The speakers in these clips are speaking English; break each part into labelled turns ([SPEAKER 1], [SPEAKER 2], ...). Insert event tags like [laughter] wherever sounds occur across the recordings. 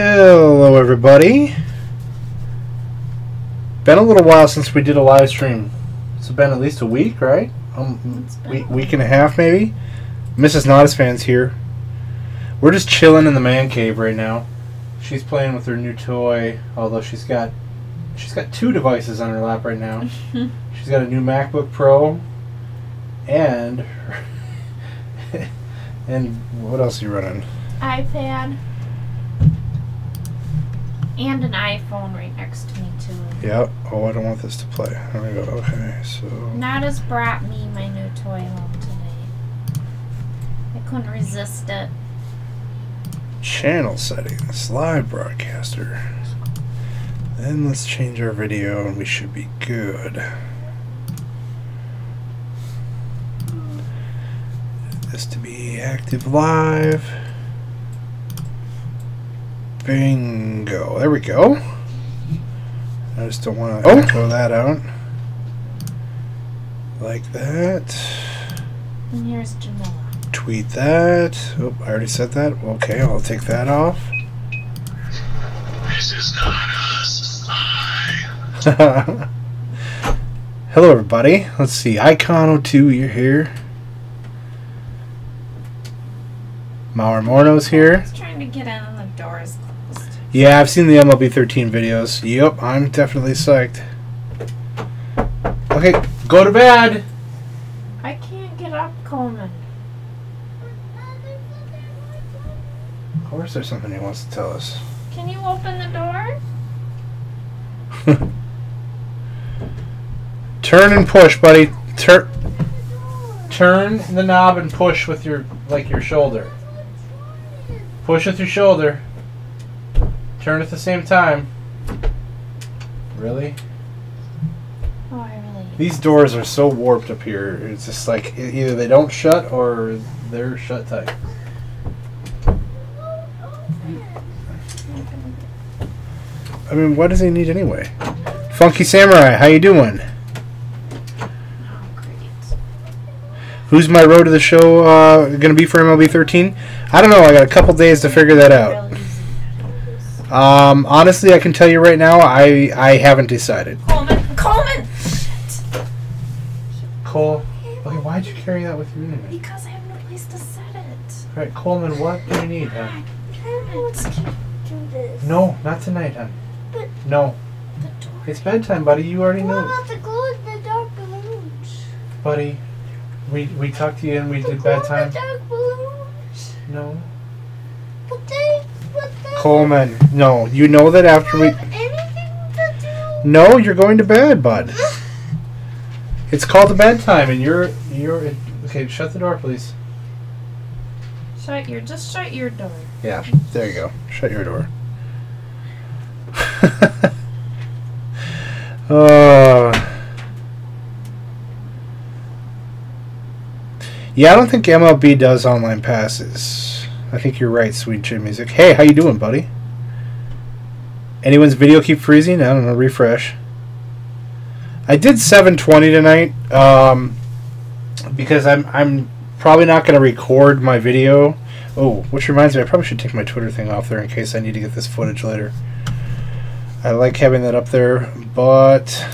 [SPEAKER 1] Hello, everybody. Been a little while since we did a live stream. It's been at least a week, right? Um, week, week and a half, maybe. Mrs. Nadasfan's here. We're just chilling in the man cave right now. She's playing with her new toy, although she's got she's got two devices on her lap right now. [laughs] She's got a new MacBook Pro, and [laughs] and what else are you running?
[SPEAKER 2] iPad. And an iPhone right next to me too.
[SPEAKER 1] Yep. Oh, I don't want this to play. There we go. Okay, so
[SPEAKER 2] Nadas brought me my new toy home tonight. I couldn't resist it.
[SPEAKER 1] channel settings, live broadcaster. Then let's change our video, and we should be good. This to be active live. Bingo. There we go. I just don't want to
[SPEAKER 2] Oh.
[SPEAKER 1] echo that out. Like that.
[SPEAKER 2] And here's Jamila.
[SPEAKER 1] Tweet that. Oh, I already said that. Okay, I'll take that off.
[SPEAKER 3] This is not us. [laughs]
[SPEAKER 1] Hello, everybody. Let's see. Icon02, you're here. Mauer Morneau's
[SPEAKER 2] I
[SPEAKER 1] here.
[SPEAKER 2] was trying to get in and the door is closed.
[SPEAKER 1] Yeah, I've seen the MLB 13 videos. Yep, I'm definitely psyched. Okay, go to bed.
[SPEAKER 2] I can't get up, Coleman.
[SPEAKER 1] Of course, there's something he wants to tell us?
[SPEAKER 2] Can you open the door? [laughs]
[SPEAKER 1] Turn and push, buddy. Turn. Turn the knob and push with your like your shoulder. Push with your shoulder. Turn at the same time. Really?
[SPEAKER 2] Oh, I really.
[SPEAKER 1] These doors are so warped up here. It's just like either they don't shut or they're shut tight. I mean, what does he need anyway? Funky Samurai, how you doing?
[SPEAKER 2] Oh, great.
[SPEAKER 1] Who's my road to the show uh, going to be for MLB 13? I don't know. I got a couple days to figure that out.
[SPEAKER 2] Real easy.
[SPEAKER 1] Um, honestly, I can tell you right now, I I haven't decided.
[SPEAKER 2] Coleman! Coleman! Shit!
[SPEAKER 1] Cole, okay, why'd you carry that with you anyway?
[SPEAKER 2] Because I have no place to set it.
[SPEAKER 1] All right, Coleman, what do you need, hon?
[SPEAKER 4] Let's keep do this.
[SPEAKER 1] No, not tonight, hon.
[SPEAKER 4] But-
[SPEAKER 1] No,
[SPEAKER 2] The door.
[SPEAKER 1] it's bedtime, buddy. You already
[SPEAKER 4] What
[SPEAKER 1] know,
[SPEAKER 4] about the glow in the dark balloons?
[SPEAKER 1] buddy. We we talked to you and we
[SPEAKER 4] the
[SPEAKER 1] did
[SPEAKER 4] glow in
[SPEAKER 1] bedtime.
[SPEAKER 4] the dark balloons.
[SPEAKER 1] No,
[SPEAKER 4] But they, but they
[SPEAKER 1] Coleman. No, you know that after we.
[SPEAKER 4] anything to do.
[SPEAKER 1] No, you're going to bed, bud. It's called the bedtime, and you're you're okay. Shut the door, please.
[SPEAKER 2] Shut your. Just shut your door.
[SPEAKER 1] Yeah, there you go. Shut your door. [laughs] uh, yeah, I don't think MLB does online passes. I think you're right, Sweet Chin Music. Hey, how you doing, buddy? Anyone's video keep freezing? I don't know. Refresh. I did 720 tonight um, because I'm I'm probably not going to record my video. Oh, which reminds me, I probably should take my Twitter thing off there in case I need to get this footage later. I like having that up there, but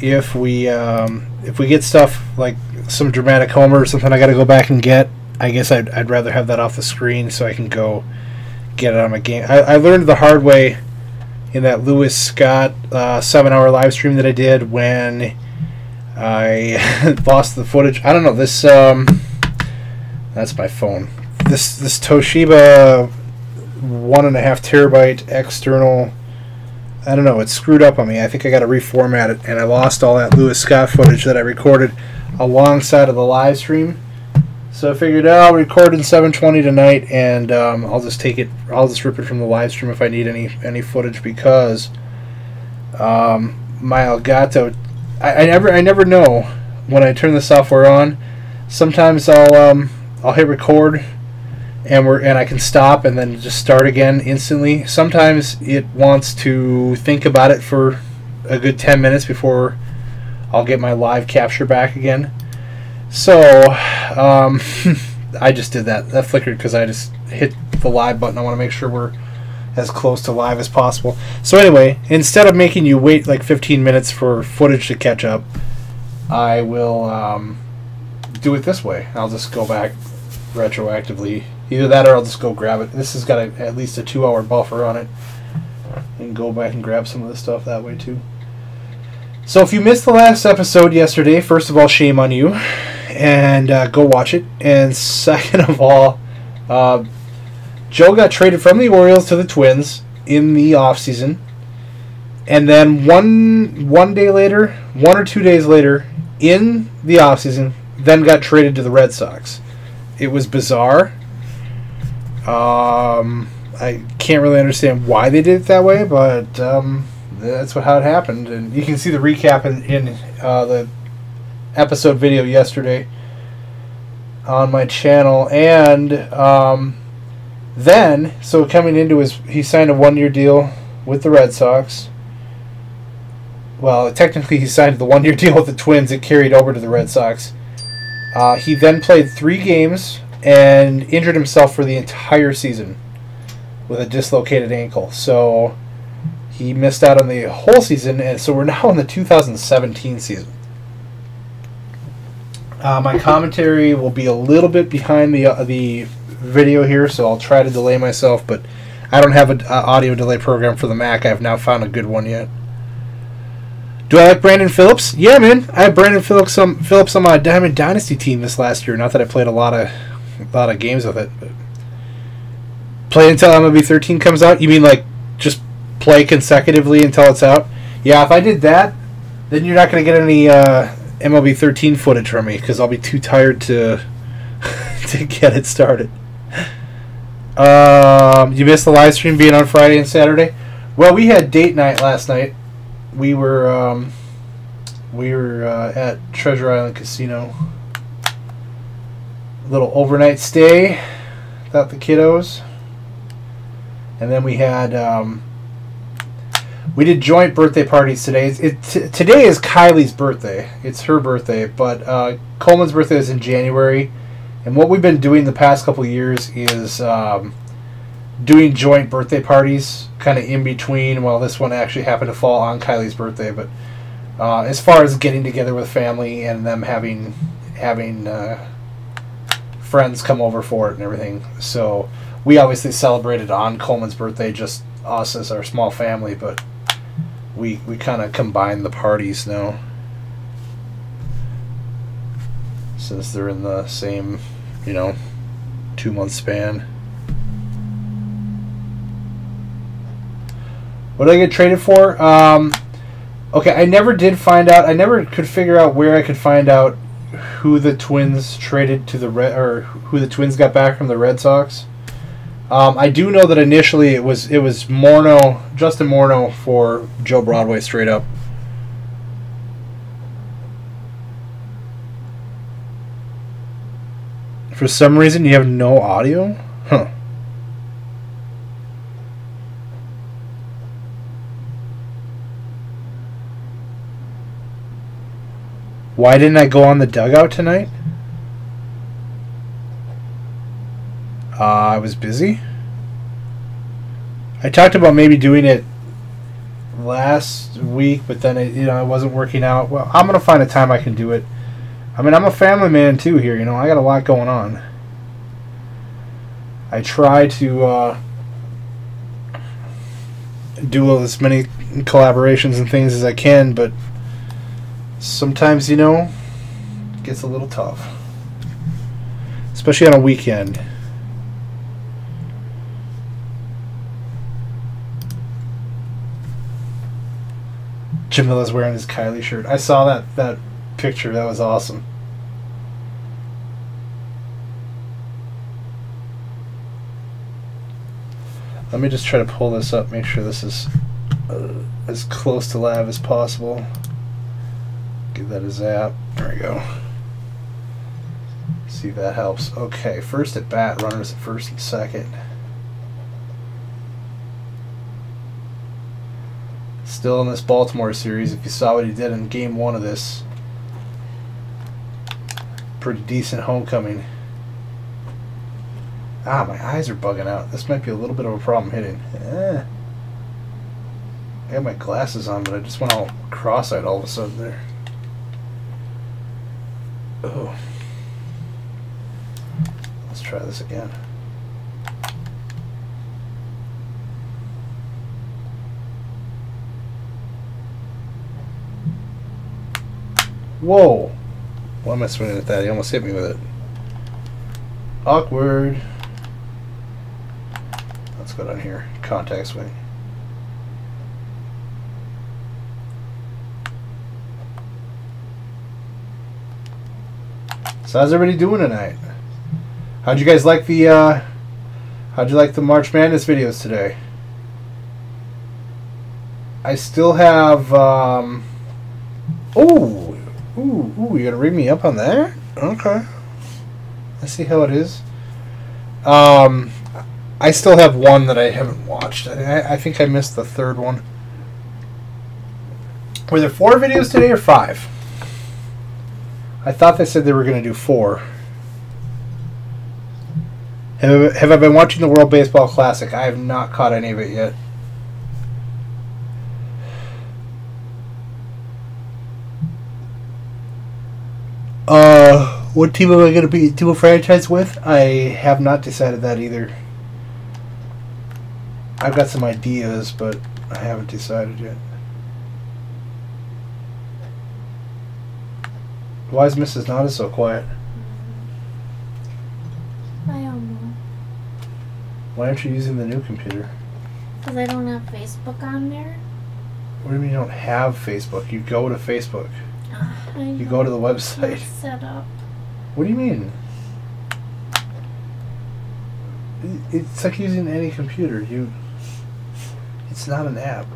[SPEAKER 1] if we um, if we get stuff like some dramatic homer or something, I got to go back and get. I guess I'd, I'd rather have that off the screen so I can go get it on my game. I, I learned the hard way in that Lewis Scott uh, seven hour live stream that I did when I [laughs] lost the footage. I don't know this. Um, that's my phone. This this Toshiba one and a half terabyte external. I don't know. It's screwed up on me. I think I got to reformat it, and I lost all that Lewis Scott footage that I recorded alongside of the live stream. So I figured oh, I'll record in 720 tonight, and um, I'll just take it. I'll just rip it from the live stream if I need any any footage because um, my Elgato. I, I never I never know when I turn the software on. Sometimes I'll um, I'll hit record and we're and I can stop and then just start again instantly. Sometimes it wants to think about it for a good 10 minutes before I'll get my live capture back again. So, um, [laughs] I just did that. That flickered because I just hit the live button. I want to make sure we're as close to live as possible. So anyway, instead of making you wait like 15 minutes for footage to catch up, I will um, do it this way. I'll just go back retroactively. Either that or I'll just go grab it. This has got a, at least a two hour buffer on it. And go back and grab some of the stuff that way too. So if you missed the last episode yesterday, first of all, shame on you. And uh, go watch it. And second of all, uh, Joe got traded from the Orioles to the Twins in the offseason. And then one one day later, one or two days later, in the offseason, then got traded to the Red Sox. It was bizarre. Um, I can't really understand why they did it that way, but um, that's what how it happened. And you can see the recap in, in uh, the episode video yesterday on my channel. And um, then, so coming into his, he signed a one year deal with the Red Sox. Well, technically, he signed the one year [laughs] deal with the Twins. It carried over to the Red Sox. Uh, he then played three games and injured himself for the entire season with a dislocated ankle. So he missed out on the whole season, and so we're [laughs] now in the 2017 season. Uh, my commentary will be a little bit behind the uh, the video here, so I'll try to delay myself. But I don't have an audio delay program for the Mac. I have not found a good one yet. Do I like Brandon Phillips? Yeah, man. I have Brandon Phillips on Phillips on my Diamond Dynasty team this last year. Not that I played a lot of a lot of games with it, but play until MLB 13 comes out. You mean like just play consecutively until it's out? Yeah, if I did that, then you're not going to get any uh, MLB 13 footage for me because I'll be too tired to [laughs] to get it started. Um, you missed the live stream being on Friday and Saturday. Well, we had date night last night. We were um, we were uh, at Treasure Island Casino. Little overnight stay without the kiddos, and then we had um, we did joint birthday parties today. It, t- today is Kylie's birthday. It's her birthday, but uh, Coleman's birthday is in January. And what we've been doing the past couple years is um, doing joint birthday parties, kind of in between. Well, this one actually happened to fall on Kylie's birthday, but uh, as far as getting together with family and them having having uh, friends come over for it and everything. So we obviously celebrated on Coleman's birthday, just us as our small family, but we we kind of combine the parties now. Since they're in the same you know two month span. What did i get traded for? Um, okay i never did find out i never could figure out where i could find out who the twins traded to the red or who the twins got back from the red sox um, I do know that initially it was it was Morneau, Justin Morneau for Joe Broadway straight up. For some reason, you have no audio, huh? Why didn't I go on the dugout tonight? Uh, I was busy. I talked about maybe doing it last week, but then it, you know it wasn't working out. Well, I'm gonna find a time I can do it. I mean, I'm a family man too here. You know, I got a lot going on. I try to uh, do as many collaborations and things as I can, but sometimes you know it gets a little tough, especially on a weekend. Jamila's wearing his Kylie shirt. I saw that that picture. That was awesome. Let me just try to pull this up, make sure this is uh, as close to live as possible. Give that a zap. There we go. See if that helps. Okay, first at bat, runners at first and second. Still in this Baltimore series, if you saw what he did in game one of this. Pretty decent homecoming. Ah, my eyes are bugging out. This might be a little bit of a problem hitting. Eh. I have my glasses on, but I just went all cross-eyed all of a sudden there. Oh. Let's try this again. Whoa! Why am I swinging at that? He almost hit me with it. Awkward. Let's go down here. Contact swing. So how's everybody doing tonight? How'd you guys like the uh how'd you like the March Madness videos today? I still have um Oh ooh ooh, you gonna read me up on that? Okay. I see how it is. Um I still have one that I haven't watched. I, I think I missed the third one. Were there four videos today or five? I thought they said they were going to do four. Have, have I been watching the World Baseball Classic? I have not caught any of it yet. Uh, what team am I going to be do a franchise with? I have not decided that either. I've got some ideas, but I haven't decided yet. Why is Mrs. Nada so quiet?
[SPEAKER 2] I don't know.
[SPEAKER 1] Why aren't you using the new computer?
[SPEAKER 2] Because I don't have Facebook on there.
[SPEAKER 1] What do you mean you don't have Facebook? You go to Facebook. You go to the website. [laughs]
[SPEAKER 2] set up.
[SPEAKER 1] What do you mean? It's like using any computer. You. It's not an app.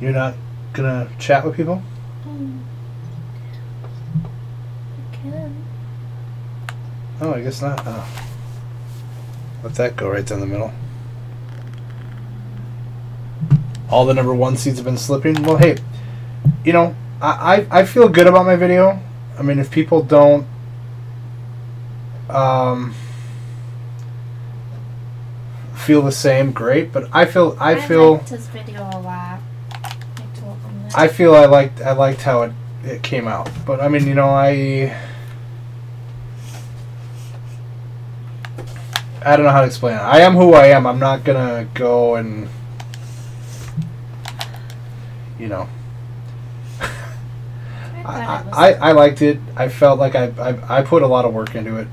[SPEAKER 1] You're not gonna chat with people?
[SPEAKER 2] Um, I can.
[SPEAKER 1] Oh, I guess not. Oh. Let that go right down the middle. All the number one seeds have been slipping. Well, hey, you know, I, I, I feel good about my video. I mean, if people don't um, feel the same, great. But I feel I feel
[SPEAKER 2] liked his video a lot. I told him that.
[SPEAKER 1] I feel I liked I liked how it, it came out. But I mean, you know, I I don't know how to explain it. I am who I am. I'm not gonna go and you know. [laughs]
[SPEAKER 2] I,
[SPEAKER 1] I,
[SPEAKER 2] thought it was-
[SPEAKER 1] I, I liked it. I felt like I, I I put a lot of work into it.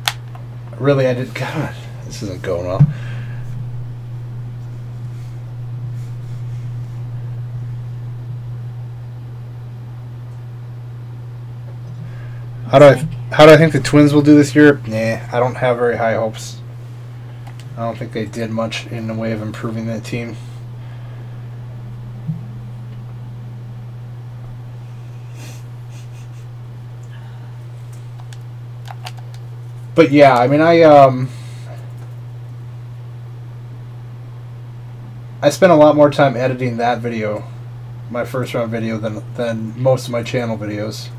[SPEAKER 1] Really, I did. [laughs] God, this isn't going well. How do I how do I think the Twins will do this year? Nah, I don't have very high hopes. I don't think they did much in the way of improving that team. But yeah, I mean, I um, I spent a lot more time editing that video, my first round video, than than most of my channel videos.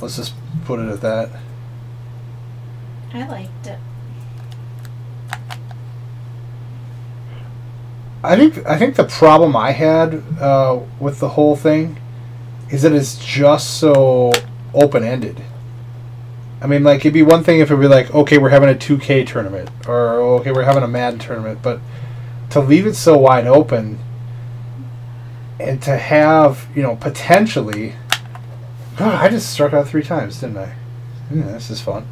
[SPEAKER 1] Let's just put it at that.
[SPEAKER 2] I liked it.
[SPEAKER 1] I think I think the problem I had uh, with the whole thing is that it's just so open ended. I mean, like it'd be one thing if it were like, okay, we're having a 2K tournament, or okay, we're having a Madden tournament, but to leave it so wide open and to have you know potentially, I just struck out three times, didn't I? Yeah, this is fun.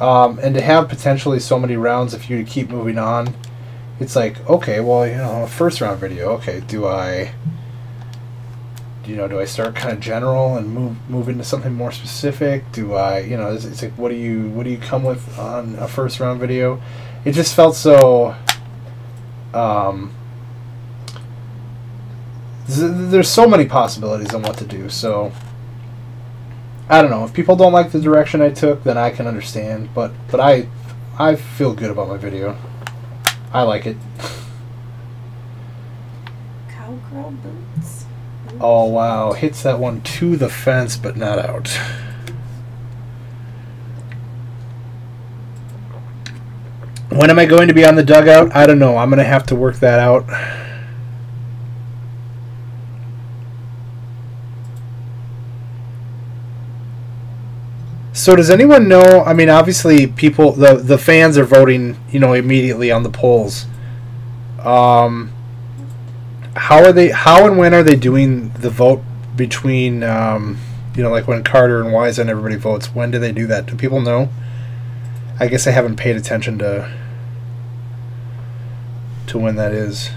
[SPEAKER 1] Um, and to have potentially so many rounds if you keep moving on it's like okay well you know first round video okay do i you know do i start kind of general and move move into something more specific do i you know it's, it's like what do you what do you come with on a first round video it just felt so um th- there's so many possibilities on what to do so i don't know if people don't like the direction i took then i can understand but but i i feel good about my video I like it.
[SPEAKER 2] Cowgirl boots.
[SPEAKER 1] Oh wow, hits that one to the fence, but not out. When am I going to be on the dugout? I don't know. I'm going to have to work that out. So does anyone know? I mean, obviously, people the the fans are voting, you know, immediately on the polls. Um, how are they? How and when are they doing the vote between? Um, you know, like when Carter and Wise and everybody votes. When do they do that? Do people know? I guess I haven't paid attention to to when that is.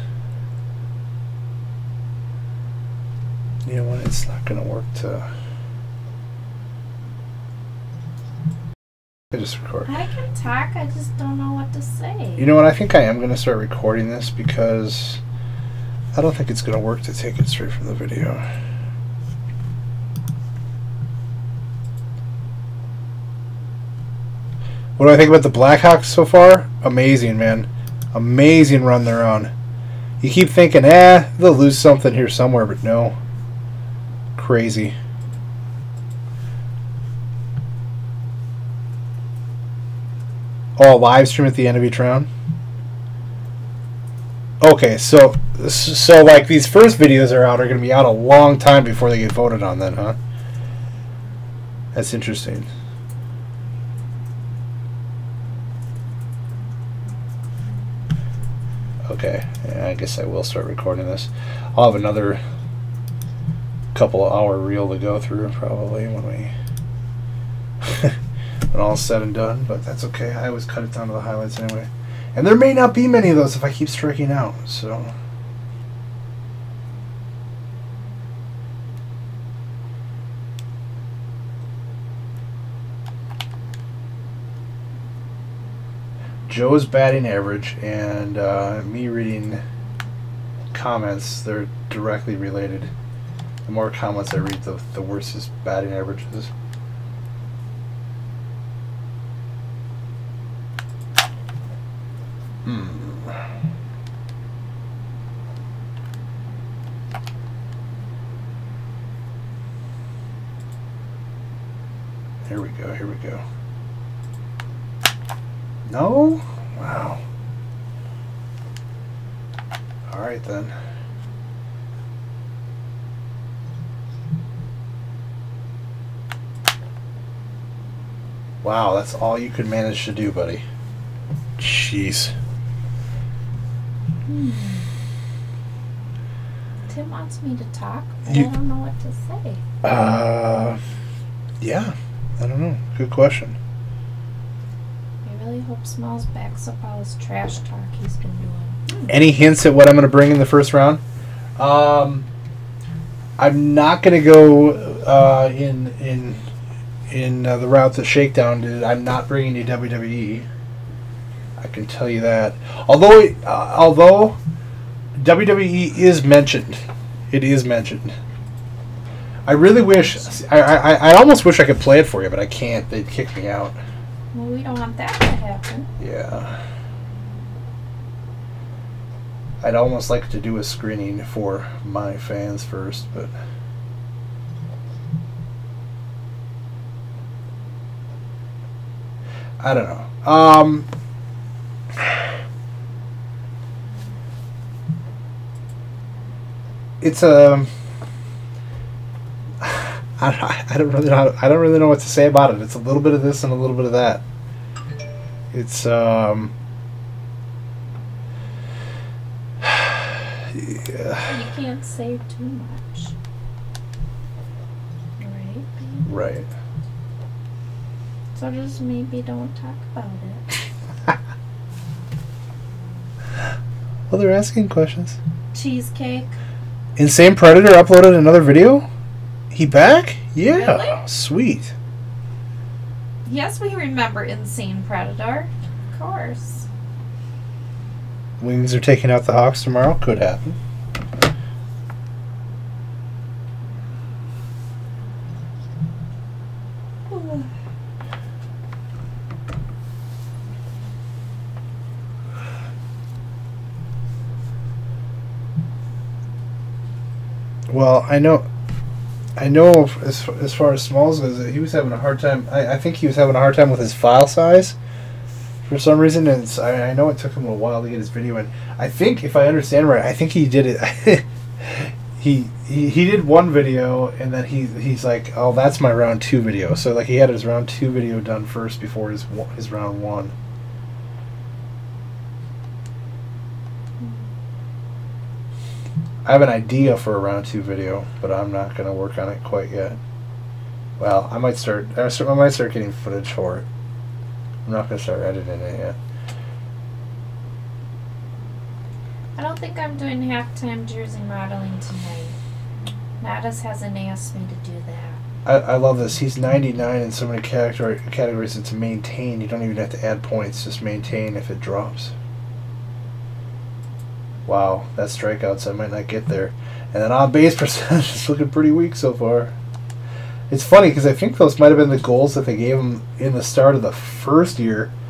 [SPEAKER 1] You know what? It's not going to work to. I just record.
[SPEAKER 2] I can talk, I just don't know what to say.
[SPEAKER 1] You know what? I think I am going to start recording this because I don't think it's going to work to take it straight from the video. What do I think about the Blackhawks so far? Amazing, man. Amazing run they're on. You keep thinking, eh, they'll lose something here somewhere, but no. Crazy. Oh, live stream at the end of each round. Okay, so so like these first videos are out are going to be out a long time before they get voted on, then, huh? That's interesting. Okay, yeah, I guess I will start recording this. I'll have another couple hour reel to go through probably when we [laughs] when all's said and done, but that's okay. I always cut it down to the highlights anyway. And there may not be many of those if I keep striking out, so. Joe's batting average and uh, me reading comments, they're directly related. The more comments I read, the, the worse his batting average is. Hmm. Here we go, here we go. No? Wow. Alright then. Wow, that's all you could manage to do, buddy. Jeez.
[SPEAKER 2] Tim wants me to talk, but
[SPEAKER 1] You-
[SPEAKER 2] I don't know what to say.
[SPEAKER 1] Uh, yeah. I don't know. Good question.
[SPEAKER 2] I really hope Smalls backs up all his trash talk he's been doing.
[SPEAKER 1] Any hints at what I'm going to bring in the first round? Um, I'm not going to go uh, in in in uh, the route that Shakedown did. I'm not bringing you WWE. I can tell you that. Although it, uh, although WWE is mentioned, it is mentioned. I really wish. I, I I almost wish I could play it for you, but I can't. They'd kick me out.
[SPEAKER 2] Well, we don't want that to happen.
[SPEAKER 1] Yeah. I'd almost like to do a screening for my fans first, but I don't know. Um It's a [sighs] I don't, don't really know how, I don't really know what to say about it. It's a little bit of this and a little bit of that. It's um yeah.
[SPEAKER 2] You can't say too much. Right?
[SPEAKER 1] Right.
[SPEAKER 2] So just maybe don't talk about it. [laughs]
[SPEAKER 1] Well, they're asking questions.
[SPEAKER 2] Cheesecake.
[SPEAKER 1] Insane Predator uploaded another video. He back? Yeah.
[SPEAKER 2] Really?
[SPEAKER 1] Sweet.
[SPEAKER 2] Yes, we remember Insane Predator. Of course.
[SPEAKER 1] Wings are taking out the Hawks tomorrow. Could happen. Well, I know, I know as as far as Smalls goes, he was having a hard time. I, I think he was having a hard time with his file size for some reason, and I, I know it took him a while to get his video in. I think, if I understand right, I think he did it. [laughs] he, he he did one video, and then he he's like, oh, that's my round two video. So like he had his round two video done first before his his round one. I have an idea for a round two video, but I'm not gonna work on it quite yet. Well, I might start. I might start getting footage for it. I'm not gonna start editing it yet.
[SPEAKER 2] I don't think I'm doing halftime jersey modeling tonight. Nadas hasn't asked me to do that.
[SPEAKER 1] I, I love this. He's 99 in so many category, categories. It's maintain. You don't even have to add points. Just maintain if it drops. Wow, that strikeouts. I might not get there. And then on base [laughs] percentage is looking pretty weak so far. It's funny because I think those might have been the goals that they gave him in the start of the first year. [laughs]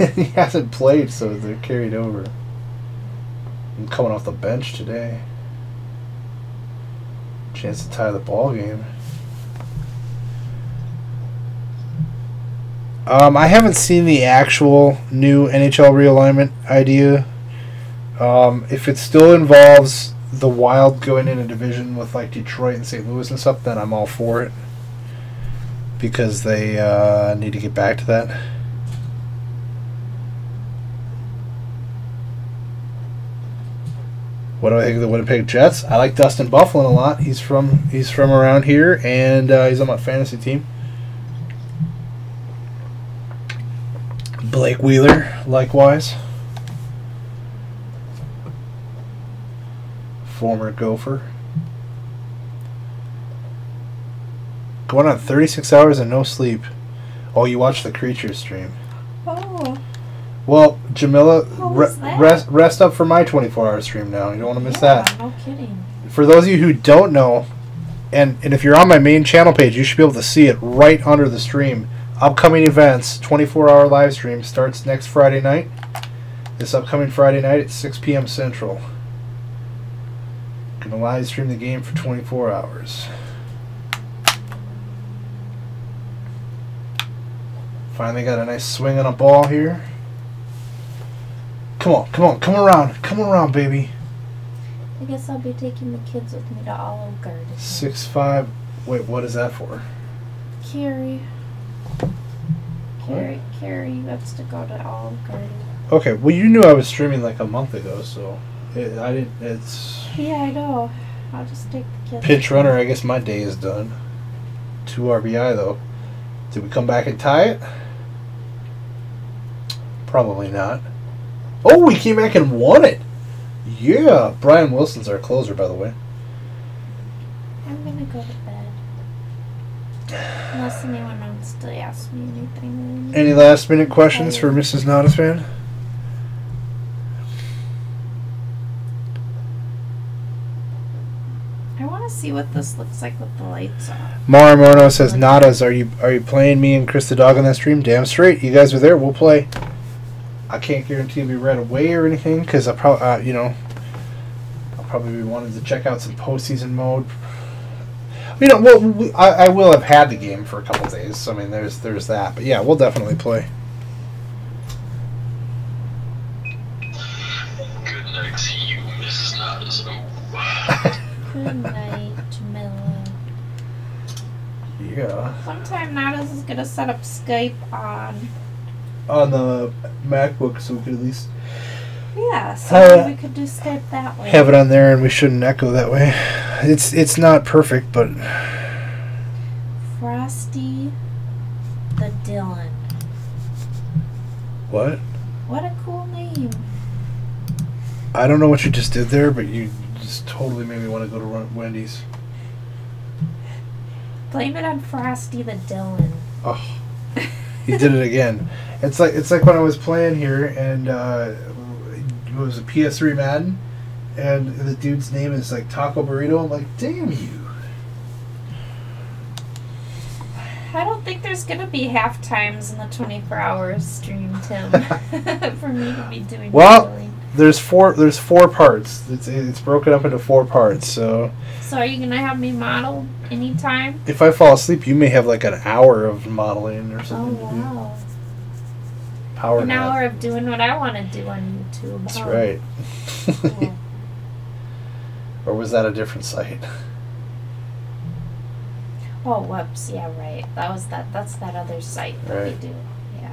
[SPEAKER 1] And he hasn't played, so they're carried over. I'm coming off the bench today. Chance to tie the ball game. Um, I haven't seen the actual new NHL realignment idea. Um, if it still involves the Wild going in a division with like Detroit and St. Louis and stuff, then I'm all for it. Because they uh, need to get back to that. What do I think of the Winnipeg Jets? I like Dustin Byfuglien a lot. He's from he's from around here, and uh, he's on my fantasy team. Blake Wheeler, likewise. Former Gopher. Going on 36 hours and no sleep. Oh, you watched the Creature stream.
[SPEAKER 2] Oh,
[SPEAKER 1] Well, Jamila, re- rest, rest up for my 24 hour stream now. You don't want to miss that.
[SPEAKER 2] No kidding.
[SPEAKER 1] For those of you who don't know, and, and if you're on my main channel page, you should be able to see it right under the stream. Upcoming events, 24 hour live stream starts next Friday night. This upcoming Friday night at 6 p.m. Central. Gonna live stream the game for 24 hours. Finally got a nice swing on a ball here. Come on, come on, come around, come around, baby.
[SPEAKER 2] I guess I'll be taking the kids with me to Olive Garden.
[SPEAKER 1] Six five. Wait, what is that for?
[SPEAKER 2] Carrie. Carrie, Carrie wants to go to Olive Garden.
[SPEAKER 1] Okay, well you knew I was streaming like a month ago, so it, I didn't. It's
[SPEAKER 2] Yeah, I know. I'll just take the kids.
[SPEAKER 1] pinch runner. I guess my day is done. Two RBI though. Did we come back and tie it? Probably not. Oh, we came back and won it. Yeah, Brian Wilson's our closer, by the way.
[SPEAKER 2] I'm gonna go to bed. Unless anyone wants to ask me anything.
[SPEAKER 1] Any last minute questions for Mrs. Nadasfan?
[SPEAKER 2] I want to see what this looks like with the lights on.
[SPEAKER 1] Mauer Morneau says, "Nadas, are you are you playing me and Chris the dog on that stream? Damn straight, you guys are there. We'll play. I can't guarantee it'll be right away or anything because I probably, uh, you know, I'll probably be wanting to check out some postseason mode. You know, well, we, I, I will have had the game for a couple days. So I mean, there's there's that. But yeah, we'll definitely play.
[SPEAKER 3] Good night to you, Mrs. Nadas. [laughs]
[SPEAKER 2] Good night
[SPEAKER 1] Yeah.
[SPEAKER 2] One time Nadas is gonna set up Skype on.
[SPEAKER 1] On the MacBook, so we could at least
[SPEAKER 2] Yeah, so
[SPEAKER 1] Uh,
[SPEAKER 2] we could do Skype that way.
[SPEAKER 1] have it on there, and we shouldn't echo that way. It's it's not perfect, but
[SPEAKER 2] Frosty the Dylan.
[SPEAKER 1] what?
[SPEAKER 2] What a cool name.
[SPEAKER 1] I don't know what you just did there, but you just totally made me want to go to Wen- Wendy's.
[SPEAKER 2] Blame it on Frosty the Dylan.
[SPEAKER 1] Oh, he did it again. It's like it's like when I was playing here and uh, it was a PS3 Madden, and the dude's name is like Taco Burrito. I'm like, damn you.
[SPEAKER 2] I don't think there's gonna be half times in the 24 hour stream, Tim, [laughs] [laughs] for me to be doing
[SPEAKER 1] Well-. There's four. There's four parts. It's it's broken up into four parts. So
[SPEAKER 2] So are you gonna have me model anytime?
[SPEAKER 1] if I fall asleep, you may have like an hour of modeling or
[SPEAKER 2] Oh
[SPEAKER 1] something to oh, do.
[SPEAKER 2] wow.
[SPEAKER 1] Power
[SPEAKER 2] An
[SPEAKER 1] nap.
[SPEAKER 2] hour of doing what I want to do on YouTube.
[SPEAKER 1] That's
[SPEAKER 2] Oh,
[SPEAKER 1] right.
[SPEAKER 2] cool. [laughs]
[SPEAKER 1] or was that a different site?
[SPEAKER 2] oh, whoops. Yeah, right. That was that. That's that other site that
[SPEAKER 1] Right.
[SPEAKER 2] we do. Yeah.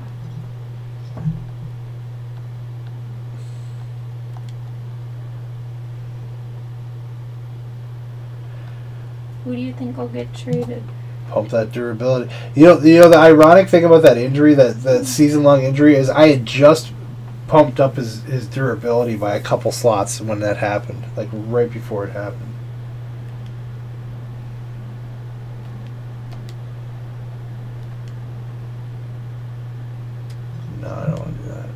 [SPEAKER 2] Who do you think will get traded?
[SPEAKER 1] Pump that durability. You know, you know the ironic thing about that injury, that that mm. season long injury, is I had just pumped up his his durability by a couple slots when that happened, like right before it happened. No, I don't want to do that.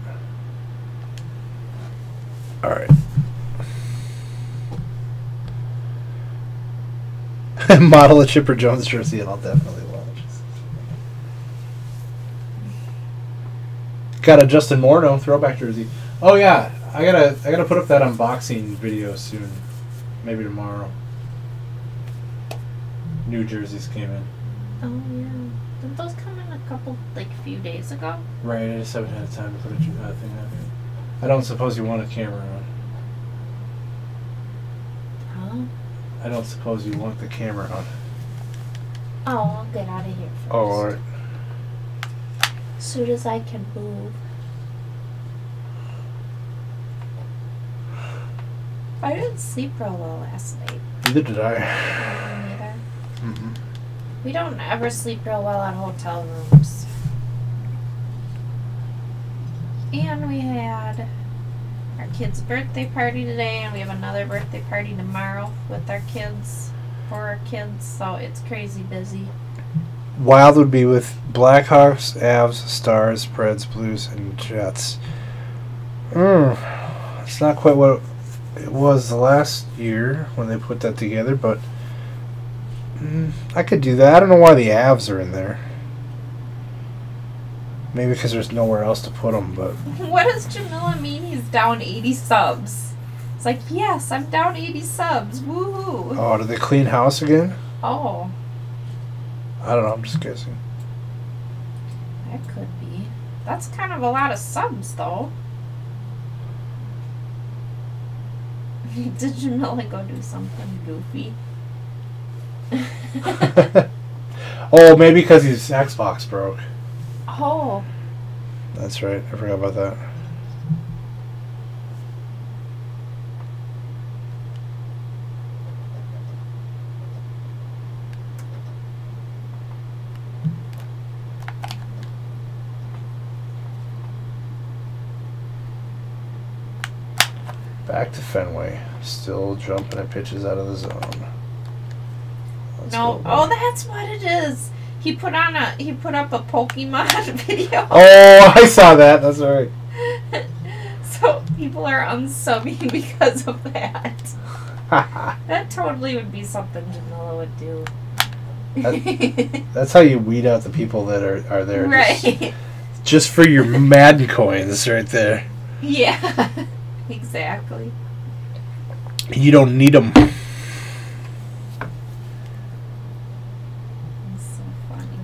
[SPEAKER 1] All right. [laughs] Model a Chipper Jones jersey, and I'll definitely watch. Got a Justin Morneau throwback jersey. Oh yeah, I gotta I gotta put up that unboxing video soon, maybe tomorrow. New jerseys came in.
[SPEAKER 2] Oh yeah. Did those come in a couple like few days ago?
[SPEAKER 1] Right, I just haven't had time to put a uh, thing out here. I don't suppose you want a camera on.
[SPEAKER 2] Huh?
[SPEAKER 1] I don't suppose you want the camera on.
[SPEAKER 2] Oh, I'll get out of here first.
[SPEAKER 1] Oh, all right.
[SPEAKER 2] As soon as I can move. I didn't sleep real well last night.
[SPEAKER 1] Neither did I.
[SPEAKER 2] Neither.
[SPEAKER 1] Mm-mm.
[SPEAKER 2] We don't ever sleep real well at hotel rooms. And we had our kid's birthday party today, and we have another birthday party tomorrow with our kids, for our kids, so it's crazy busy.
[SPEAKER 1] Wild would be with Blackhawks, Avs, Stars, Preds, Blues, and Jets. Mm, it's not quite what it was the last year when they put that together, but mm, I could do that. I don't know why the Avs are in there. Maybe because there's nowhere else to put them, but [laughs]
[SPEAKER 2] What does Jamila mean he's down 80 subs? It's like, yes, I'm down 80 subs. Woohoo.
[SPEAKER 1] oh, did they clean house again?
[SPEAKER 2] Oh,
[SPEAKER 1] I don't know. I'm just guessing.
[SPEAKER 2] that could be. That's kind of a lot of subs, though. [laughs] Did Jamila go do something goofy? [laughs]
[SPEAKER 1] oh, maybe because his Xbox broke.
[SPEAKER 2] Oh,
[SPEAKER 1] That's right. I forgot about that. Back to Fenway. Still jumping at pitches out of the zone. Let's
[SPEAKER 2] no. Oh, that's what it is. He put on a he put up a Pokemon [laughs] video.
[SPEAKER 1] Oh, I saw that. That's right. [laughs]
[SPEAKER 2] so people are unsubbing [laughs] because of that. That totally would be something Jamila would do.
[SPEAKER 1] That's how you weed out the people that are, are there. Just, just for your Madden coins right there.
[SPEAKER 2] Yeah. exactly.
[SPEAKER 1] You don't need them.
[SPEAKER 2] It's so funny.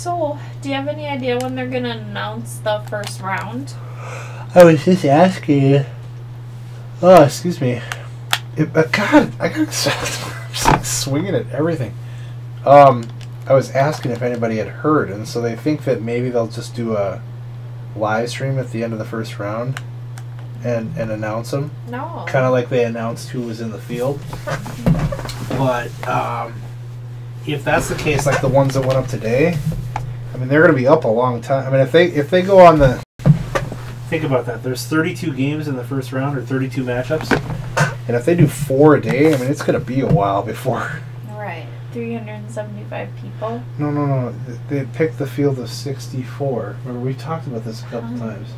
[SPEAKER 2] So, do you have any idea when they're gonna announce the first round?
[SPEAKER 1] I was just asking. Oh, excuse me. It, uh, God, I got [laughs] swinging at everything. Um, I was asking if anybody had heard, and so they think that maybe they'll just do a live stream at the end of the first round, and and announce them,
[SPEAKER 2] No.
[SPEAKER 1] kind of like they announced who was in the field. [laughs] But um, if that's the case, like the ones that went up today, I mean they're going to be up a long time. I mean if they if they go on the think about that, there's 32 games in the first round or 32 matchups, and if they do four a day, I mean it's going to be a while before.
[SPEAKER 2] Right. 375 people.
[SPEAKER 1] No, no, no. They picked the field of 64. Remember we talked about this a couple
[SPEAKER 2] Oh.
[SPEAKER 1] times.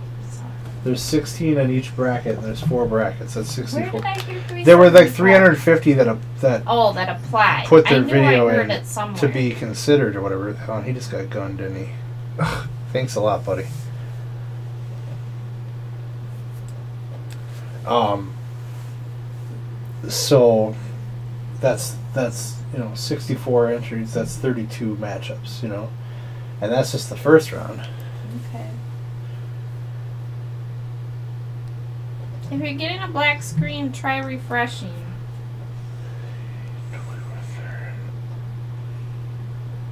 [SPEAKER 2] So,
[SPEAKER 1] There's 16 in each bracket. and There's four brackets. That's
[SPEAKER 2] Where
[SPEAKER 1] 64.
[SPEAKER 2] did I hear?
[SPEAKER 1] There were like 350 that uh, that
[SPEAKER 2] Oh, that applied.
[SPEAKER 1] put
[SPEAKER 2] I
[SPEAKER 1] their
[SPEAKER 2] knew
[SPEAKER 1] video
[SPEAKER 2] I heard
[SPEAKER 1] in
[SPEAKER 2] it
[SPEAKER 1] to be considered or whatever. Oh, he just got gunned, didn't he? Ugh, [laughs] thanks a lot, buddy. Um. So, that's that's you know 64 entries. That's 32 matchups. You know, and that's just the first round.
[SPEAKER 2] Okay. If you're getting a black screen, try refreshing.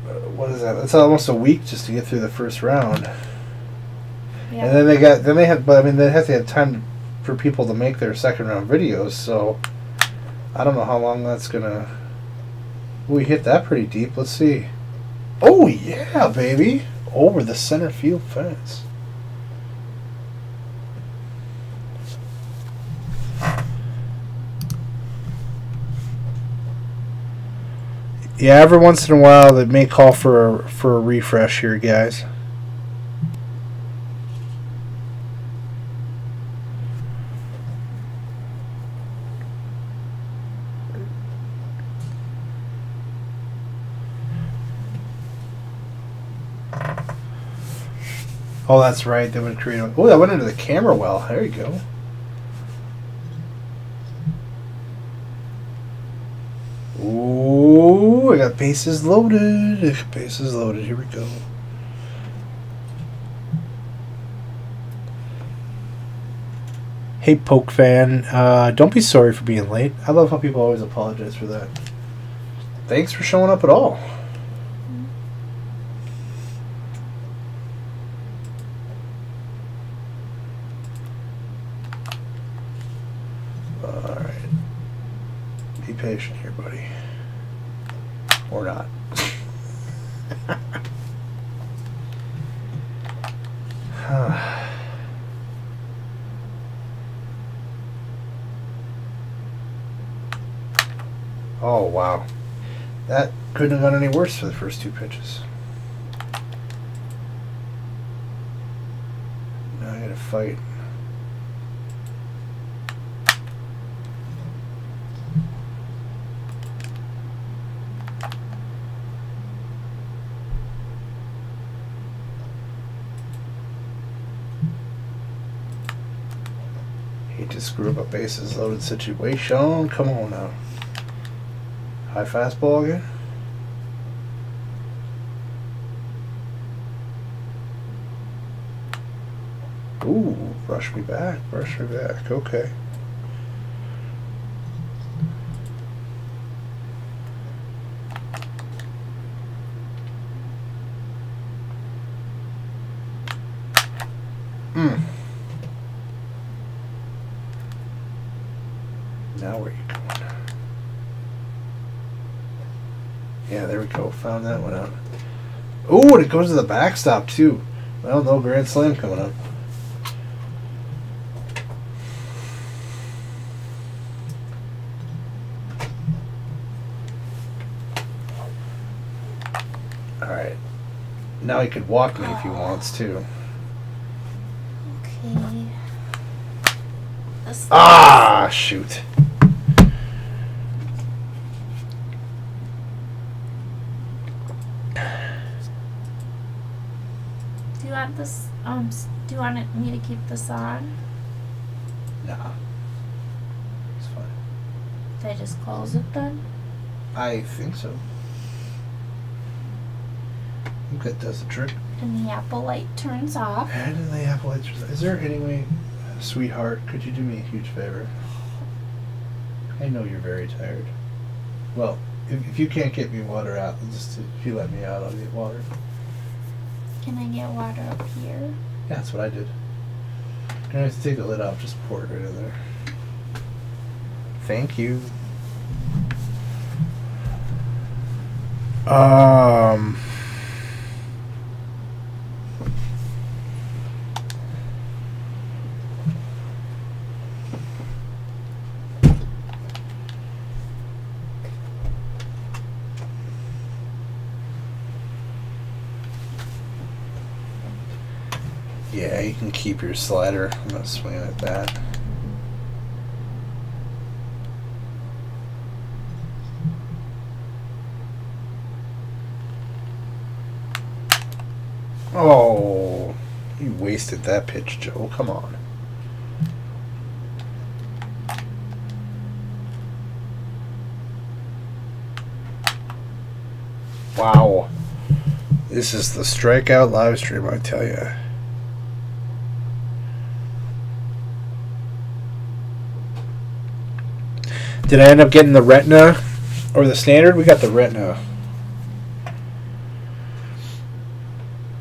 [SPEAKER 1] Uh, What is that? It's almost a week just to get through the first round.
[SPEAKER 2] Yeah.
[SPEAKER 1] And then they got then they have but I mean they have to have time for people to make their second round videos, so I don't know how long that's gonna we hit that pretty deep. Let's see. Oh yeah, baby. Over the center field fence. Yeah, every once in a while they may call for a, for a refresh here, guys. Oh, that's right. They would create. Oh, that went into the camera well. There you go. Ooh, I got bases loaded. Bases loaded. Here we go. Hey, Poke fan. Uh, don't be sorry for being late. I love how people always apologize for that. Thanks for showing up at all. Alright. Be patient. Or not. [sighs] oh, wow. That couldn't have gone any worse for the first two pitches. Now I gotta fight. Hate to screw up a bases loaded situation. Come on now. High fastball again? Ooh, brush me back, brush me back. Okay. Hmm. Now where you going? Yeah, there we go. Found that one out. Oh, and it goes to the backstop too. Well, no grand slam coming up. All right. Now he could walk me if he wants to.
[SPEAKER 2] Okay.
[SPEAKER 1] Ah, shoot.
[SPEAKER 2] Do you want this? Um. Do you want it, me to keep this on?
[SPEAKER 1] Nah. It's fine.
[SPEAKER 2] Did I just close it then?
[SPEAKER 1] I think so. I think that does the trick.
[SPEAKER 2] And the apple light turns off.
[SPEAKER 1] And the apple lights. are- Is there any way, sweetheart, could you do me a huge favor? I know you're very tired. Well, if, if you can't get me water out, just if you let me out, I'll get water.
[SPEAKER 2] Can I get water up here?
[SPEAKER 1] Yeah, that's what I did. You don't have to take the lid off, just pour it right in there. Thank you. Um. Yeah, you can keep your slider. I'm not swinging at that. Oh, you wasted that pitch, Joe. Come on. Wow. This is the strikeout live stream, I tell you. Did I end up getting the retina or the standard? We got the retina.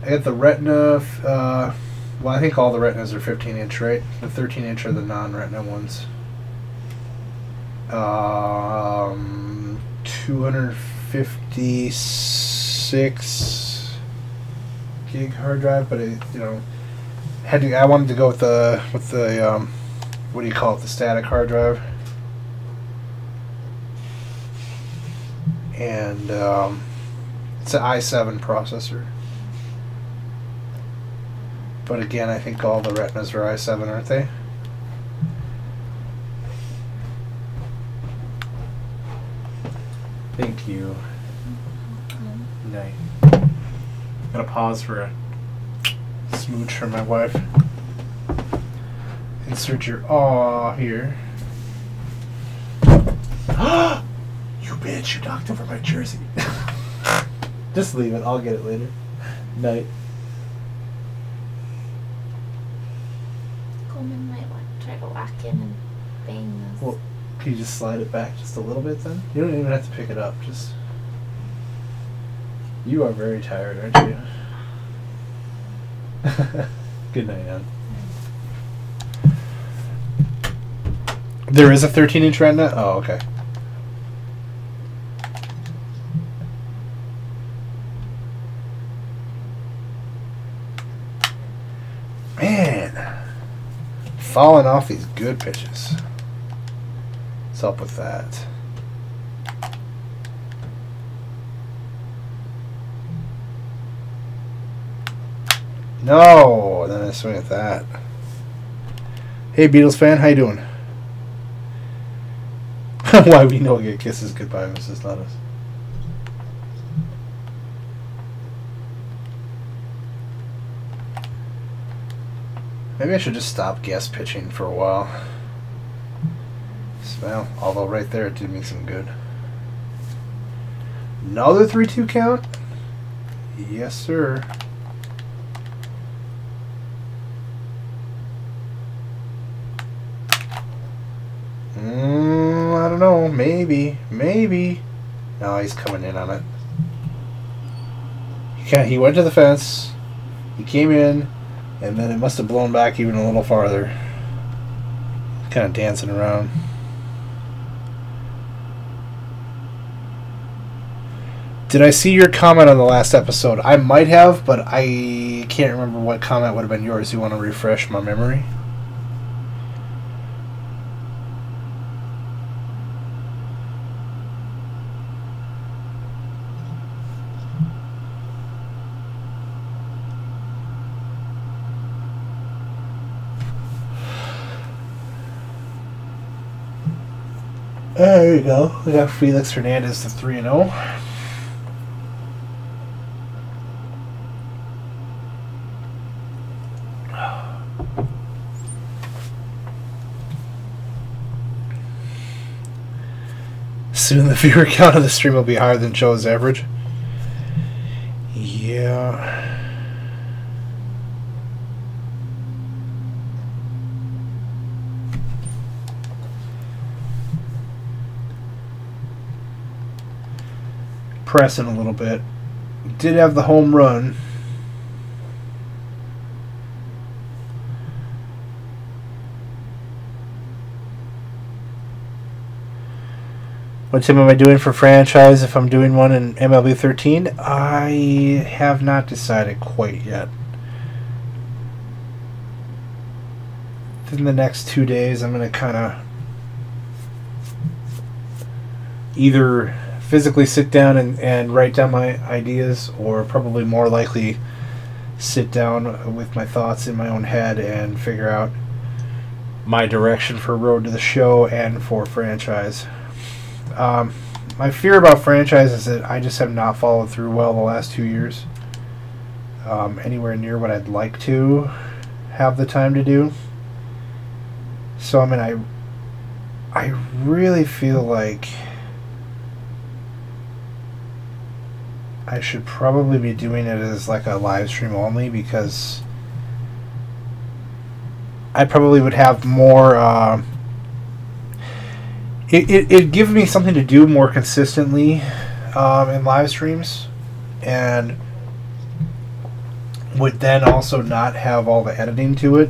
[SPEAKER 1] I got the retina. Uh, well, I think all the retinas are 15 inch, right? The 13 inch are the non retina ones. Um, 256 gig hard drive, but it, you know, had to. I wanted to go with the with the um, what do you call it? The static hard drive. And um, it's an i7 processor. But again, I think all the retinas are i7, aren't they? Thank you. Night. Gotta pause for a smooch from my wife. Insert your aw here. [gasps] [gasps] Bitch, you knocked over my jersey. [laughs] Just leave it, I'll get it later. Night.
[SPEAKER 2] Coleman might want to try to walk in and bang this.
[SPEAKER 1] Well, can you just slide it back just a little bit then? You don't even have to pick it up, just. You are very tired, aren't you? [laughs] Good night, Ann. There is a 13 inch retina? Oh, okay. Man, falling off these good pitches. What's up with that? No, then I swing at that. Hey, Beatles fan, how you doing? [laughs] Why we know get kisses goodbye, Mrs. Lettuce. Maybe I should just stop guest pitching for a while. Well, although right there it did me some good. Another 3 2 count? Yes, sir. Mm, I don't know. Maybe. Maybe. No, he's coming in on it. He, he went to the fence. He came in. And then it must have blown back even a little farther. Kind of dancing around. Did I see your comment on the last episode? I might have, but I can't remember what comment would have been yours. You want to refresh my memory? There you go. We got Felix Hernandez to 3 and 0. Soon the [laughs] viewer count of the stream will be higher than Joe's average. Yeah. Pressing a little bit. Did have the home run. What team am I doing for franchise if I'm doing one in MLB 13? I have not decided quite yet. In the next two days, I'm going to kind of either physically sit down and, and write down my ideas, or probably more likely sit down with my thoughts in my own head and figure out my direction for Road to the Show and for franchise. Um, my fear about franchise is that I just have not followed through well the last two years. Um, anywhere near what I'd like to have the time to do. So I mean, I I really feel like I should probably be doing it as like a live stream only because I probably would have more. Uh, it, it it give me something to do more consistently um, in live streams, and would then also not have all the editing to it.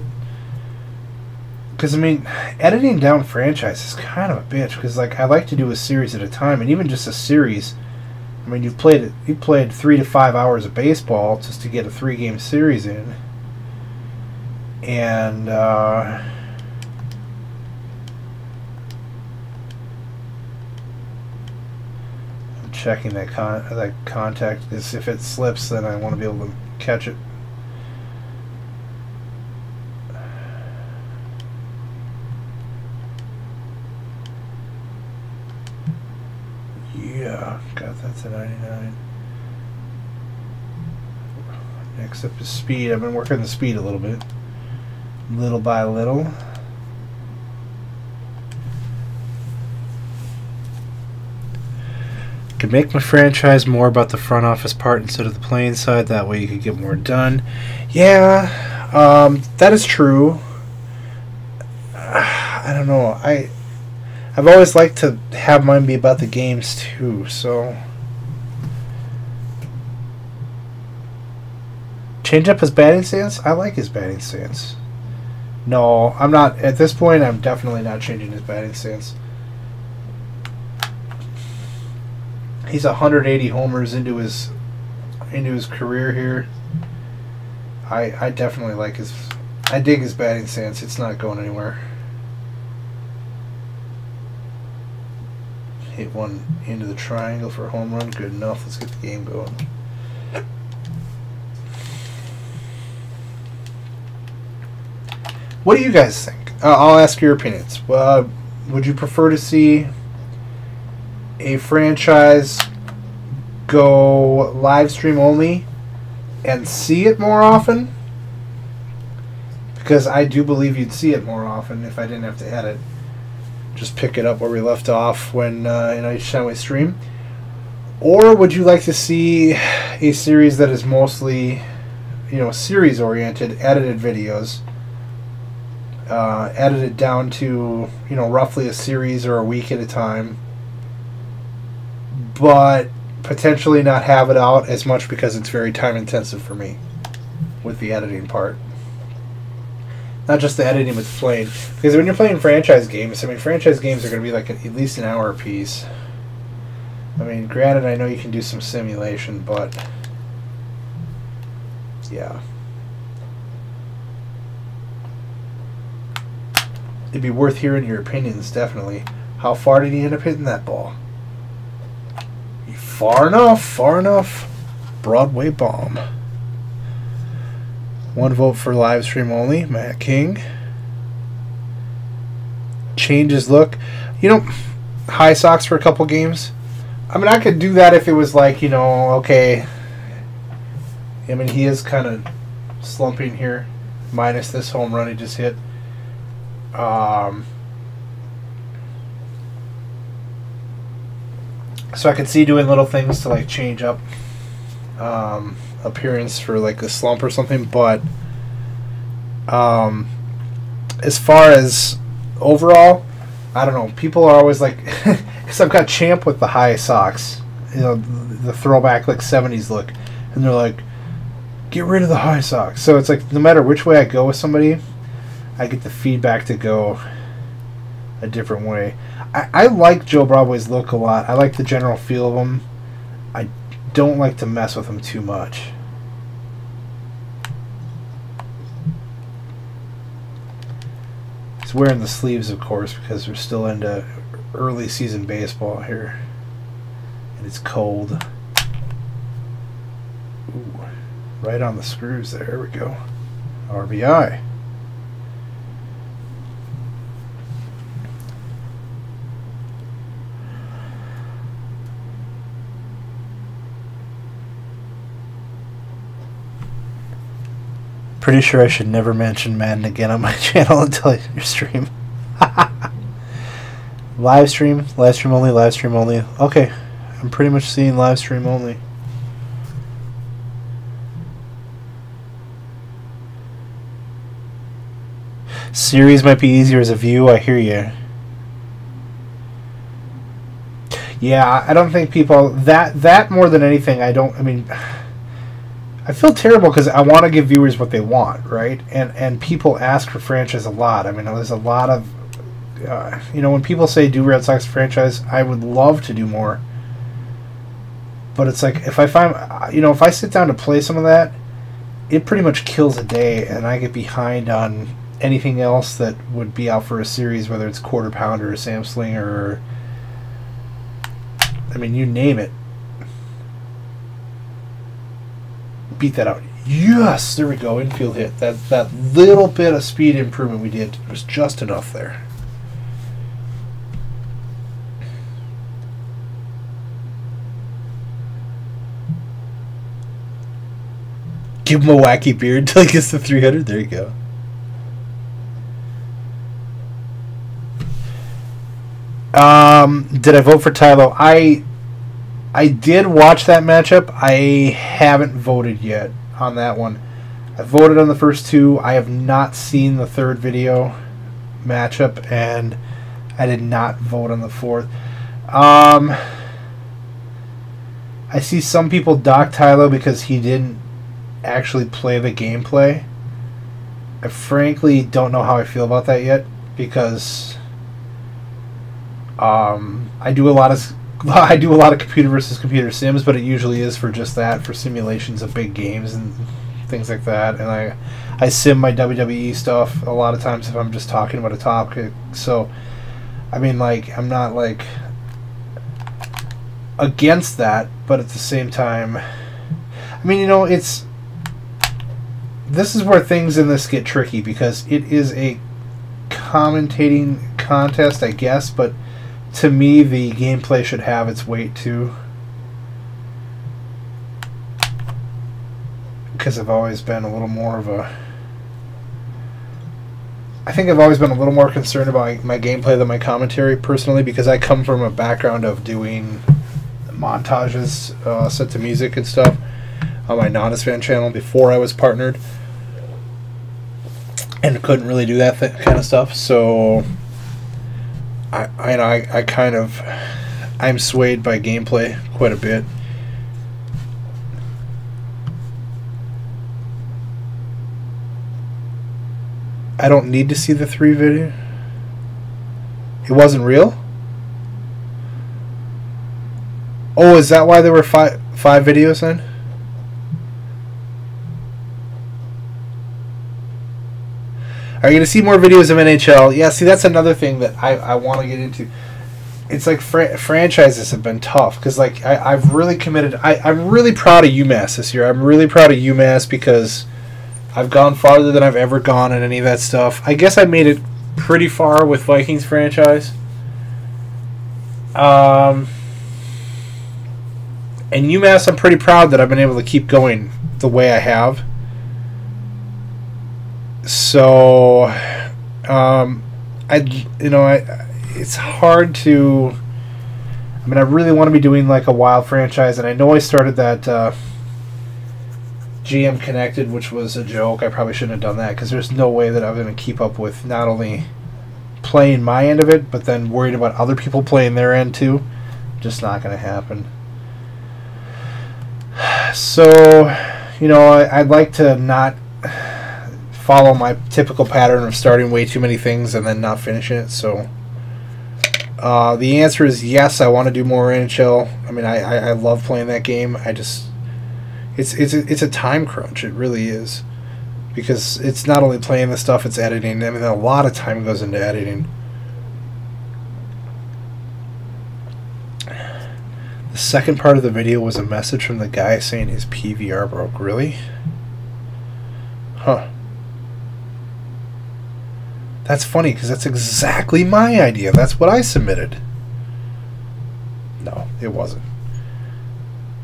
[SPEAKER 1] Because I mean, editing down franchise is kind of a bitch. Because like I like to do a series at a time, and even just a series. I mean, you played. You played three to five hours of baseball just to get a three-game series in, and uh, I'm checking that con that contact. Is if it slips, then I want to be able to catch it. Yeah, a 99. Next up is speed. I've been working the speed a little bit. Little by little. Could make my franchise more about the front office part instead of the playing side. That way you could get more done. Yeah, um, that is true. [sighs] I don't know. I I've always liked to have mine be about the games too, so change up his batting stance. I like his batting stance. No, I'm not at this point. I'm definitely not changing his batting stance. He's 180 homers into his into his career here. I I definitely like his. I dig his batting stance. It's not going anywhere. Hit one into the triangle for a home run. Good enough. Let's get the game going. What do you guys think? Uh, I'll ask your opinions. Uh, would you prefer to see a franchise go live stream only and see it more often? Because I do believe you'd see it more often if I didn't have to edit. Just pick it up where we left off when uh, in each time we stream. Or would you like to see a series that is mostly, you know, series oriented, edited videos? Uh, edited down to you know roughly a series or a week at a time, but potentially not have it out as much because it's very time intensive for me with the editing part. Not just the editing with playing, because when you're playing franchise games, I mean franchise games are going to be like at least an hour a piece. I mean, granted, I know you can do some simulation, but yeah. It'd be worth hearing your opinions, definitely. How far did he end up hitting that ball? Far enough, far enough. Broadway bomb. One vote for live stream only, Matt King. Changes look. You know, high socks for a couple games. I mean, I could do that if it was like, you know, okay. I mean, he is kind of slumping here, minus this home run he just hit. Um, so I could see doing little things to like change up um, appearance for like a slump or something, but um, as far as overall, I don't know. People are always like, [laughs] because I've got Champ with the high socks, you know, the throwback like '70s look, and they're like, get rid of the high socks. So it's like no matter which way I go with somebody, I get the feedback to go a different way. I, I like Joe Broadway's look a lot. I like the general feel of him. I don't like to mess with him too much. He's wearing the sleeves, of course, because we're still into early season baseball here. And it's cold. Ooh. Right on the screws there. There we go. RBI. Pretty sure I should never mention Madden again on my [laughs] channel until I stream. [laughs] live stream, live stream only, live stream only. Okay, I'm pretty much seeing live stream only. Series might be easier as a view. I hear you. Yeah, I don't think people that that more than anything. I don't. I mean, I feel terrible because I want to give viewers what they want, right? And and people ask for franchise a lot. I mean, there's a lot of, uh, you know, when people say do Red Sox franchise, I would love to do more. But it's like if I find, you know, if I sit down to play some of that, it pretty much kills a day, and I get behind on anything else that would be out for a series, whether it's Quarter Pounder or Sam Slinger or, I mean, you name it. Beat that out. Yes, there we go. Infield hit. That that little bit of speed improvement we did was just enough there. Give him a wacky beard until he gets to 300. There you go. Um, did I vote for Tylo? I I did watch that matchup. I haven't voted yet on that one. I voted on the first two. I have not seen the third video matchup, and I did not vote on the fourth. Um, I see some people dock Tylo because he didn't actually play the gameplay. I frankly don't know how I feel about that yet because um, I do a lot of I do a lot of computer versus computer sims, but it usually is for just that for simulations of big games and things like that. And I I sim my WWE stuff a lot of times if I'm just talking about a topic. So I mean, like I'm not like against that, but at the same time, I mean, you know, it's this is where things in this get tricky because it is a commentating contest, I guess, but to me, the gameplay should have its weight too. Because I've always been a little more of a. I think I've always been a little more concerned about my gameplay than my commentary personally because I come from a background of doing montages uh, set to music and stuff on my Nadasfan channel before I was partnered and couldn't really do that th- kind of stuff. So I, I, I, I kind of, I'm swayed by gameplay quite a bit. I don't need to see the three video. It wasn't real. Oh, is that why there were five five videos then? Are you going to see more videos of NHL? Yeah, see, that's another thing that I, I want to get into. It's like fr- franchises have been tough because, like, I, I've really committed. I, I'm really proud of UMass this year. I'm really proud of UMass because I've gone farther than I've ever gone in any of that stuff. I guess I made it pretty far with Vikings franchise. Um, and UMass, I'm pretty proud that I've been able to keep going the way I have so um, I you know I it's hard to I mean I really want to be doing like a wild franchise and I know I started that uh, GM Connected which was a joke. I probably shouldn't have done that because there's no way that I'm going to keep up with not only playing my end of it but then worried about other people playing their end too. Just not going to happen. [sighs] So you know I, I'd like to not follow my typical pattern of starting way too many things and then not finishing it. So uh, the answer is yes. I want to do more NHL. I mean, I, I, I, love playing that game. I just it's it's a, it's a time crunch. It really is because it's not only playing the stuff; it's editing. I mean, a lot of time goes into editing. The second part of the video was a message from the guy saying his PVR broke. Really? Huh. That's funny because that's exactly my idea. That's what I submitted. No, it wasn't.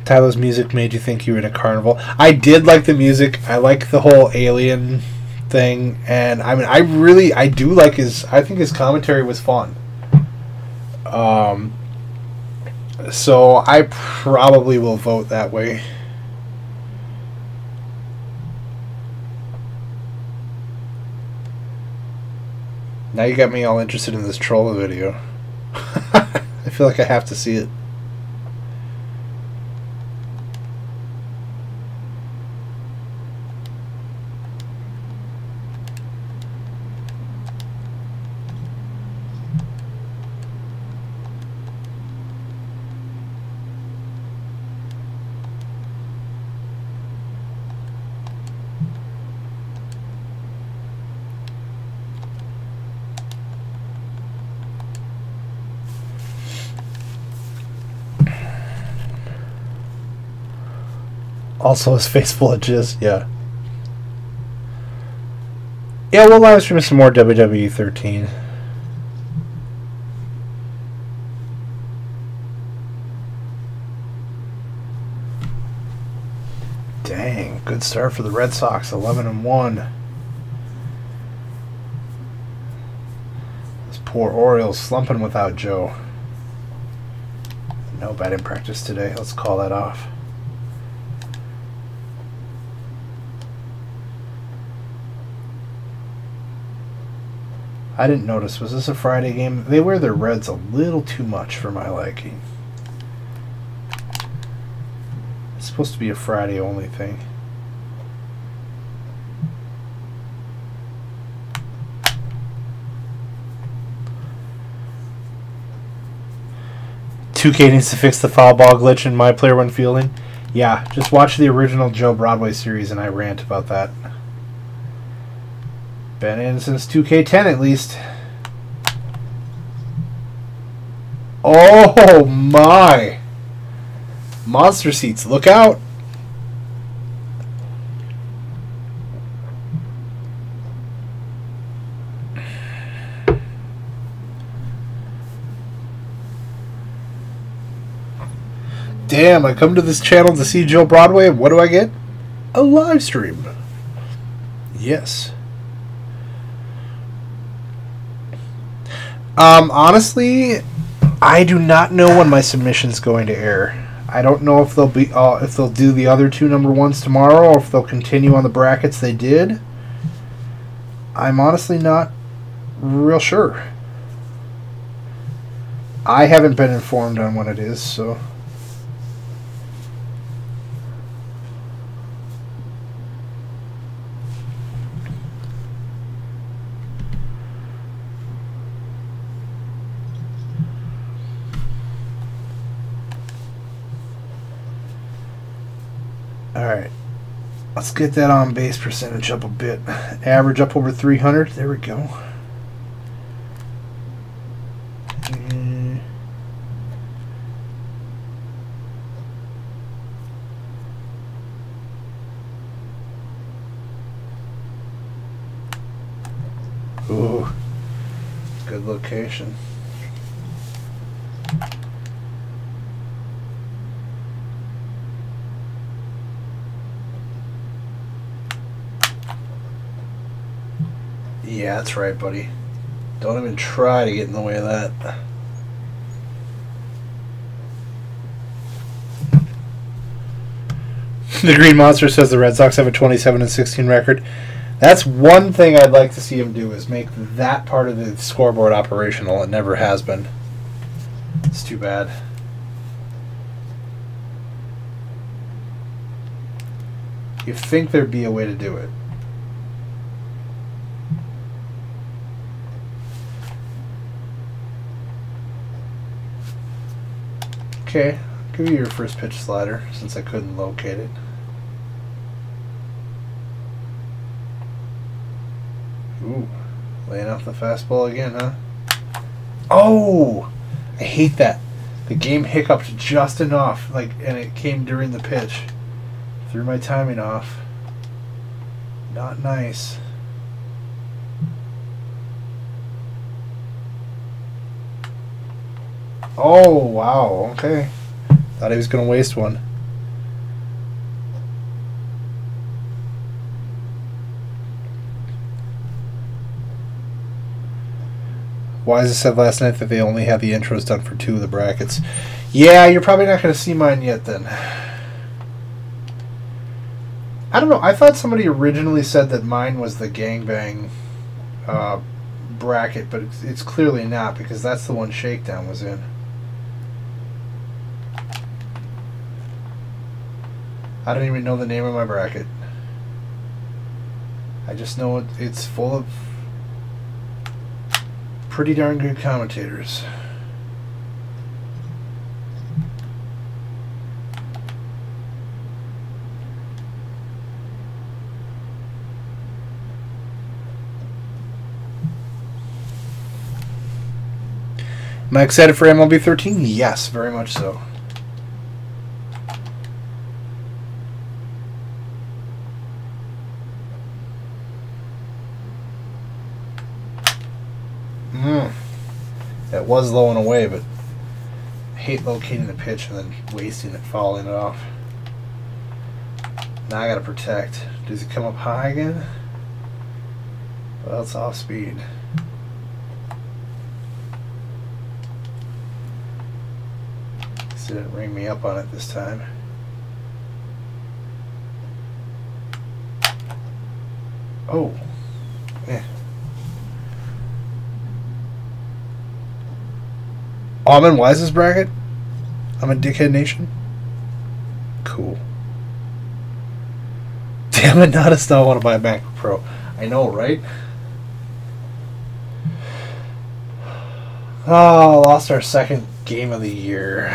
[SPEAKER 1] Tyler's music made you think you were in a carnival. I did like the music. I like the whole alien thing, and I mean, I really, I do like his. I think his commentary was fun. Um, so I probably will vote that way. Now you got me all interested in this troll video. [laughs] I feel like I have to see it. Also, his face full of jizz. Yeah. Yeah, we'll live stream some more WWE 13. Dang, good start for the Red Sox, 11 and 1. This poor Orioles slumping without Joe. No batting practice today. Let's call that off. I didn't notice. Was this a Friday game? They wear their reds a little too much for my liking. It's supposed to be a Friday only thing. Two K needs to fix the foul ball glitch in my player when fielding. Yeah, just watch the original Joe Broadway series and I rant about that. Been in since 2K10 at least. Oh my! Monster seats, look out! Damn, I come to this channel to see Joe Broadway, and what do I get? A live stream. Yes. Um, honestly, I do not know when my submission's going to air. I don't know if they'll be uh, if they'll do the other two number ones tomorrow or if they'll continue on the brackets they did. I'm honestly not real sure. I haven't been informed on when it is, so. Alright. Let's get that on base percentage up a bit. Average up over 300. There we go. Ooh, good location. Yeah, that's right, buddy. Don't even try to get in the way of that. The Green Monster says the Red Sox have a 27 and 16 record. That's one thing I'd like to see him do is make that part of the scoreboard operational. It never has been. It's too bad. You think there'd be a way to do it. Okay, give you your first pitch slider since I couldn't locate it. Ooh, laying off the fastball again, huh? Oh, I hate that. The game hiccuped just enough, like, and it came during the pitch. Threw my timing off. Not nice. Oh, wow. Okay. Thought he was going to waste one. Wise said last night that they only had the intros done for two of the brackets. Yeah, you're probably not going to see mine yet then. I don't know. I thought somebody originally said that mine was the gangbang uh, bracket, but it's, it's clearly not because that's the one Shakedown was in. I don't even know the name of my bracket. I just know it, it's full of pretty darn good commentators. Am I excited for MLB 13? Yes, very much so. Mm. It was low and away, but I hate locating the pitch and then wasting it, falling it off. Now I gotta protect. Does it come up high again? Well, it's off speed. This didn't ring me up on it this time. Oh. Yeah. In Wise's bracket? I'm in Dickhead Nation? Cool. Damn it, not a still want to buy a MacBook Pro. I know, right? Oh, lost our second game of the year.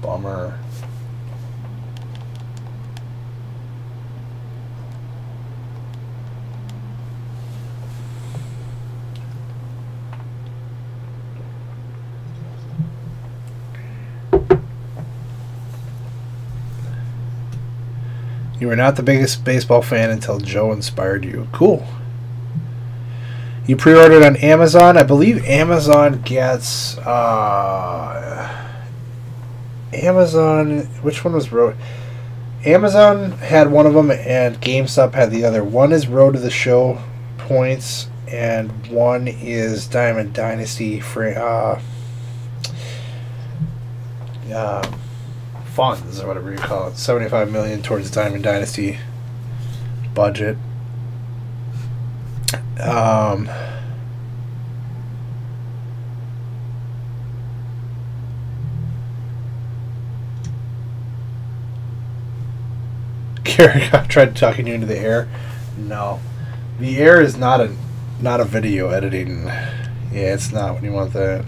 [SPEAKER 1] Bummer. You were not the biggest baseball fan until Joe inspired you. Cool. You pre-ordered on Amazon. I believe Amazon gets uh, Amazon. Which one was Road? Amazon had one of them, and GameStop had the other. One is Road to the Show points, and one is Diamond Dynasty for uh, uh, funds or whatever you call it. Seventy-five million towards Diamond Dynasty budget. Um, [laughs] Gary, I tried talking you into the air. No, the air is not a not a video editing. Yeah, it's not when you want that.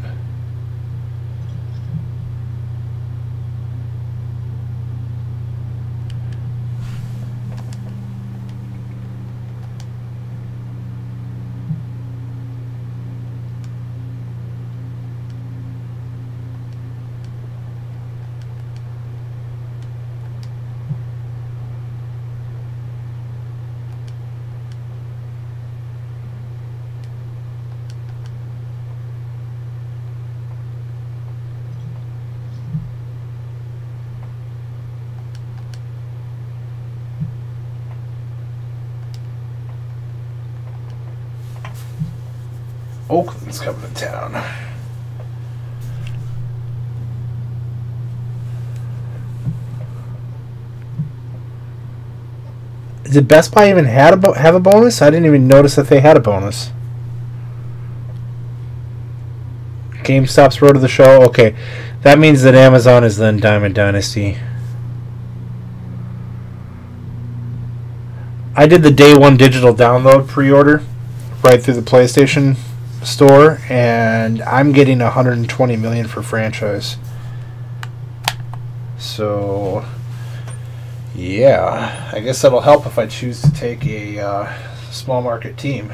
[SPEAKER 1] Oakland's coming to town. Did Best Buy even had a have a bonus? I didn't even notice that they had a bonus. GameStop's road to the show. Okay, that means that Amazon is then Diamond Dynasty. I did the day one digital download pre-order right through the PlayStation store, and I'm getting 120 million for franchise. So, yeah, I guess that'll help if I choose to take a uh, small market team.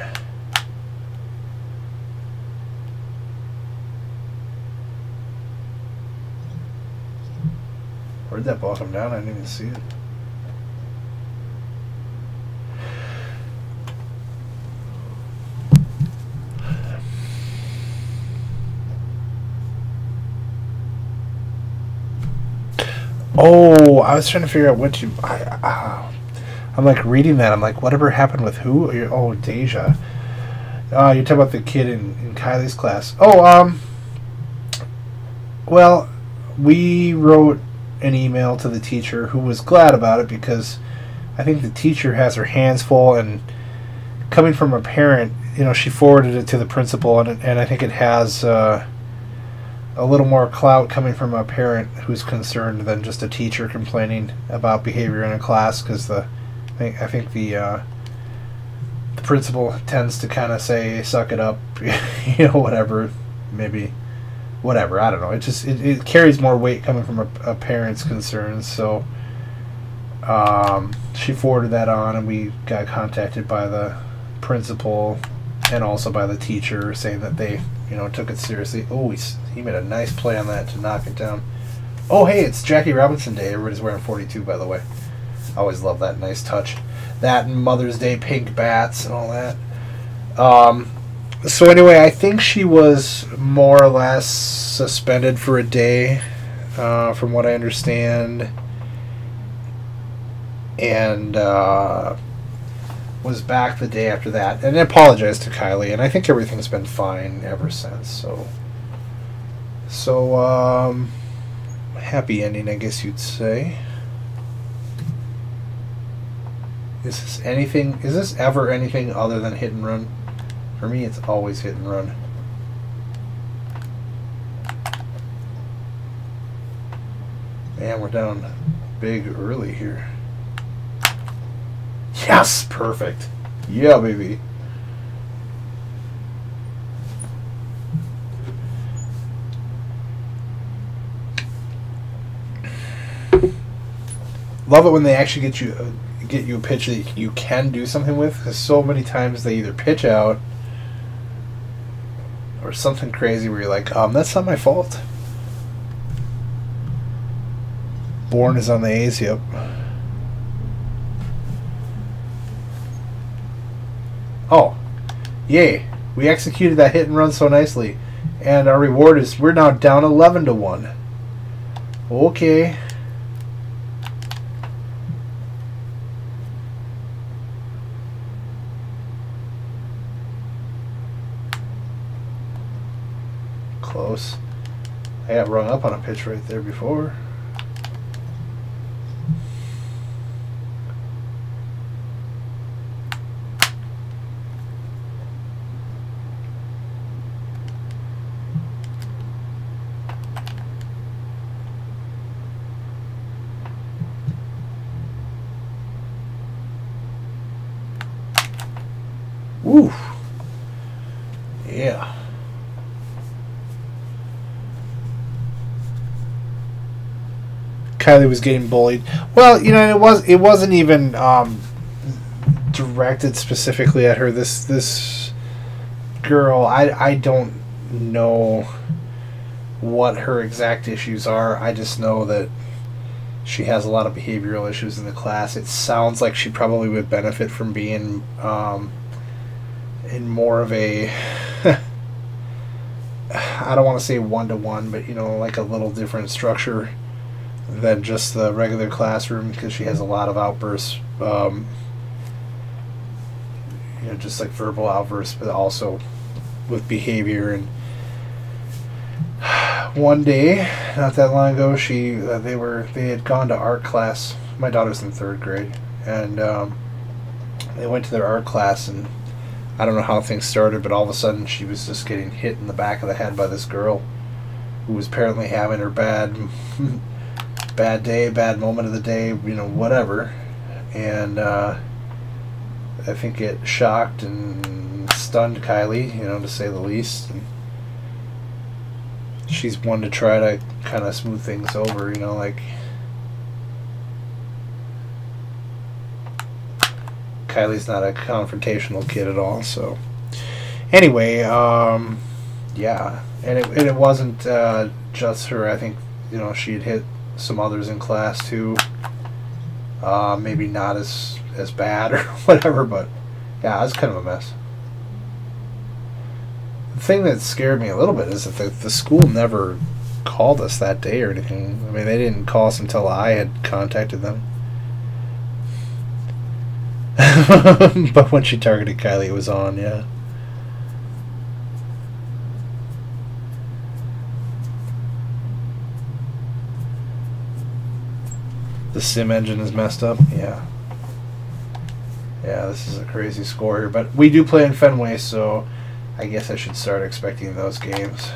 [SPEAKER 1] Where'd that ball come down? I didn't even see it. Oh, I was trying to figure out what you. I, uh, I'm like reading that. I'm like, whatever happened with who? Oh, Deja. Uh, you're talking about the kid in, in Kylie's class. Oh, um. Well, we wrote an email to the teacher who was glad about it because I think the teacher has her hands full and coming from a parent, you know, she forwarded it to the principal and, and I think it has uh, a little more clout coming from a parent who's concerned than just a teacher complaining about behavior in a class because the I think, I think the uh, the principal tends to kind of say suck it up [laughs] you know whatever maybe whatever i don't know. It just it, it carries more weight coming from a, a parent's concerns so um, she forwarded that on and we got contacted by the principal and also by the teacher saying that they you know took it seriously. Oh he, he made a nice play on that to knock it down. Oh hey it's jackie robinson day. Everybody's wearing 42 by the way. I always love that nice touch. That and mother's day pink bats and all that. Um, so anyway, I think she was more or less suspended for a day, uh, from what I understand, and uh, was back the day after that, and apologized to Kylie, and I think everything's been fine ever since. So, so um, happy ending, I guess you'd say. Is this anything? Is this ever anything other than hit and run? For me, it's always hit and run. Man, we're down big early here. Yes, perfect. Yeah, baby. Love it when they actually get you uh, get you a pitch that you can do something with. Because so many times they either pitch out or something crazy where you're like, um, that's not my fault. Bourn is on the A's, yep. Oh, yay! We executed that hit and run so nicely, and our reward is we're now down eleven to one. Okay. Close. I got rung up on a pitch right there before. Woo. Yeah. Kylie was getting bullied. Well, you know, it was it wasn't even um, directed specifically at her. This this girl, I I don't know what her exact issues are. I just know that she has a lot of behavioral issues in the class. It sounds like she probably would benefit from being um, in more of a [laughs] I don't want to say one to one, but you know, like a little different structure than just the regular classroom because she has a lot of outbursts. Um, you know, just like verbal outbursts, but also with behavior. And [sighs] one day, not that long ago, she uh, they were they had gone to art class. My daughter's in third grade, and um, they went to their art class and. I don't know how things started, but all of a sudden she was just getting hit in the back of the head by this girl who was apparently having her bad [laughs] bad day, bad moment of the day, you know, whatever. And uh, I think it shocked and stunned Kylie, you know, to say the least. And she's one to try to kind of smooth things over, you know, like. Kylie's not a confrontational kid at all, so. Anyway, um, yeah. And it, and it wasn't uh, just her. I think, you know, she had hit some others in class too. Uh, maybe not as as bad [laughs] or whatever, but yeah, it was kind of a mess. The thing that scared me a little bit is that the, the school never called us that day or anything. I mean, they didn't call us until I had contacted them. [laughs] but when she targeted Kylie, it was on, yeah. The sim engine is messed up. Yeah. Yeah, this is a crazy score here. But we do play in Fenway, so I guess I should start expecting those games.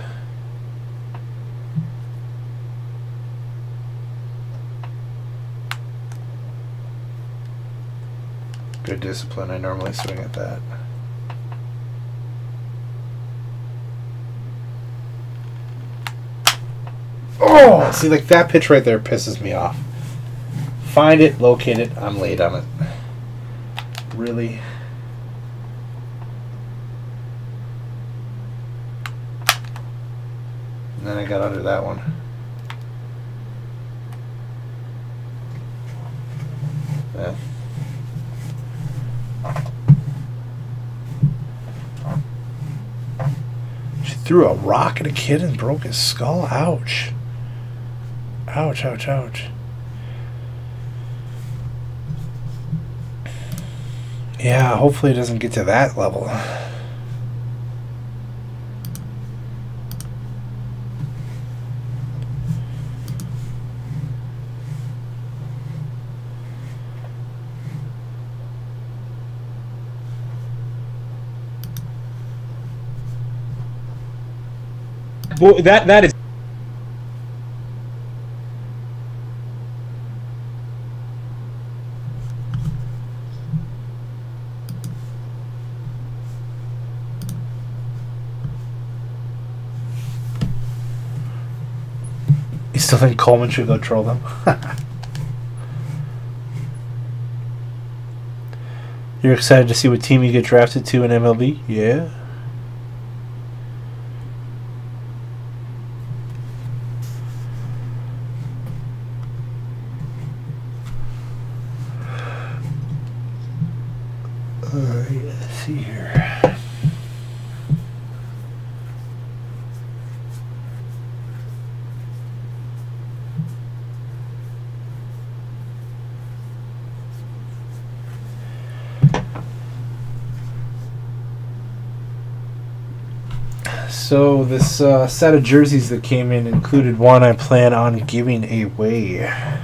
[SPEAKER 1] Good discipline. I normally swing at that. Oh, see, like that pitch right there pisses me off. Find it, locate it. I'm late on it. Really? And then I got under that one. Yeah. She threw a rock at a kid and broke his skull. Ouch. Ouch, ouch, ouch. Yeah, hopefully it doesn't get to that level.
[SPEAKER 5] Well, that that is.
[SPEAKER 1] You still think Coleman should go troll them? [laughs] You're excited to see what team you get drafted to in MLB? Yeah. This uh, set of jerseys that came in included one I plan on giving away. I'm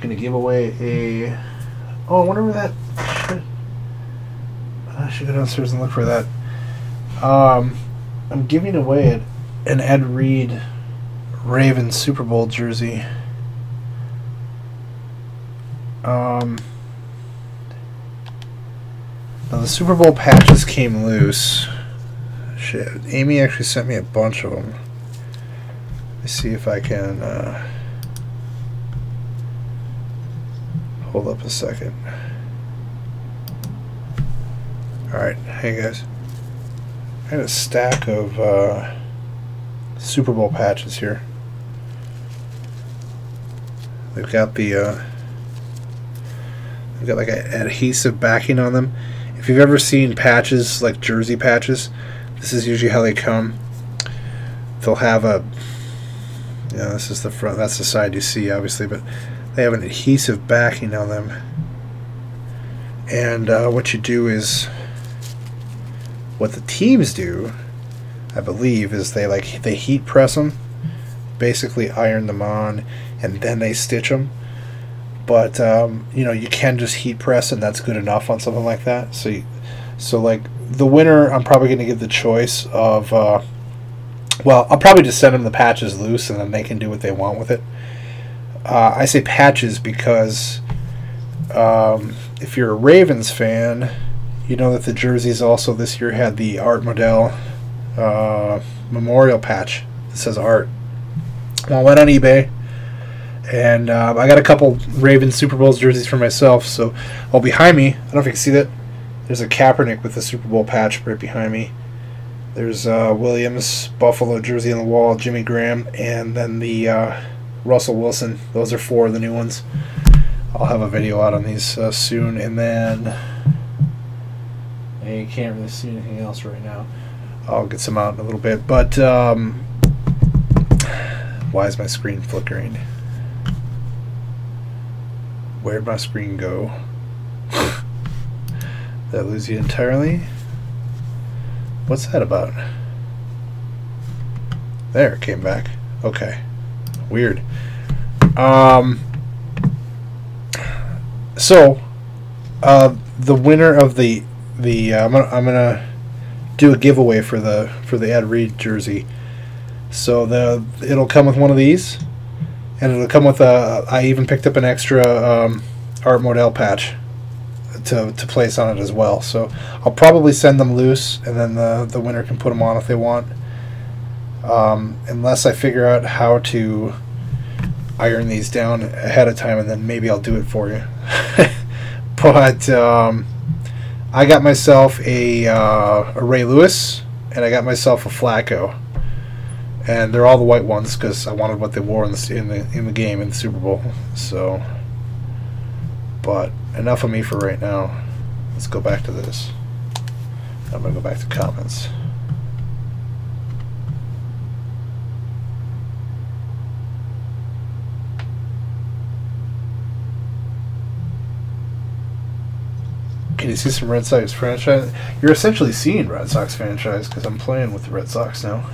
[SPEAKER 1] Gonna give away a. Oh, I wonder where that. I should go downstairs and look for that. Um, I'm giving away an, an Ed Reed Ravens Super Bowl jersey. Um. Now the Super Bowl patches came loose. Shit, Amy actually sent me a bunch of them. Let's see if I can uh, hold up a second. All right, hey guys, I got a stack of uh, Super Bowl patches here. They've got the uh, they've got like an adhesive backing on them if you've ever seen patches like jersey patches, this is usually how they come. They'll have a, this is the front, that's the side you see obviously, but they have an adhesive backing on them. And uh, what you do is, what the teams do, I believe, is they like they heat press them, basically iron them on, and then they stitch them but um, you know you can just heat press and that's good enough on something like that. So you, so like the winner i'm probably going to give the choice of uh, well i'll probably just send them the patches loose and then they can do what they want with it. Uh, i say patches because um, if you're a ravens fan you know that the jerseys also this year had the Art Modell uh, memorial patch that says art. Well, I went on ebay and um, I got a couple Ravens Super Bowls jerseys for myself. So, well, behind me, I don't know if you can see that. There's a Kaepernick with the Super Bowl patch right behind me. There's uh, Williams, Buffalo jersey on the wall, Jimmy Graham, and then the uh, Russell Wilson. Those are four of the new ones. I'll have a video out on these uh, soon, and then you can't really see anything else right now. I'll get some out in a little bit, but um, why is my screen flickering? Where'd my screen go? that lose you entirely? What's that about? There, it came back. Okay. Weird. Um, so, uh, the winner of the the uh, I'm gonna I'm gonna do a giveaway for the for the Ed Reed jersey. So the it'll come with one of these, and it'll come with a. I even picked up an extra um, Art Modell patch to to place on it as well. So I'll probably send them loose, and then the the winner can put them on if they want. Um, unless I figure out how to iron these down ahead of time, and then maybe I'll do it for you. [laughs] but um, I got myself a, uh, a Ray Lewis, and I got myself a Flacco, and they're all the white ones because I wanted what they wore in the in the in the game in the Super Bowl. So, but enough of me for right now. Let's go back to this. I'm gonna go back to comments. Can you see some Red Sox franchise? You're essentially seeing Red Sox franchise because I'm playing with the Red Sox now.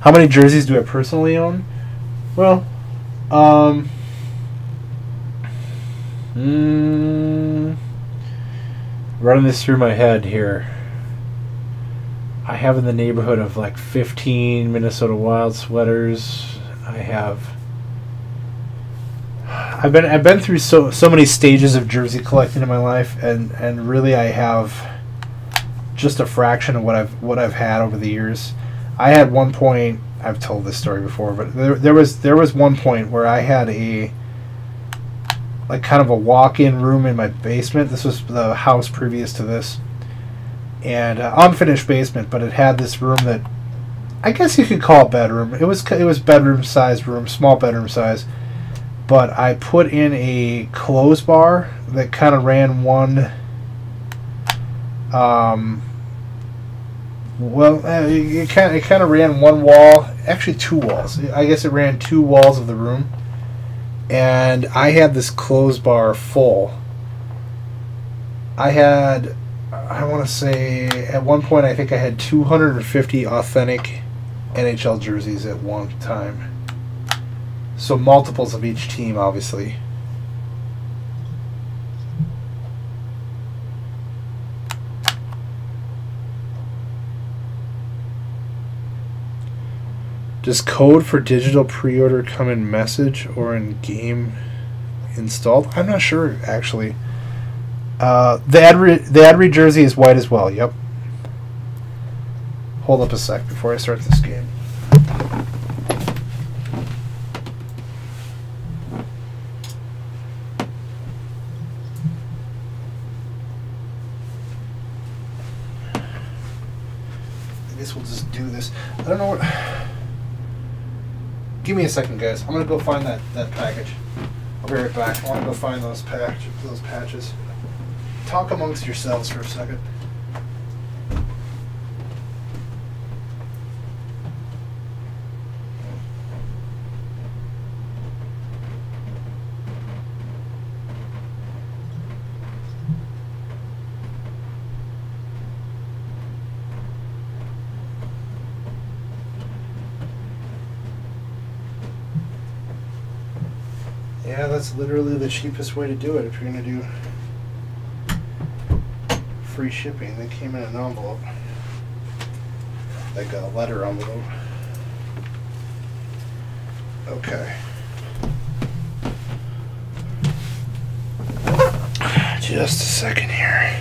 [SPEAKER 1] How many jerseys do I personally own? Well, um, mm, running this through my head here. I have in the neighborhood of like 15 Minnesota Wild sweaters. I have I've been I've been through so so many stages of jersey collecting in my life, and and really I have just a fraction of what I've what I've had over the years. I had one point I've told this story before, but there, there was there was one point where I had a like kind of a walk-in room in my basement. This was the house previous to this, and uh, unfinished basement, but it had this room that I guess you could call a bedroom. It was it was bedroom size room, small bedroom size but I put in a clothes bar that kind of ran one. Um, well, uh, it kind of, it kind of ran one wall, actually two walls. I guess it ran two walls of the room, and I had this clothes bar full. I had, I want to say, at one point I think I had 250 authentic NHL jerseys at one time. So multiples of each team, obviously. Does code for digital pre-order come in message or in game installed? I'm not sure actually. Uh, the ad the jersey is white as well. Yep. Hold up a sec before I start this game. I guess we'll just do this. I don't know what. Give me a second, guys. I'm gonna go find that, that package. I'll be right back. I want to go find those patch those patches. Talk amongst yourselves for a second. Yeah, that's literally the cheapest way to do it if you're going to do free shipping. They came in an envelope, like a letter envelope. Okay. Just a second here.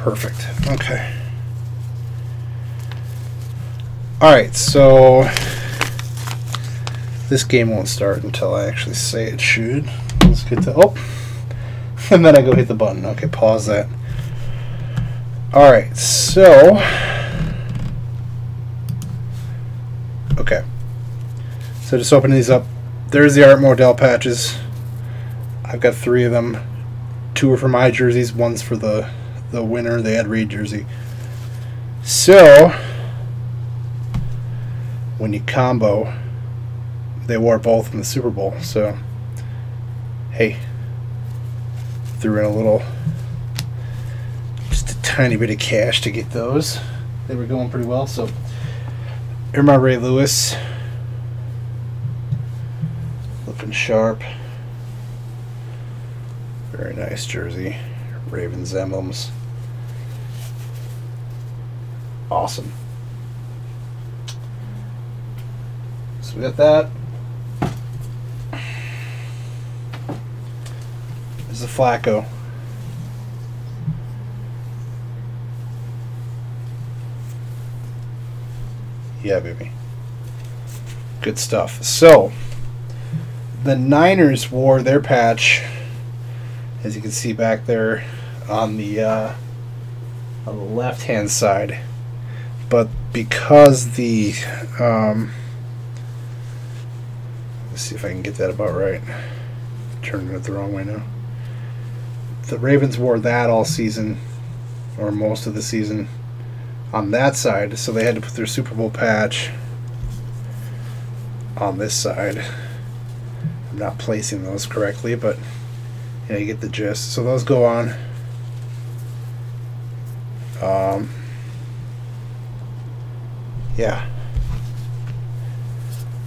[SPEAKER 1] Perfect. Okay. All right, so this game won't start until I actually say it should. Let's get to oh, [laughs] and then I go hit the button. Okay, pause that. All right, so okay, so just open these up. There's the Art Modell patches. I've got three of them. Two are for my jerseys. One's for the the winner, the Ed Reed jersey. So when you combo, they wore both in the Super Bowl. So hey, threw in a little, just a tiny bit of cash to get those. They were going pretty well. So my Ray Lewis, looking sharp. Very nice jersey. Ravens emblems. Awesome. So we got that. This is a Flacco. Yeah, baby. Good stuff. So, the Niners wore their patch, as you can see back there on the uh, on the left hand side. But because the um, let's see if I can get that about right. Turning it the wrong way now. The Ravens wore that all season, or most of the season, on that side, so they had to put their Super Bowl patch on this side. I'm not placing those correctly, but you know, you get the gist. So those go on. Um, yeah.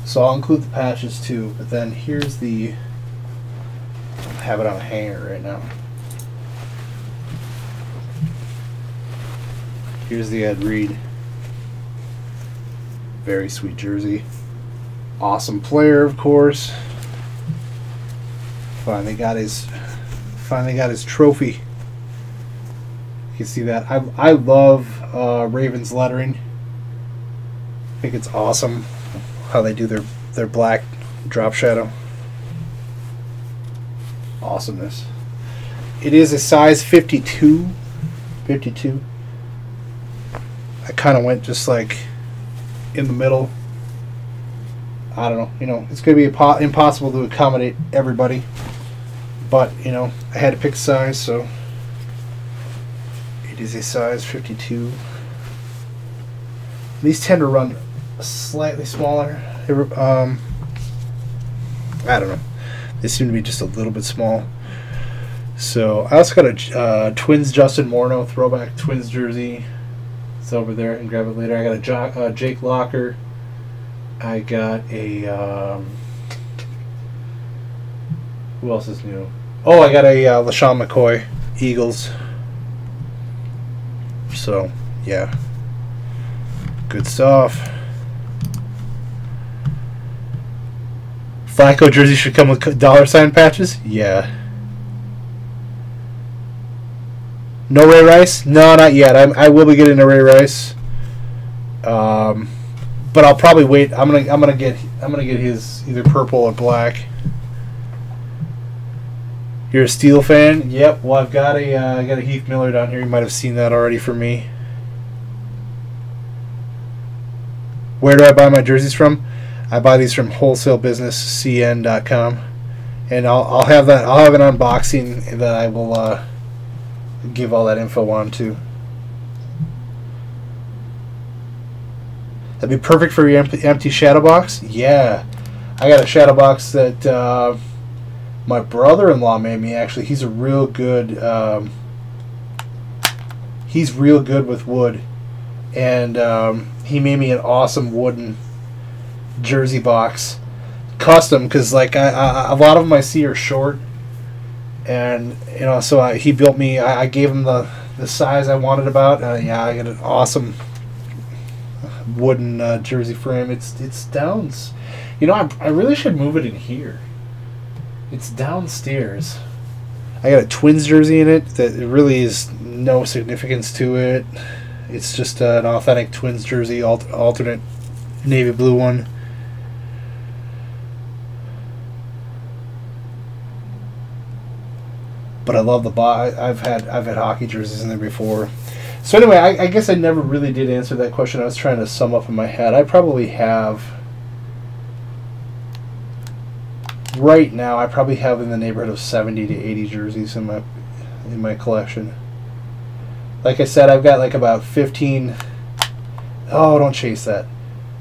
[SPEAKER 1] So I'll include the patches too, but then here's the. I have it on a hanger right now. Here's the Ed Reed. Very sweet jersey. Awesome player, of course. Finally got his finally got his trophy. You can see that. I, I love uh, Ravens lettering. I think it's awesome how they do their, their black drop shadow. Awesomeness. It is a size 52. 52. I kind of went just like in the middle. I don't know. You know, it's going to be impo- impossible to accommodate everybody. But, you know, I had to pick a size, so it is a size 52. These tend to run slightly smaller. They were, Um, I don't know. They seem to be just a little bit small. So I also got a uh, Twins Justin Morneau throwback Twins jersey. It's over there. I can grab it later. I got a jo- uh, Jake Locker. I got a. Um, who else is new? Oh, I got a uh, LeSean McCoy Eagles. So, yeah. Good stuff. Flacco jersey should come with dollar sign patches? Yeah. No Ray Rice? No, not yet. I'm, I will be getting a Ray Rice. Um, but I'll probably wait. I'm gonna I'm gonna get I'm gonna get his either purple or black. You're a Steel fan? Yep. Well, I've got a uh, I got a Heath Miller down here. You might have seen that already for me. Where do I buy my jerseys from? I buy these from wholesalebusinesscn.com, and I'll I'll have that I'll have an unboxing that I will uh, give all that info on too. That'd be perfect for your empty, empty shadow box. Yeah, I got a shadow box that uh, my brother-in-law made me. Actually, he's a real good. Um, he's real good with wood, and um, he made me an awesome wooden jersey box, custom. Because like I, I, a lot of them I see are short, and you know, so I, he built me. I, I gave him the the size I wanted about. Uh, yeah, I got an awesome wooden uh, jersey frame. It's it's downs. You know, I, I really should move it in here. It's downstairs. I got a Twins jersey in it that really is no significance to it. It's just uh, an authentic Twins jersey, alt- alternate navy blue one. But I love the bo- I- I've had I've had hockey jerseys in there before. So anyway, I, I guess I never really did answer that question. I was trying to sum up in my head. I probably have right now. I probably have in the neighborhood of seventy to eighty jerseys in my in my collection. Like I said, I've got like about fifteen. Oh, don't chase that.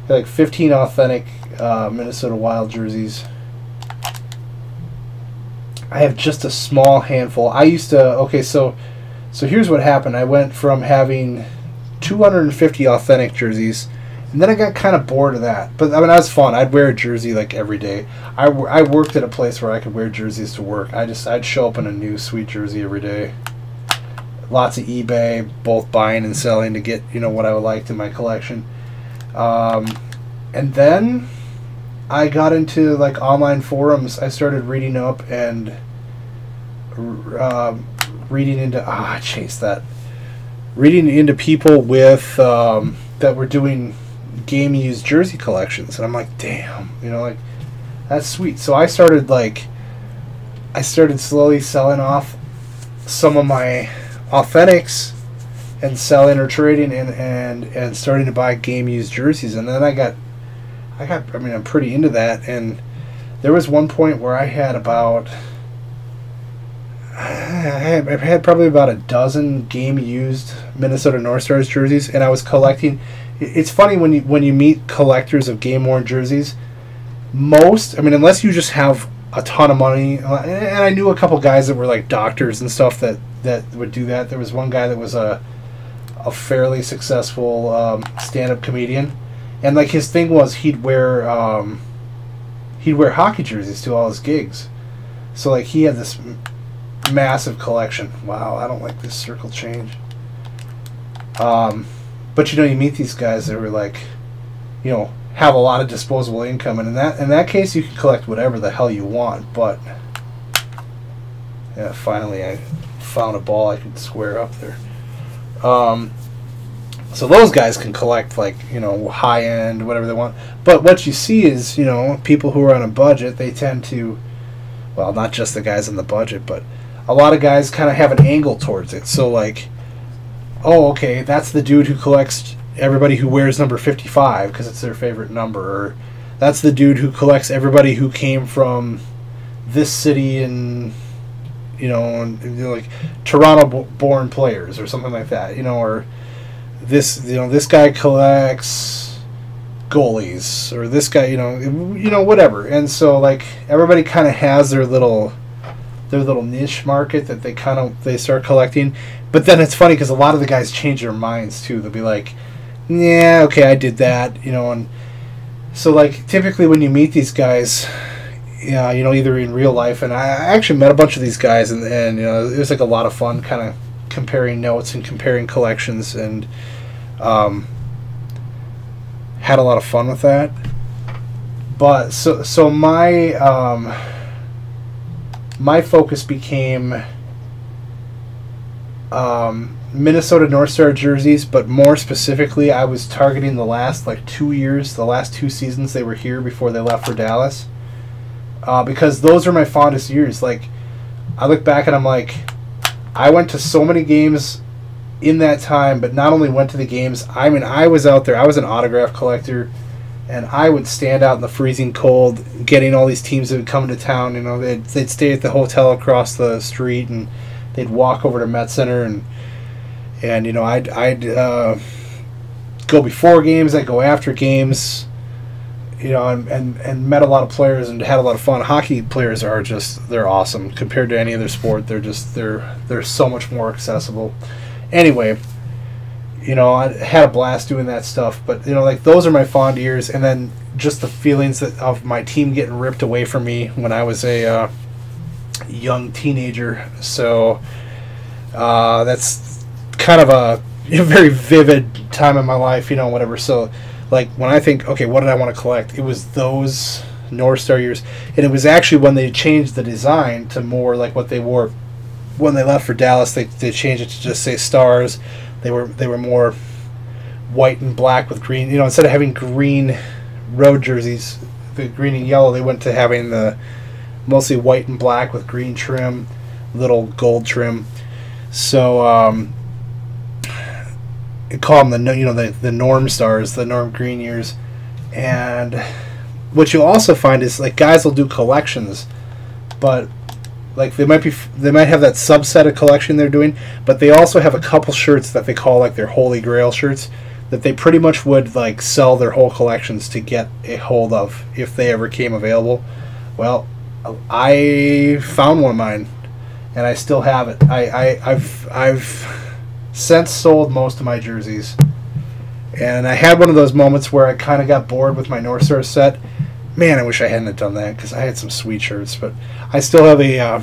[SPEAKER 1] Like fifteen authentic uh, Minnesota Wild jerseys. I have just a small handful. I used to. Okay, so so here's what happened. I went from having 250 authentic jerseys, and then I got kind of bored of that. But I mean, that was fun. I'd wear a jersey like every day. I, I worked at a place where I could wear jerseys to work. I just I'd show up in a new sweet jersey every day. Lots of eBay, both buying and selling to get you know what I liked in my collection. Um, and then I got into like online forums. I started reading up and uh, reading into ah, chase that. Reading into people with um, that were doing game used jersey collections, and I'm like, damn, you know, like that's sweet. So I started like, I started slowly selling off some of my authentics and selling or trading and and and starting to buy game used jerseys, and then I got, I got, I mean, I'm pretty into that, and there was one point where I had about. I had, I've had probably about a dozen game used Minnesota North Stars jerseys, and I was collecting. It's funny when you when you meet collectors of game worn jerseys. Most, I mean, unless you just have a ton of money, uh, and I knew a couple guys that were like doctors and stuff that that would do that. There was one guy that was a a fairly successful um, stand up comedian, and like his thing was he'd wear um, he'd wear hockey jerseys to all his gigs. So like he had this massive collection. Wow, I don't like this circle change. Um, but you know, you meet these guys that were like, you know, have a lot of disposable income, and in that in that case, you can collect whatever the hell you want. But yeah, finally, I found a ball I could square up there. Um, so those guys can collect like you know high end whatever they want. But what you see is you know people who are on a budget they tend to, well, not just the guys on the budget, but a lot of guys kind of have an angle towards it. So like, oh okay, that's the dude who collects everybody who wears number fifty five because it's their favorite number, or that's the dude who collects everybody who came from this city and you know, and, you know, like Toronto-born players or something like that, you know, or this, you know, this guy collects goalies or this guy, you know, you know, whatever. And so like everybody kind of has their little their little niche market that they kind of they start collecting. But then it's funny because a lot of the guys change their minds too. They'll be like, "Yeah, okay, I did that," you know, and so like typically when you meet these guys, yeah, you know, either in real life, and I actually met a bunch of these guys, and, and you know, it was like a lot of fun, kind of comparing notes and comparing collections, and um, had a lot of fun with that. But so so my um, my focus became um, Minnesota North Star jerseys, but more specifically, I was targeting the last like two years, the last two seasons they were here before they left for Dallas uh, because those are my fondest years. Like, I look back and I'm like, I went to so many games in that time, but not only went to the games. I mean, I was out there. I was an autograph collector, and I would stand out in the freezing cold, getting all these teams that would come to town. You know, they'd, they'd stay at the hotel across the street, and they'd walk over to Met Center, and and you know, I'd I'd uh, go before games. I'd go after games you know, and, and, and met a lot of players and had a lot of fun. Hockey players are just they're awesome compared to any other sport. They're just they're they're so much more accessible. Anyway, you know, I had a blast doing that stuff. But you know, like those are my fond years, and then just the feelings that, of my team getting ripped away from me when I was a uh, young teenager. So uh, that's kind of a, a [laughs] very vivid time in my life. You know, whatever. So like when I think, okay, what did I want to collect? It was those North Star years, and it was actually when they changed the design to more like what they wore when they left for Dallas, they, they changed it to just say Stars. They were they were more white and black with green. You know, instead of having green road jerseys, the green and yellow, they went to having the mostly white and black with green trim, little gold trim. So um, call them the you know the the norm stars, the norm green years, and what you'll also find is like guys will do collections, but like they might be they might have that subset of collection they're doing, but they also have a couple shirts that they call like their holy grail shirts that they pretty much would like sell their whole collections to get a hold of if they ever came available. Well, I found one of mine, and I still have it. I, I I've I've since sold most of my jerseys, and I had one of those moments where I kind of got bored with my North Star set. Man, I wish I hadn't done that because I had some sweet shirts, but I still have a uh,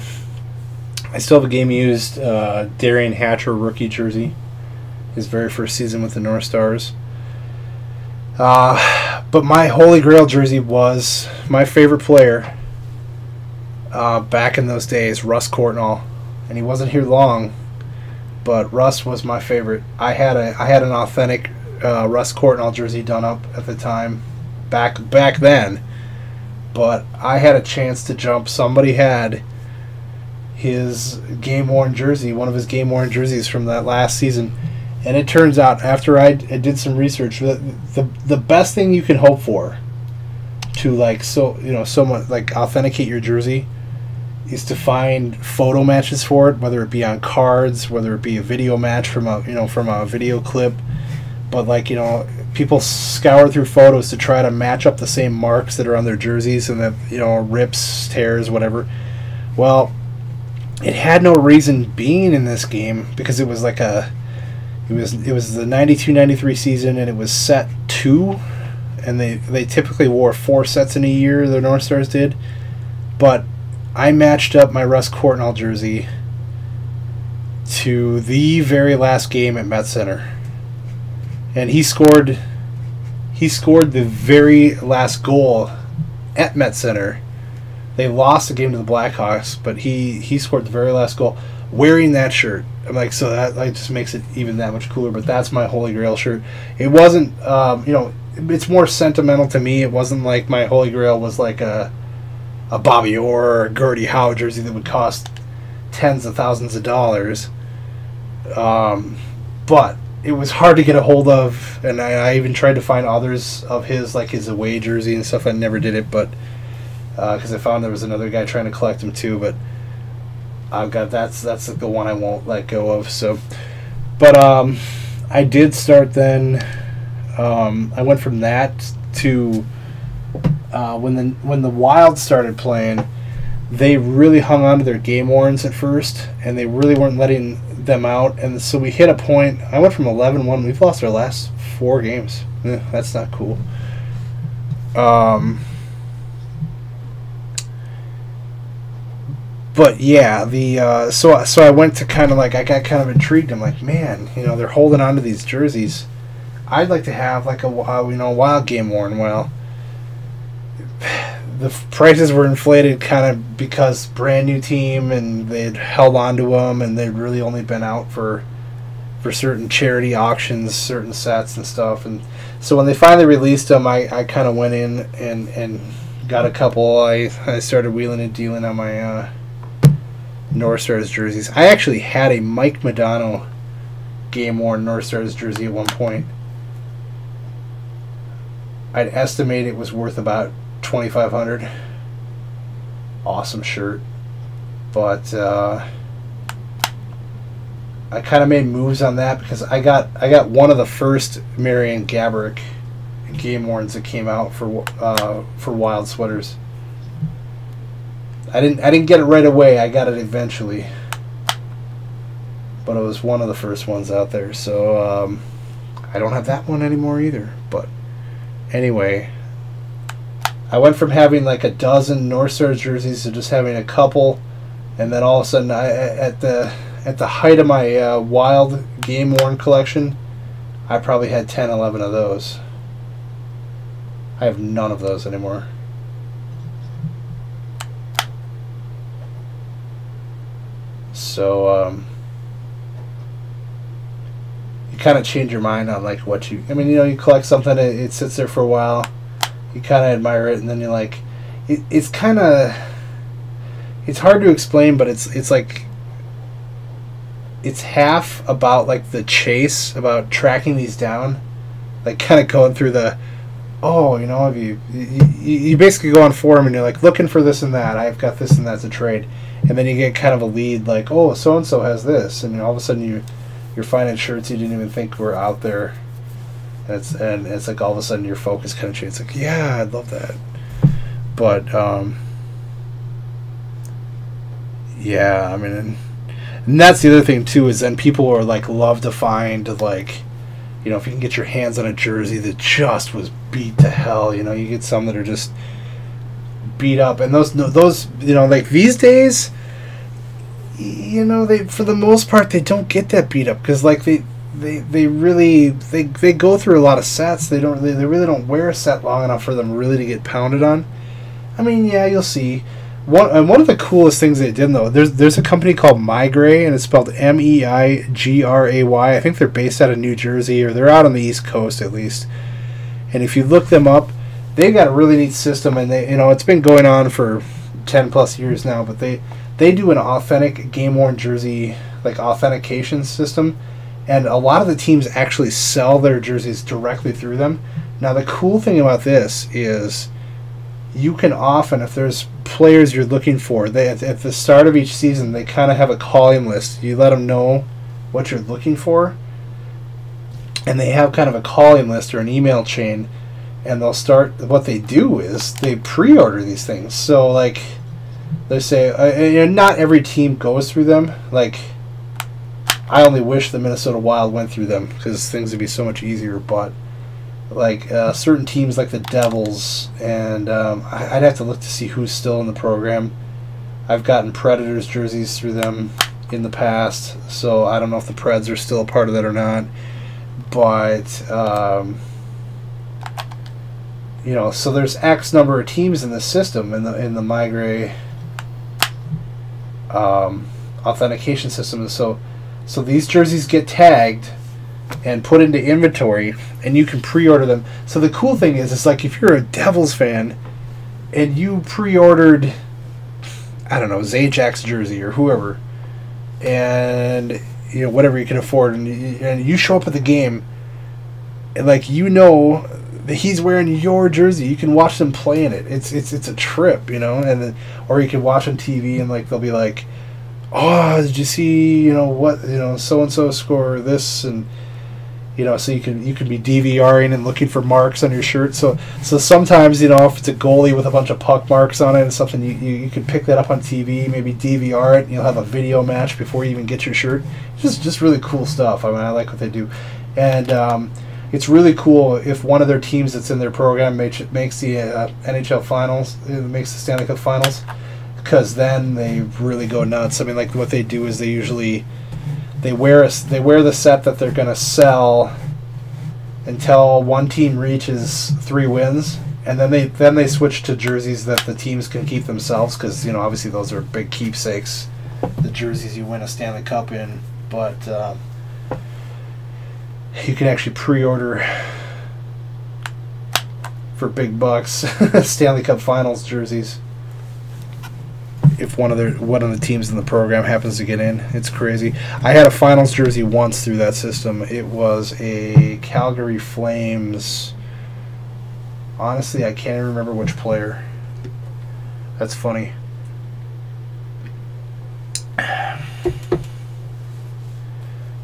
[SPEAKER 1] I still have a game used uh, Derian Hatcher rookie jersey, his very first season with the North Stars. Uh, but my Holy Grail jersey was my favorite player uh, back in those days, Russ Courtnall, and he wasn't here long, but Russ was my favorite. I had a I had an authentic uh, Russ Courtnall jersey done up at the time, back back then, but I had a chance to jump. Somebody had his game worn jersey, one of his game worn jerseys from that last season. And it turns out, after I, I did some research, the, the the best thing you can hope for to like so you know someone like authenticate your jersey is to find photo matches for it, whether it be on cards, whether it be a video match from a you know from a video clip. But like you know, people scour through photos to try to match up the same marks that are on their jerseys and the you know rips, tears, whatever. Well, it had no reason being in this game because it was like a it was it was the 92-93 season and it was set 2 and they they typically wore four sets in a year the North Stars did but I matched up my Russ Courtnall jersey to the very last game at Met Center and he scored he scored the very last goal at Met Center they lost the game to the Blackhawks, but he he scored the very last goal wearing that shirt. I'm like, so that like just makes it even that much cooler. But that's my Holy Grail shirt. It wasn't, um, you know, it's more sentimental to me. It wasn't like my Holy Grail was like a a Bobby Orr or a Gordie Howe jersey that would cost tens of thousands of dollars. Um, but it was hard to get a hold of, and I, I even tried to find others of his, like his away jersey and stuff. I never did it, but because uh, I found there was another guy trying to collect them too, but I've got that's that's the one I won't let go of. So, but um, I did start then. Um, I went from that to uh, when the when the Wild started playing. They really hung on to their game worns at first, and they really weren't letting them out. And so we hit a point. I went from 11-1. We've lost our last four games. Eh, that's not cool. Um, but yeah, the uh, so so I went to kind of like I got kind of intrigued. I'm like, man, you know, they're holding on to these jerseys. I'd like to have like a uh, you know wild game worn. Well, the prices were inflated kind of because brand new team and they'd held on to them and they'd really only been out for for certain charity auctions, certain sets and stuff. And so when they finally released them, I, I kind of went in and and got a couple. I I started wheeling and dealing on my. Uh, North Stars jerseys. I actually had a Mike Modano game worn North Stars jersey at one point. I'd estimate it was worth about twenty five hundred. Awesome shirt, but uh, I kind of made moves on that because I got I got one of the first Marian Gaborik game worns that came out for uh, for Wild sweaters. I didn't I didn't get it right away. I got it eventually, but it was one of the first ones out there. So um, I don't have that one anymore either. But anyway, I went from having like a dozen North Stars jerseys to just having a couple, and then all of a sudden, I, at the at the height of my uh, wild game worn collection, I probably had 10, 11 of those. I have none of those anymore. So um, you kind of change your mind on like what you. I mean, you know, you collect something, it, it sits there for a while. You kind of admire it, and then you're like, it, it's kind of. It's hard to explain, but it's it's like. It's half about like the chase, about tracking these down, like kind of going through the oh, you know, you, you you basically go on forum and you're like looking for this and that. I've got this and that's a trade, and then you get kind of a lead like, oh, so and so has this, and all of a sudden you you're finding shirts you didn't even think were out there. And it's and it's like all of a sudden your focus kind of changes. Like, yeah, I'd love that, but um, yeah, I mean. And, and that's the other thing too is then people are like love to find like you know, if you can get your hands on a jersey that just was beat to hell, you know, you get some that are just beat up, and those those you know, like these days, you know, they for the most part they don't get that beat up because like they. They, they really they, they go through a lot of sets. They don't they, they really don't wear a set long enough for them really to get pounded on. I mean, yeah, you'll see. One and one of the coolest things they did though, there's there's a company called Meigray, and it's spelled M E I G R A Y. I think they're based out of New Jersey, or they're out on the East Coast at least. And if you look them up, they've got a really neat system, and they you know it's been going on for ten plus years now. But they they do an authentic game worn jersey like authentication system, and a lot of the teams actually sell their jerseys directly through them. Now the cool thing about this is you can often, if there's players you're looking for, they at, at the start of each season they kind of have a calling list. You let them know what you're looking for, and they have kind of a calling list or an email chain, and they'll start. What they do is they pre-order these things. So like, they say, uh, and not every team goes through them. Like, I only wish the Minnesota Wild went through them because things would be so much easier, but like uh, certain teams like the Devils, and um, I, would have to look to see who's still in the program. I've gotten Predators jerseys through them in the past, so I don't know if the Preds are still a part of that or not. But um, you know, so there's X number of teams in the system in the in the Meigray um, authentication system, and so so these jerseys get tagged and put into inventory and you can pre-order them. So the cool thing is it's like if you're a Devils fan and you pre-ordered I don't know, Zajac jersey or whoever and you know whatever you can afford and you, and you show up at the game and like you know that he's wearing your jersey you can watch them play in it it's it's it's a trip you know and or you can watch on TV and like they'll be like oh did you see you know what you know so and so score this and you know, so you can you can be DVRing and looking for marks on your shirt. So so sometimes you know if it's a goalie with a bunch of puck marks on it and something, you, you, you can pick that up on TV, maybe DVR it. And you'll have a video match before you even get your shirt. Just just really cool stuff. I mean, I like what they do, and. Um, it's really cool if one of their teams that's in their program makes, makes the uh, NHL finals, uh, makes the Stanley Cup finals, because then they really go nuts. I mean, like what they do is they usually they wear a, they wear the set that they're going to sell until one team reaches three wins, and then they then they switch to jerseys that the teams can keep themselves because you know obviously those are big keepsakes, the jerseys you win a Stanley Cup in. But um, you can actually pre-order for big bucks [laughs] Stanley Cup Finals jerseys if one of the one of the teams in the program happens to get in. It's crazy. I had a finals jersey once through that system. It was a Calgary Flames. Honestly, I can't even remember which player. That's funny.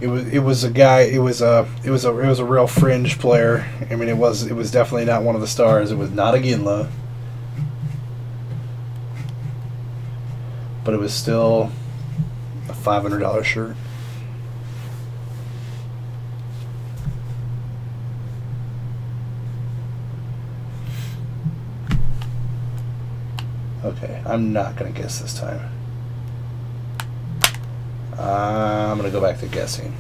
[SPEAKER 1] It was it was a guy. It was a it was a it was a real fringe player. I mean, it was it was definitely not one of the stars. It was not Iginla. But it was still a $500 shirt. Okay, I'm not going to guess this time. I'm going to go back to guessing.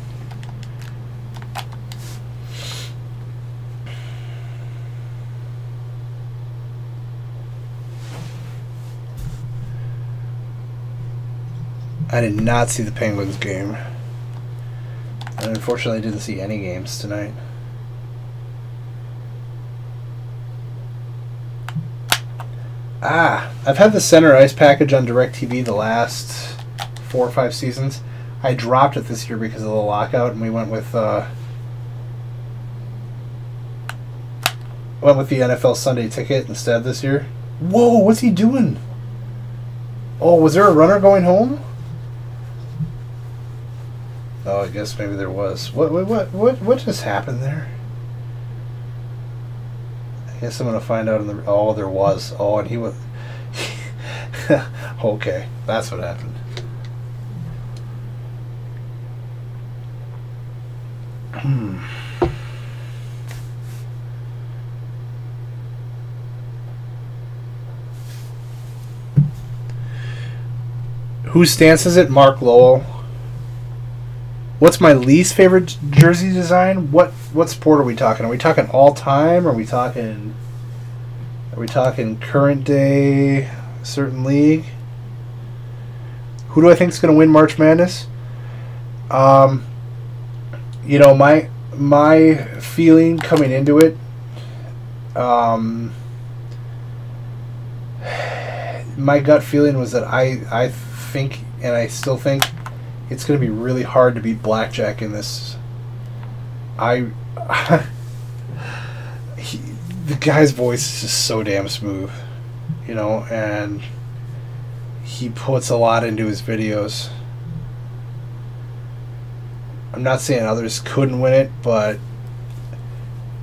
[SPEAKER 1] I did not see the Penguins game. And unfortunately, I didn't see any games tonight. Ah, I've had the center ice package on DirecTV the last four or five seasons. I dropped it this year because of the lockout, and we went with uh, went with the NFL Sunday ticket instead this year. Whoa, what's he doing? Oh, was there a runner going home? Oh, I guess maybe there was. What what what what, just happened there? I guess I'm gonna find out in the. Oh, there was. Oh, and he was. [laughs] okay, that's what happened. Hmm. Whose stance is it? Mark Lowell. What's my least favorite jersey design? What what sport are we talking? Are we talking all time? Are we talking? Are we talking current day? Certain league. Who do I think is going to win March Madness? Um, you know my my feeling coming into it. Um, [sighs] my gut feeling was that I I think and I still think it's going to be really hard to beat blackjack in this. I, [laughs] he, the guy's voice is just so damn smooth, you know, and he puts a lot into his videos. I'm not saying others couldn't win it, but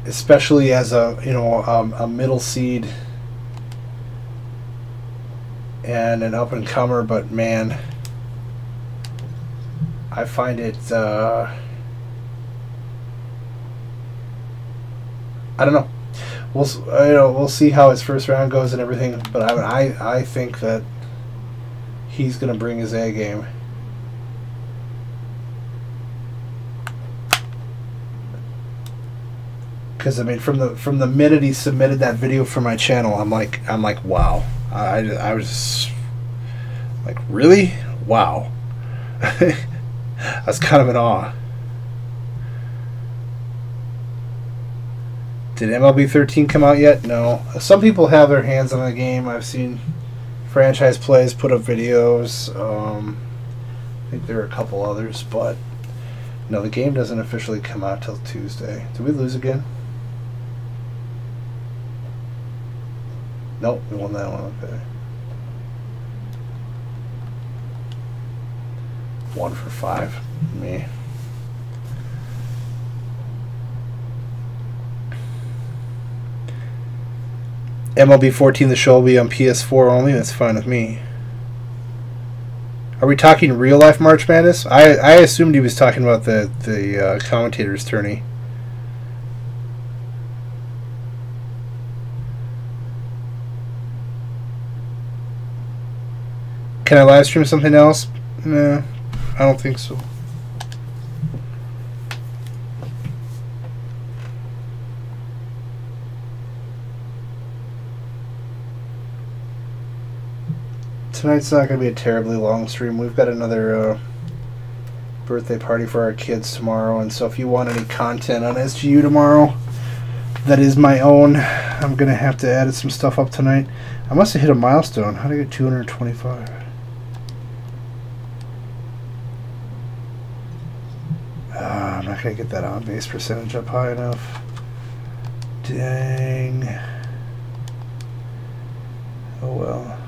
[SPEAKER 1] especially as a you know um, a middle seed and an up and comer, but man I find it. Uh, I don't know. We'll you know we'll see how his first round goes and everything, but I I I think that he's gonna bring his A game. Because I mean, from the from the minute he submitted that video for my channel, I'm like I'm like wow. I I was like really wow. [laughs] I was kind of in awe. Did MLB 13 come out yet? No. Some people have their hands on the game. I've seen franchise plays put up videos. Um, I think there are a couple others, but no, the game doesn't officially come out till Tuesday. Did we lose again? Nope, we won that one. Okay. One for five. Me. MLB 14, the show will be on PS4 only. That's fine with me. Are we talking real life March Madness? I, I assumed he was talking about the the uh, commentators tourney. Can I live stream something else? No. I don't think so. Tonight's not going to be a terribly long stream. We've got another uh, birthday party for our kids tomorrow, and so if you want any content on SGU tomorrow, that is my own. I'm going to have to edit some stuff up tonight. I must have hit a milestone. How did I get 225? Um, can't going to get that on base percentage up high enough. Dang. Oh well.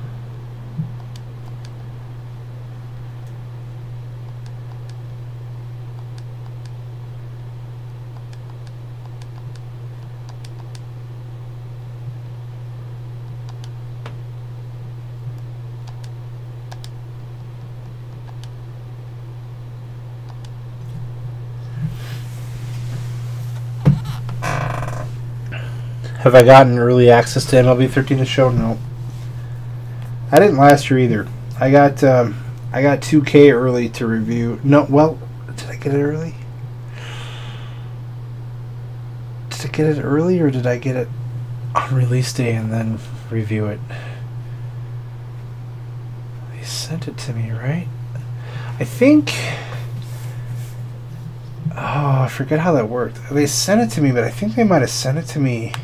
[SPEAKER 1] Have I gotten early access to MLB 13 to show? No. I didn't last year either. I got um, I got 2K early to review. No, well, did I get it early? Did I get it early or did I get it on release day and then review it? They sent it to me, right? I think. Oh, I forget how that worked. They sent it to me, but I think they might have sent it to me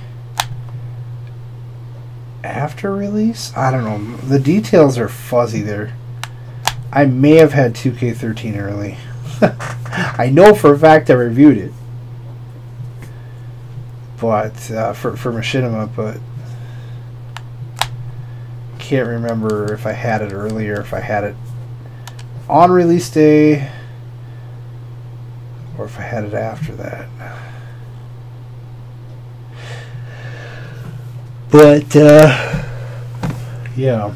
[SPEAKER 1] after release. I don't know. The details are fuzzy there. I may have had 2K13 early. [laughs] I know for a fact I reviewed it, but uh, for for Machinima, but can't remember if I had it earlier, if I had it on release day, or if I had it after that. But uh, yeah.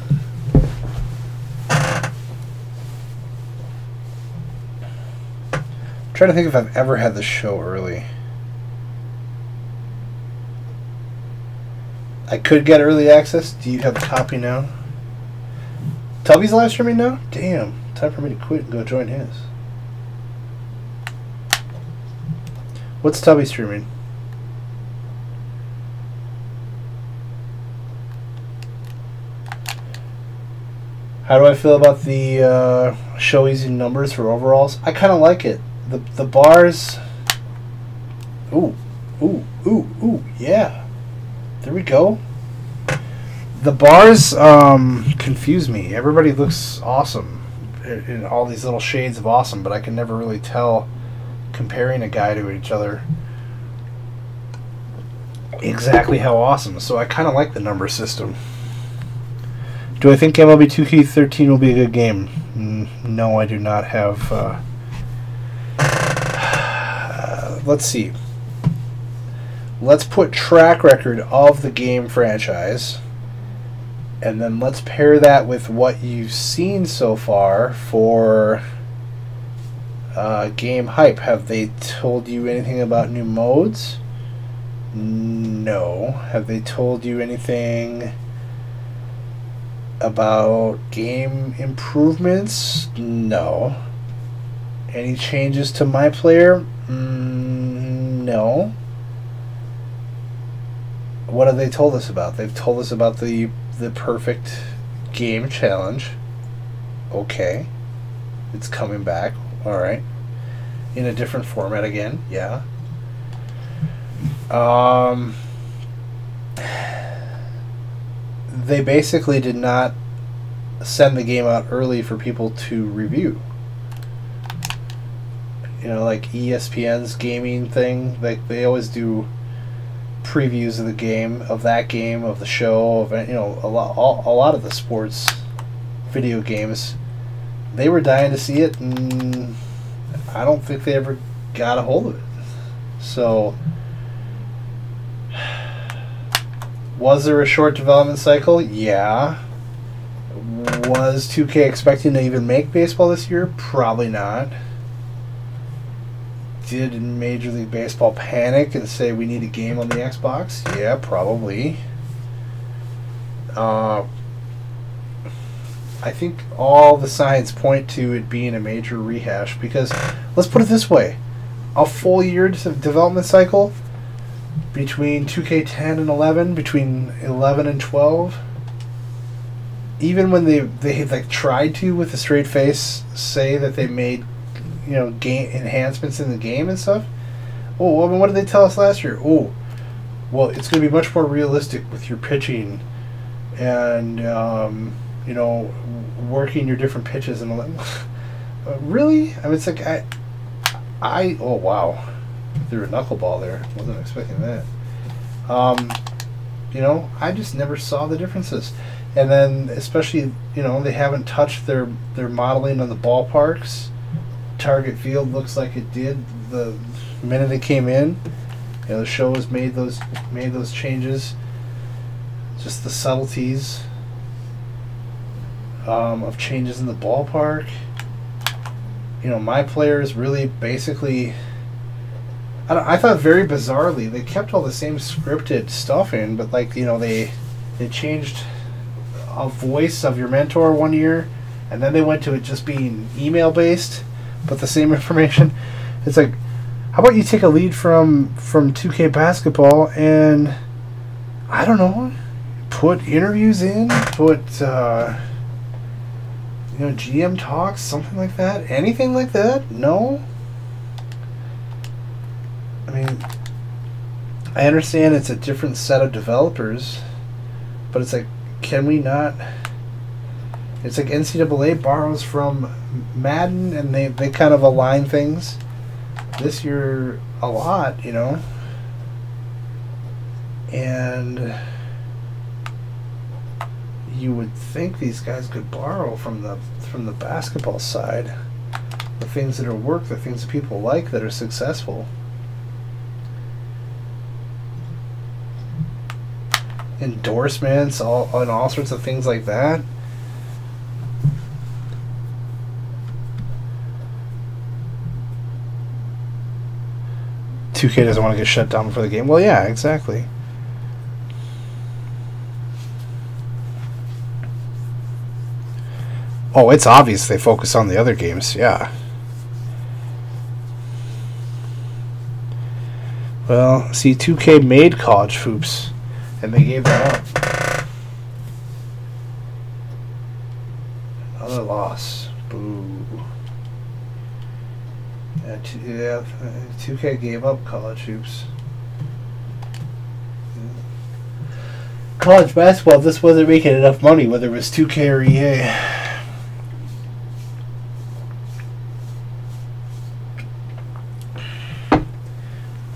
[SPEAKER 1] trying to think if I've ever had the show early. I could get early access. Do you have a copy now? Tubby's live streaming now? Damn. Time for me to quit and go join his. What's Tubby streaming? How do I feel about the uh, show easy numbers for overalls? I kind of like it. The the bars. Ooh, ooh, ooh, ooh, yeah. There we go. The bars um, confuse me. Everybody looks awesome in in all these little shades of awesome, but I can never really tell comparing a guy to each other exactly how awesome. So I kind of like the number system. Do I think MLB 2K13 will be a good game? Mm, No, I do not have. Uh, uh, [sighs] let's see. Let's put track record of the game franchise, and then let's pair that with what you've seen so far for uh, game hype. Have they told you anything about new modes? No. Have they told you anything? About game improvements? No. Any changes to my player? Mm, no. What have they told us about? They've told us about the the perfect game challenge. Okay. It's coming back. All right. In a different format again. Yeah. Um they basically did not send the game out early for people to review. You know, like ESPN's gaming thing, like they always do previews of the game, of that game, of the show, of you know, a lot, all, a lot of the sports video games. They were dying to see it, and I don't think they ever got a hold of it. So. Was there a short development cycle? Yeah. Was 2K expecting to even make baseball this year? Probably not. Did Major League Baseball panic and say we need a game on the Xbox? Yeah, probably. Uh, I think all the signs point to it being a major rehash because let's put it this way a full year de- development cycle between 2K10 and 11, between 11 and 12. Even when they they like tried to with a straight face say that they made you know game enhancements in the game and stuff. Oh, I mean, what did they tell us last year? Oh, well, it's going to be much more realistic with your pitching, and um, you know, working your different pitches and. [laughs] Uh, really? I mean, it's like I, I oh wow, threw a knuckleball there. Wasn't expecting that. Um, you know, I just never saw the differences. And then, especially, you know, they haven't touched their their modeling on the ballparks. Target Field looks like it did the minute it came in. You know, the show has made those made those changes. Just the subtleties um, of changes in the ballpark. You know, my players really basically. I, I thought very bizarrely they kept all the same scripted stuff in, but like you know they they changed a voice of your mentor one year, and then they went to it just being email based, but the same [laughs] information. It's like, how about you take a lead from from 2K basketball and I don't know, put interviews in, put uh, you know, GM talks, something like that? Anything like that? No? I mean, I understand it's a different set of developers, but it's like, can we not? It's like NCAA borrows from Madden and they, they kind of align things. This year, a lot, you know? And you would think these guys could borrow from the from the basketball side the things that are work, the things that people like that are successful. Endorsements, all and all sorts of things like that. Two K doesn't want to get shut down before the game. Well, yeah, exactly. Oh, it's obvious they focus on the other games, yeah. Well, see, 2K made college hoops, and they gave that up. Another loss. Boo. Yeah, t- yeah, 2K gave up college hoops. College basketball, this wasn't making enough money, whether it was 2K or EA.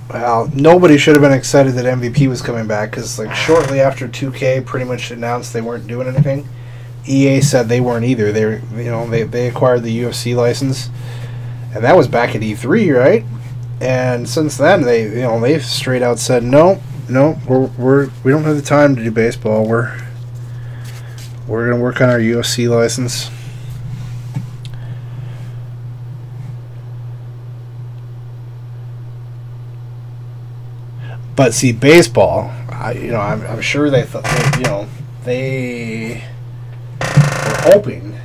[SPEAKER 1] Well, nobody should have been excited that MVP was coming back because, like, shortly after 2K pretty much announced they weren't doing anything, EA said they weren't either. They, you know, they they acquired the UFC license, and that was back at E3, right? And since then, they, you know, they've straight out said no, no, we're we're we don't have the time to do baseball. We're we're gonna work on our UFC license. But see, baseball, I, you know, I'm, I'm sure they thought, you know, they were hoping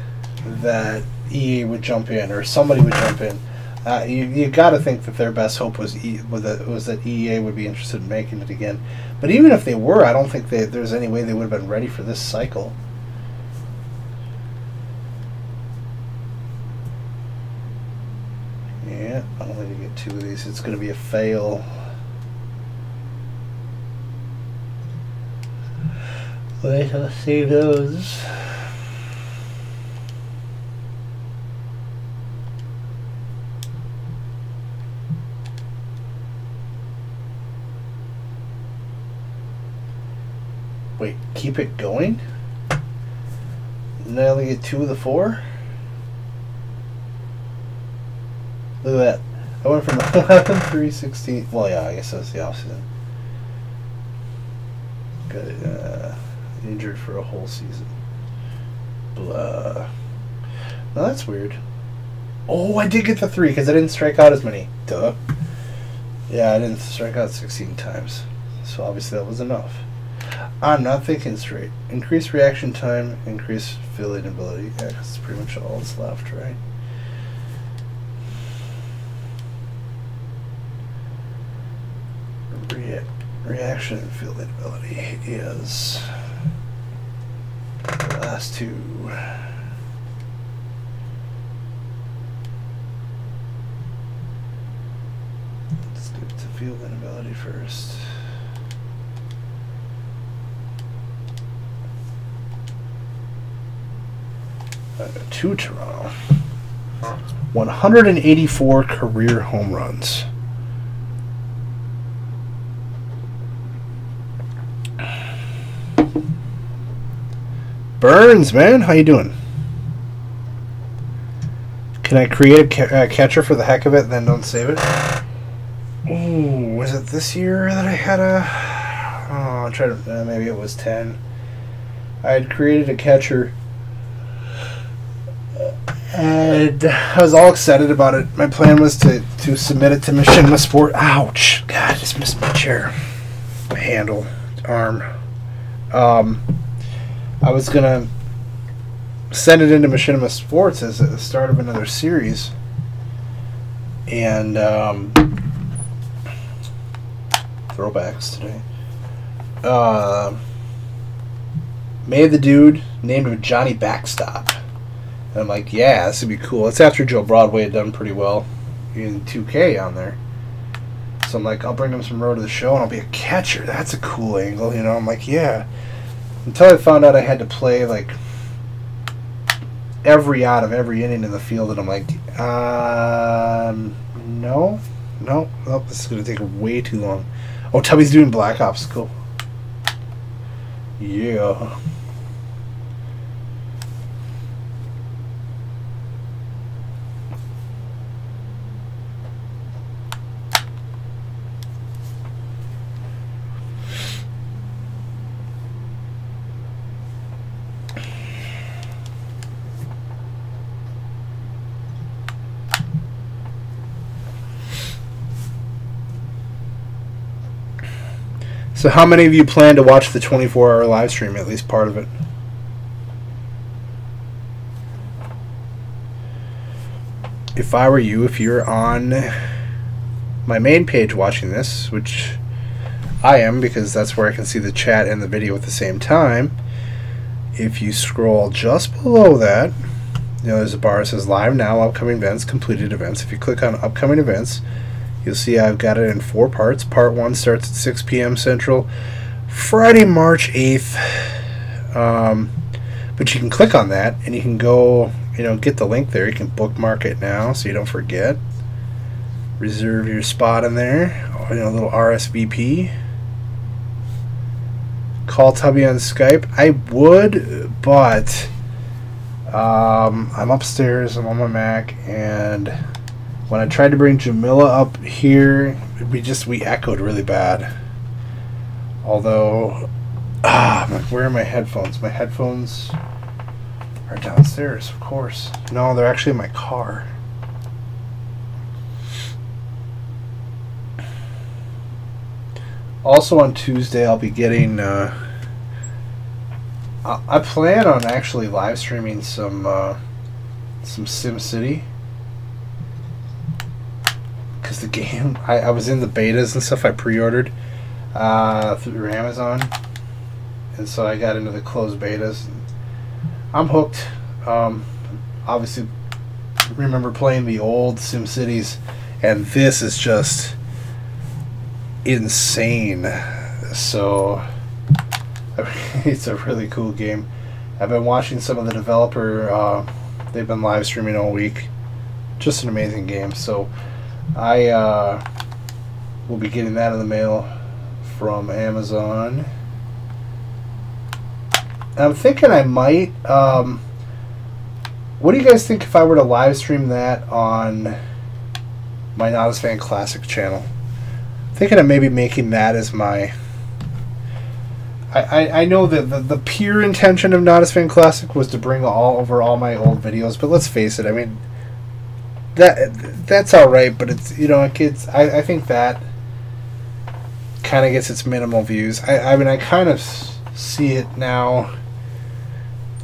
[SPEAKER 1] that EA would jump in or somebody would jump in. Uh, you you got to think that their best hope was e, was that was that EA would be interested in making it again. But even if they were, I don't think they, there's any way they would have been ready for this cycle. Yeah, I don't need to get two of these. It's going to be a fail. Wait, I'll save those. Wait, keep it going? And I only get two of the four? Look at that. I went from [laughs] 11, 3, 16. Well, yeah, I guess that's the opposite. Got uh, injured for a whole season. Blah. Now that's weird. Oh, I did get the three because I didn't strike out as many. Duh. Yeah, I didn't strike out 16 times. So obviously that was enough. I'm not thinking straight. Increase reaction time, increase fielding ability. Yeah, that's pretty much all that's left, right? Rea- reaction fielding ability is the last two. Let's do to fielding ability first. Uh, to Toronto. 184 career home runs. Burns, man, how you doing? Can I create a ca- uh, catcher for the heck of it, and then don't save it? Ooh, was it this year that I had a? Oh, I'm trying to. Uh, maybe it was ten. I had created a catcher and I was all excited about it. My plan was to, to submit it to Machinima Sport. Ouch! God, I just missed my chair, my handle, arm. Um, I was gonna send it into Machinima Sports as the start of another series, and um, throwbacks today. Uh, made the dude named him Johnny Backstop And I'm like, yeah, this would be cool. It's after Joe Broadway had done pretty well in 2K on there. So I'm like, I'll bring him some road to the show and I'll be a catcher. That's a cool angle, you know. I'm like, yeah. Until I found out I had to play like every out of every inning in the field, and I'm like, um, no, no, nope, this is gonna take way too long. Oh, Tubby's doing Black Ops. Cool. Yeah. So, how many of you plan to watch the 24 hour live stream, at least part of it? If I were you, if you're on my main page watching this, which I am because that's where I can see the chat and the video at the same time, if you scroll just below that, you know, there's a bar that says live now, upcoming events, completed events. If you click on upcoming events, You'll see I've got it in four parts. Part one starts at 6 p.m. Central, Friday, March 8th. Um, but you can click on that and you can go, you know, get the link there. You can bookmark it now so you don't forget. Reserve your spot in there. You know, a little RSVP. Call Tubby on Skype. I would, but um, I'm upstairs. I'm on my Mac and when I tried to bring Jamila up here, we just we echoed really bad. Although, ah, where are my headphones? My headphones are downstairs, of course. No, they're actually in my car. Also on Tuesday, I'll be getting. Uh, I, plan on actually live streaming some uh, some Sim City because the game I, I was in the betas and stuff I pre-ordered uh, through Amazon, and so I got into the closed betas. I'm hooked. Um, obviously, remember playing the old Sim Cities, and this is just insane. So [laughs] it's a really cool game. I've been watching some of the developer. Uh, they've been live streaming all week. Just an amazing game. So I uh, will be getting that in the mail from Amazon. I'm thinking I might. Um, what do you guys think if I were to live stream that on my Nadasfan Classic channel? I'm thinking of maybe making that as my. I, I, I know that the, the pure intention of Nadasfan Classic was to bring all over all my old videos, but let's face it, I mean, that that's all right, but it's you know, kids. I I think that kind of gets its minimal views. I I mean, I kind of see it now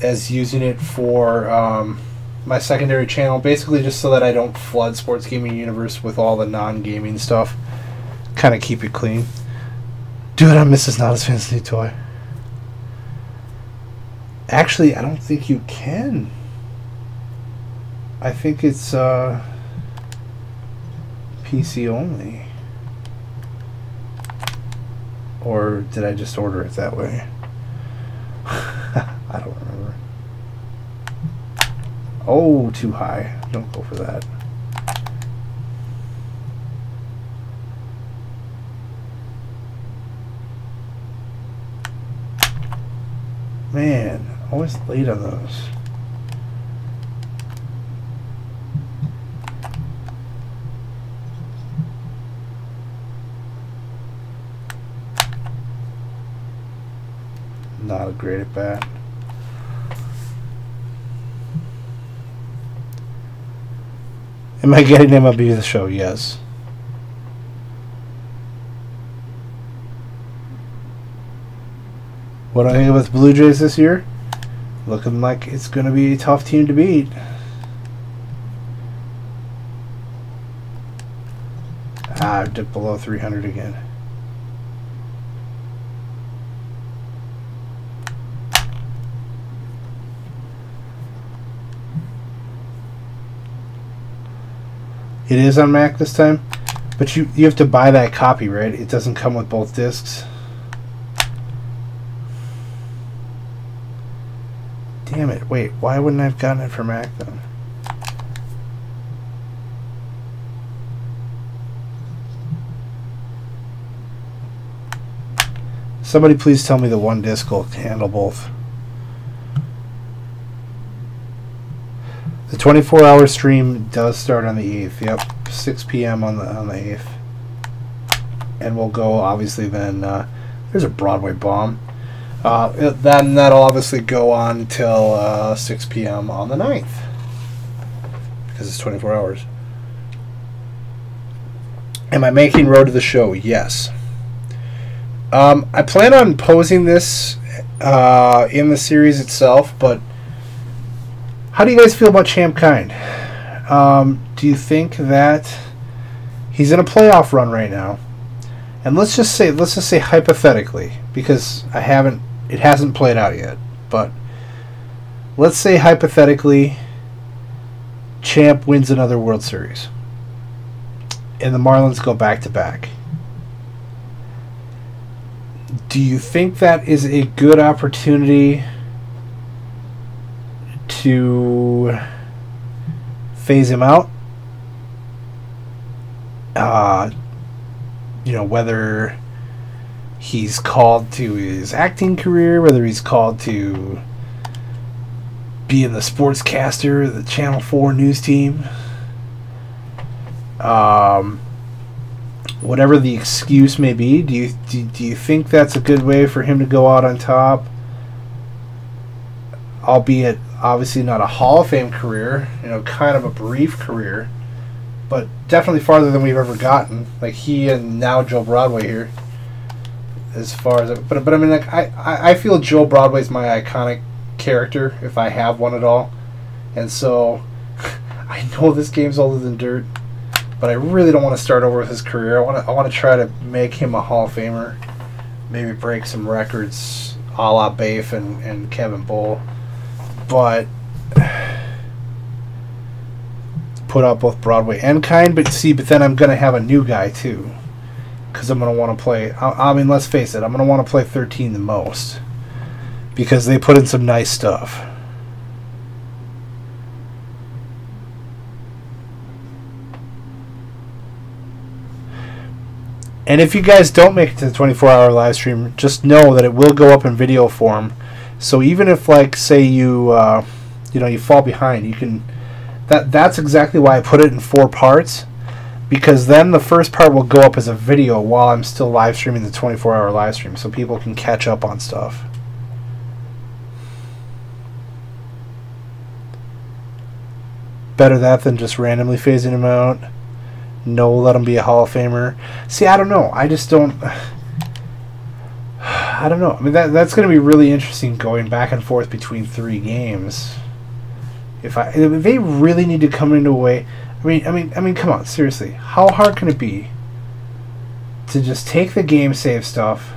[SPEAKER 1] as using it for um, my secondary channel, basically just so that I don't flood Sports Gaming Universe with all the non-gaming stuff. Kind of keep it clean. Do it on Mrs. Not as Fancy Toy. Actually, I don't think you can. I think it's uh, PC only. Or did I just order it that way? [laughs] I don't remember. Oh, too high. Don't go for that. Man, always late on those. Not great at bat. Am I getting MLB the show? Yes. What I think with Blue Jays this year? Looking like it's going to be a tough team to beat. Ah, dipped below 300 again. It is on Mac this time, but you you have to buy that copy, right? It doesn't come with both discs. Damn it! Wait, why wouldn't I have gotten it for Mac then? Somebody please tell me the one disc will handle both. 24 hour stream does start on the 8th. Yep, 6 p.m. on the on the 8th. And we'll go obviously then uh, there's a Broadway bomb. Uh, it- then that'll obviously go on until uh, 6 p.m. on the 9th. Because it's 24 hours. Am I making Road to the Show? Yes. Um, I plan on posing this uh, in the series itself, but how do you guys feel about Champ Kind? Um, do you think that he's in a playoff run right now? And let's just say, let's just say hypothetically, because I haven't, it hasn't played out yet, but let's say hypothetically, Champ wins another World Series, and the Marlins go back to back do you think that is a good opportunity to phase him out? Uh, you know, whether he's called to his acting career, whether he's called to be in the sportscaster, the Channel 4 news team. Um, whatever the excuse may be, do you do, do you think that's a good way for him to go out on top? Albeit obviously not a Hall of Fame career, you know, kind of a brief career, but definitely farther than we've ever gotten. Like he and now Joe Broadway here. As far as but but I mean like I, I feel Joe Broadway's my iconic character if I have one at all, and so [laughs] I know this game's older than dirt but I really don't want to start over with his career. I want to I want to try to make him a Hall of Famer, maybe break some records, a la Bafe and, and Kevin Bull, but put out both Broadway and Kind. But see, but then I'm gonna have a new guy too, because I'm gonna want to play. I, I mean, let's face it, I'm gonna want to play 13 the most because they put in some nice stuff. And if you guys don't make it to the 24 hour live stream, just know that it will go up in video form. So even if, like, say you, uh, you know, you fall behind, you can. That that's exactly why I put it in four parts, because then the first part will go up as a video while I'm still live streaming the 24 hour live stream, so people can catch up on stuff. Better that than just randomly phasing him out no let him be a Hall of Famer. See, I don't know. I just don't. I don't know. I mean, that that's going to be really interesting going back and forth between three games. If I, if they really need to come into a way, I mean, I mean, I mean, come on, seriously, how hard can it be to just take the game save stuff,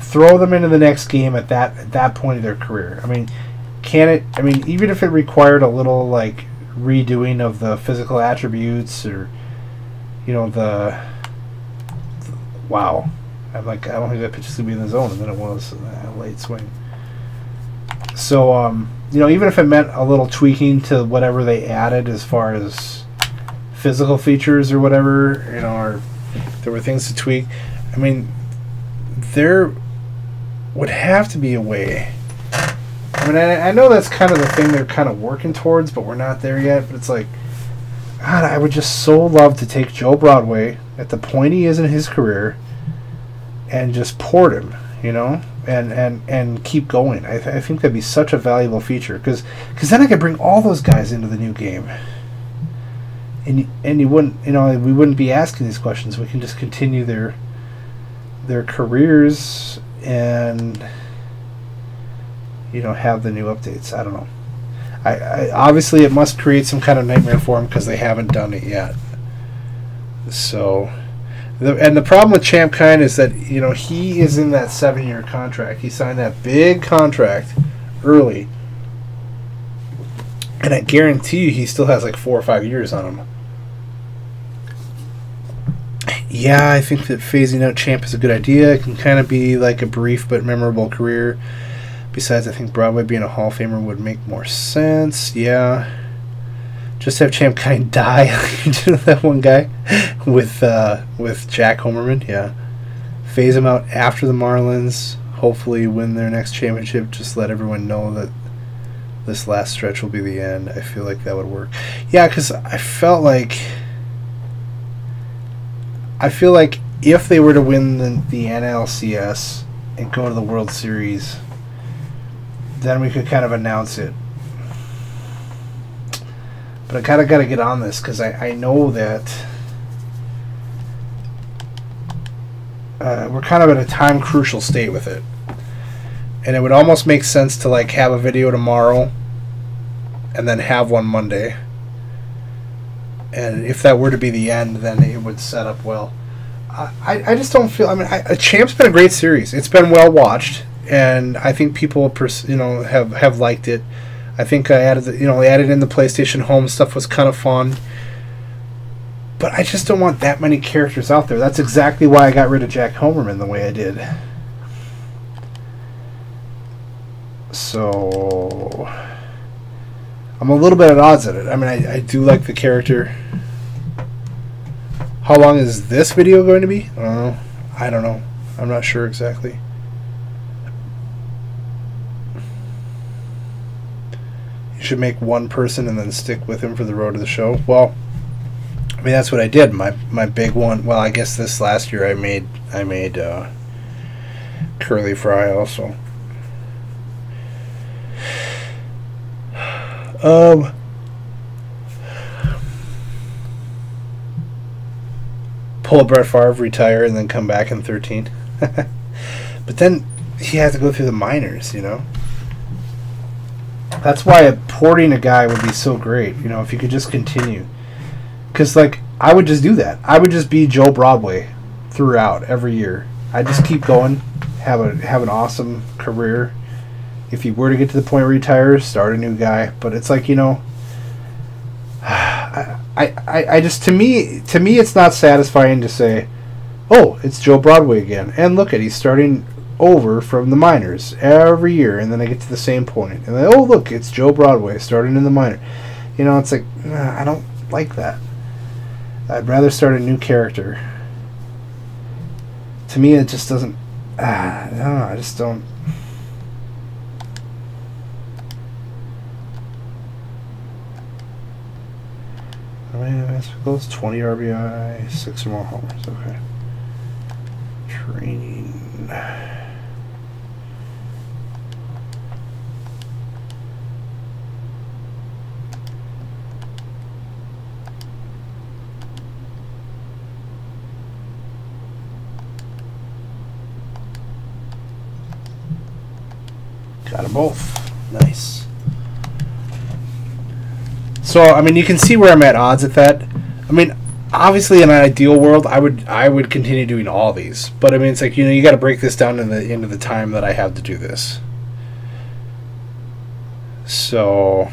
[SPEAKER 1] throw them into the next game at that at that point of their career? I mean, can it? I mean, even if it required a little like redoing of the physical attributes or you know the, the wow I'm like I don't think that pitch is gonna be in the zone and then it was a late swing so um you know even if it meant a little tweaking to whatever they added as far as physical features or whatever you know or there were things to tweak I mean there would have to be a way I mean, I, I know that's kind of the thing they're kind of working towards, but we're not there yet. But it's like, God, I would just so love to take Joe Broadway at the point he is in his career and just port him, you know, and and and keep going. I, th- I think that'd be such a valuable feature because because then I could bring all those guys into the new game. And and you wouldn't, you know, we wouldn't be asking these questions. We can just continue their their careers and you know have the new updates. I don't know. I, I obviously it must create some kind of nightmare for them because they haven't done it yet. So, the, and the problem with Champ Kind is that you know he is in that seven-year contract. He signed that big contract early, And I guarantee you he still has like four or five years on him. Yeah, I think that phasing out Champ is a good idea. It can kind of be like a brief but memorable career. Besides, I think Broadway being a Hall of Famer would make more sense. Yeah. Just have Champ kind die [laughs] that one guy with uh, with Jack Homerman. Yeah. Phase him out after the Marlins. Hopefully win their next championship. Just let everyone know that this last stretch will be the end. I feel like that would work. Yeah, because I felt like I feel like if they were to win the, the NLCS and go to the World Series, then we could kind of announce it. But I kind of got to get on this because I, I know that uh, we're kind of at a time crucial state with it. And it would almost make sense to like have a video tomorrow and then have one Monday. And if that were to be the end, then it would set up well. I, I just don't feel. I mean, I, a champ's been a great series. It's been well watched, and I think people, you know, have have liked it. I think I added, the, you know, added in the PlayStation Home stuff was kind of fun. But I just don't want that many characters out there. That's exactly why I got rid of Jack Homerman the way I did. So I'm a little bit at odds at it. I mean, I, I do like the character. How long is this video going to be? I don't know. I don't know. I'm not sure exactly. Should make one person and then stick with him for the road to the show. Well, I mean that's what I did. My my big one. Well, I guess this last year I made I made uh, curly fry also. Um. Pull Brett Favre, retire, and then come back in 13. [laughs] but then he had to go through the minors, you know? That's why porting a guy would be so great, you know, if you could just continue. Because, like, I would just do that. I would just be Joe Broadway throughout every year. I just keep going, have a have an awesome career. If you were to get to the point where you retire, start a new guy. But it's like you know, [sighs] I, I, I just to me to me it's not satisfying to say, oh, it's Joe Broadway again, and look at he's starting over from the minors every year, and then I get to the same point, and then oh look, it's Joe Broadway starting in the minor. You know, it's like nah, I don't like that. I'd rather start a new character. To me, it just doesn't. Ah, I don't know. I just don't. How many obstacles? 20 RBI, 6 or more homers. Okay. Training. Got them both. Nice. So I mean, you can see where I'm at odds at that. I mean, obviously, in an ideal world, I would I would continue doing all these, but I mean, it's like you know, you got to break this down in the end of the time that I have to do this. So.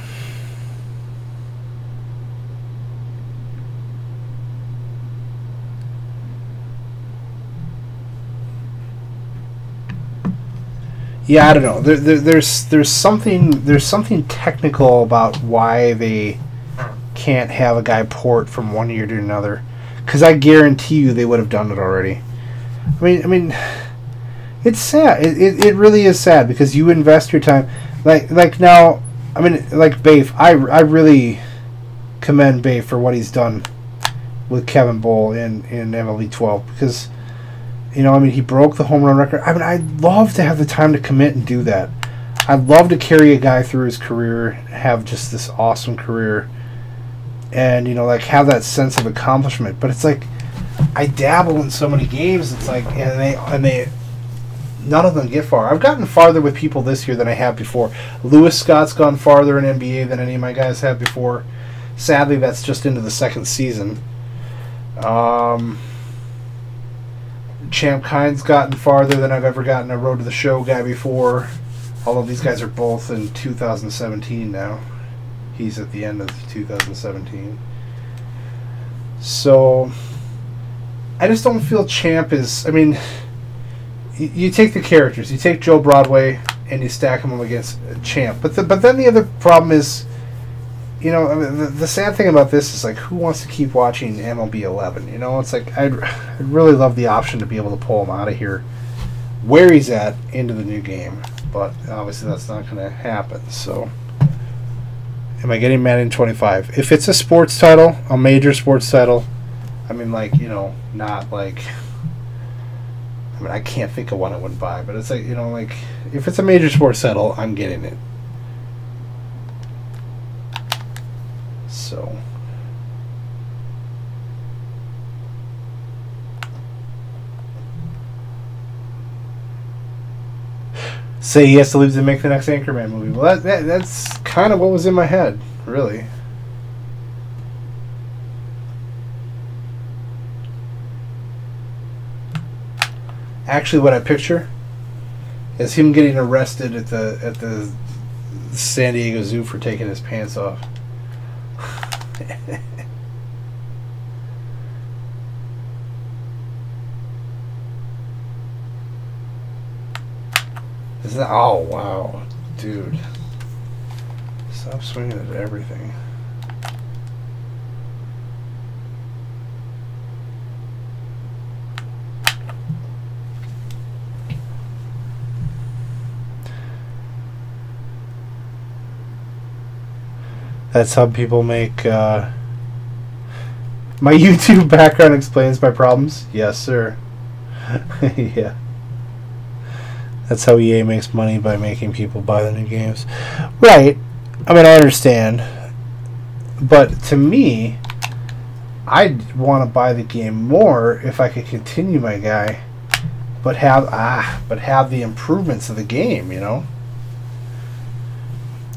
[SPEAKER 1] Yeah, I don't know. There, there, there's there's something there's something technical about why they can't have a guy port from one year to another, because I guarantee you they would have done it already. I mean, I mean, it's sad. It, it, it really is sad because you invest your time. Like like now, I mean, like Bafe, I, I really commend Bafe for what he's done with Kevin Bowl in in MLB 12 because you know, I mean, he broke the home run record. I mean, I'd love to have the time to commit and do that. I'd love to carry a guy through his career, have just this awesome career, and you know, like have that sense of accomplishment. But it's like I dabble in so many games. It's like, and they and they, none of them get far. I've gotten farther with people this year than I have before. Lewis Scott's gone farther in NBA than any of my guys have before. Sadly, that's just into the second season. Um. Champ Kind's gotten farther than I've ever gotten a Road to the Show guy before. Although these guys are both in 2017 now. He's at the end of 2017. So I just don't feel Champ is. I mean, you, you take the characters, you take Joe Broadway, and you stack them up against Champ. But the, but then the other problem is, you know, I mean, the, the sad thing about this is like, who wants to keep watching MLB 11? You know, it's like I'd, I'd really love the option to be able to pull him out of here, where he's at, into the new game. But obviously, that's not going to happen. So. Am I getting Madden 25? If it's a sports title, a major sports title, I mean, like, you know, not like. I mean, I can't think of one I wouldn't buy, but it's like, you know, like, if it's a major sports title, I'm getting it. So. Say he has to leave to make the next Anchorman movie. Well, that, that that's kind of what was in my head, really. Actually, what I picture is him getting arrested at the at the San Diego Zoo for taking his pants off. Is that? Oh wow, dude! Stop swinging at everything. That's how people make. Uh, my [laughs] YouTube background explains my problems. Yes, sir. [laughs] yeah. That's how EA makes money by making people buy the new games. Right. I mean, I understand. But to me, I'd want to buy the game more if I could continue my guy, but have ah, but have the improvements of the game, you know.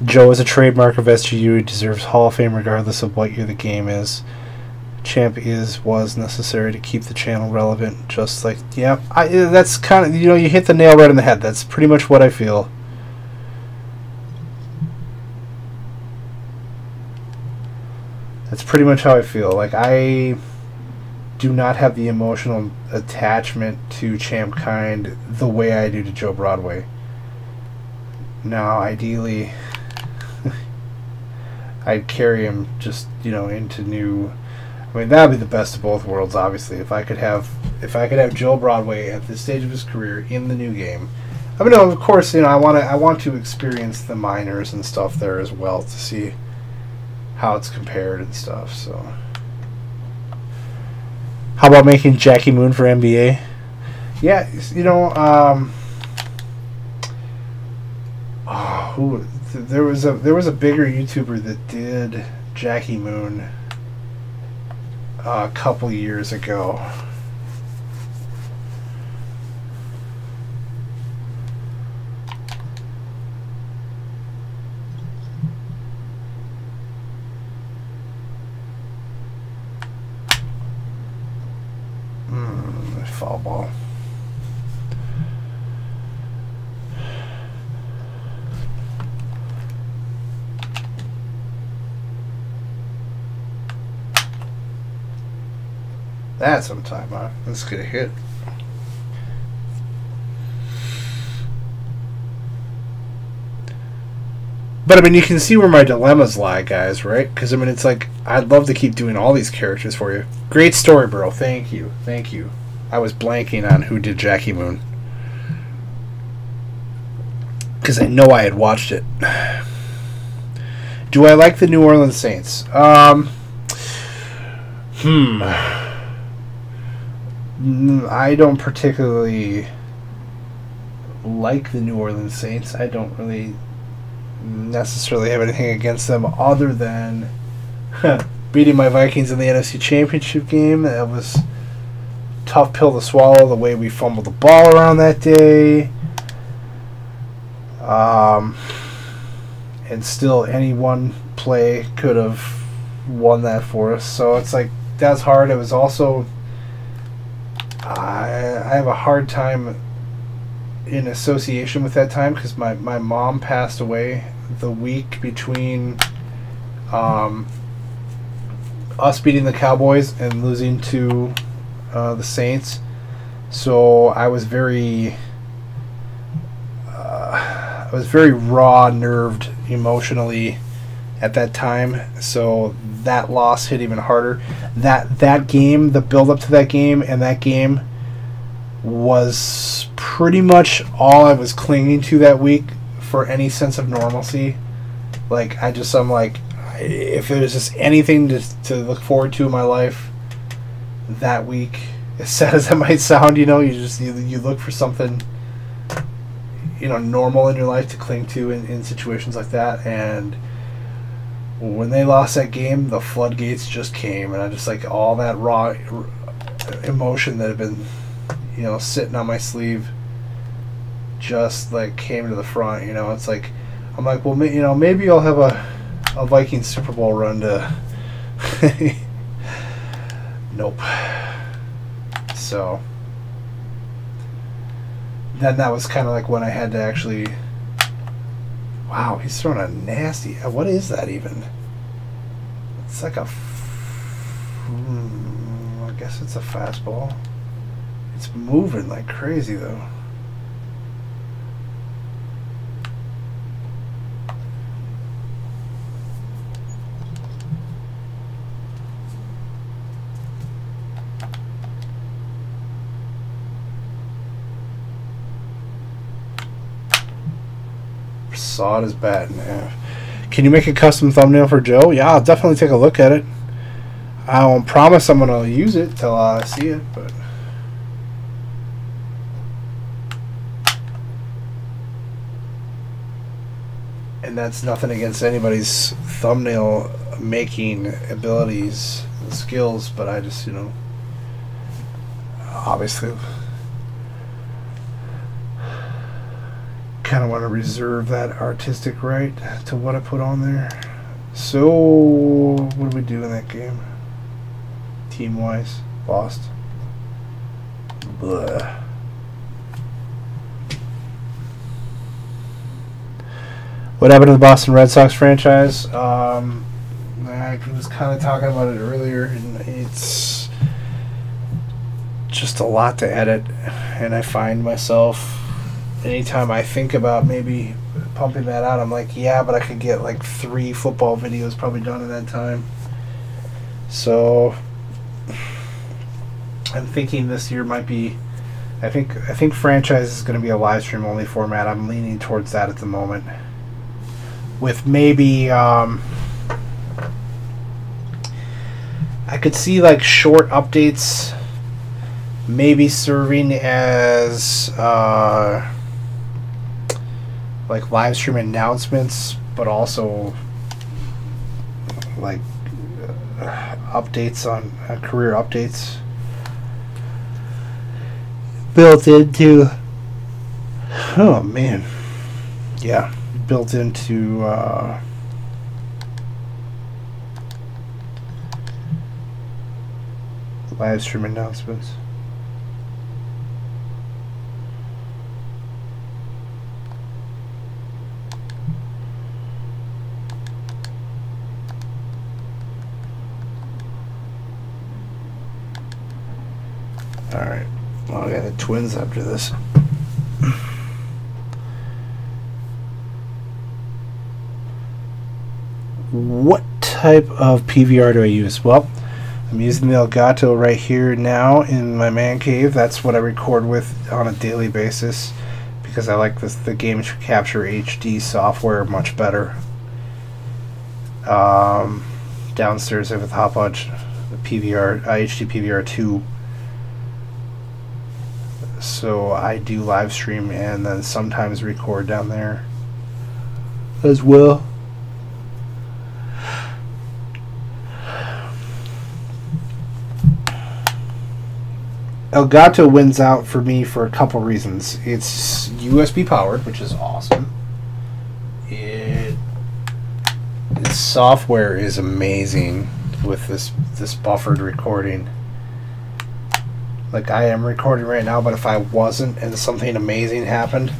[SPEAKER 1] Joe is a trademark of SGU. He deserves Hall of Fame regardless of what year the game is. Champ is was necessary to keep the channel relevant. Just like yeah, I, that's kind of you know you hit the nail right on the head. That's pretty much what I feel. That's pretty much how I feel. Like I do not have the emotional attachment to Champ Kind the way I do to Joe Broadway. Now, ideally, I'd carry him just you know into new. I mean, that'd be the best of both worlds. Obviously, if I could have if I could have Joe Broadway at this stage of his career in the new game. I mean, no, of course, you know, I want to I want to experience the minors and stuff there as well to see how it's compared and stuff. So, how about making Jackie Moon for NBA? Yeah, you know, um, oh, [sighs] who there was a there was a bigger YouTuber that did Jackie Moon uh, a couple years ago. Hmm, foul ball. That's some time off. Let's get a hit. But I mean, you can see where my dilemmas lie, guys, right? Because I mean, it's like I'd love to keep doing all these characters for you. Great story, bro. Thank you, thank you. I was blanking on who did Jackie Moon because I know I had watched it. [sighs] Do I like the New Orleans Saints? Um, hmm. I don't particularly like the New Orleans Saints. I don't really necessarily have anything against them other than beating my Vikings in the NFC Championship game. That was tough pill to swallow the way we fumbled the ball around that day. Um, and still, any one play could have won that for us. So it's like that's hard. It was also I I have a hard time in association with that time because my, my mom passed away the week between um, us beating the Cowboys and losing to uh, the Saints. So I was very, uh, I was very raw, nerved emotionally at that time. So that loss hit even harder. That that game, the build up to that game, and that game was pretty much all I was clinging to that week for any sense of normalcy. Like I just I'm like if there's just anything to, to look forward to in my life that week, [laughs] as sad as that might sound, you know, you just you, you look for something you know normal in your life to cling to in, in situations like that and when they lost that game the floodgates just came and i just like all that raw emotion that had been you know sitting on my sleeve just like came to the front you know it's like i'm like well you know maybe i'll have a, a viking super bowl run to [laughs] nope so then that was kind of like when I had to actually. Wow, he's throwing a nasty. uh, What is that even? It's like a. hmm, I guess it's a fastball. It's moving like crazy though. Sawed his bat in half. Can you make a custom thumbnail for Joe? Yeah, I'll definitely take a look at it. I won't promise I'm gonna use it till I see it, but. And that's nothing against anybody's thumbnail making abilities and skills, but I just, you know, obviously kind of want to reserve that artistic right to what I put on there. So, what do we do in that game? Team wise, lost. Blah. What happened to the Boston Red Sox franchise? Um, I was kind of talking about it earlier, and it's just a lot to edit, and I find myself anytime I think about maybe pumping that out, I'm like, yeah, but I could get like three football videos probably done in that time. So I'm thinking this year might be. I think I think franchise is going to be a live stream only format. I'm leaning towards that at the moment. With maybe um, I could see like short updates maybe serving as uh, like live stream announcements, but also like uh, updates on uh, career updates built into. Oh man, yeah, built into. Uh, live stream announcements. Alright. Well, I got the twins after this. What type of PVR do I use? Well, I'm using the Elgato right here now in my man cave. That's what I record with on a daily basis because I like this, the Game Capture HD software much better. Um, downstairs I have a Hauppauge the PVR, uh, HD PVR 2 so I do live stream and then sometimes record down there as well. Elgato wins out for me for a couple reasons. It's USB powered, which is awesome. It its software is amazing with this this buffered recording like I am recording right now, but if I wasn't and something amazing happened,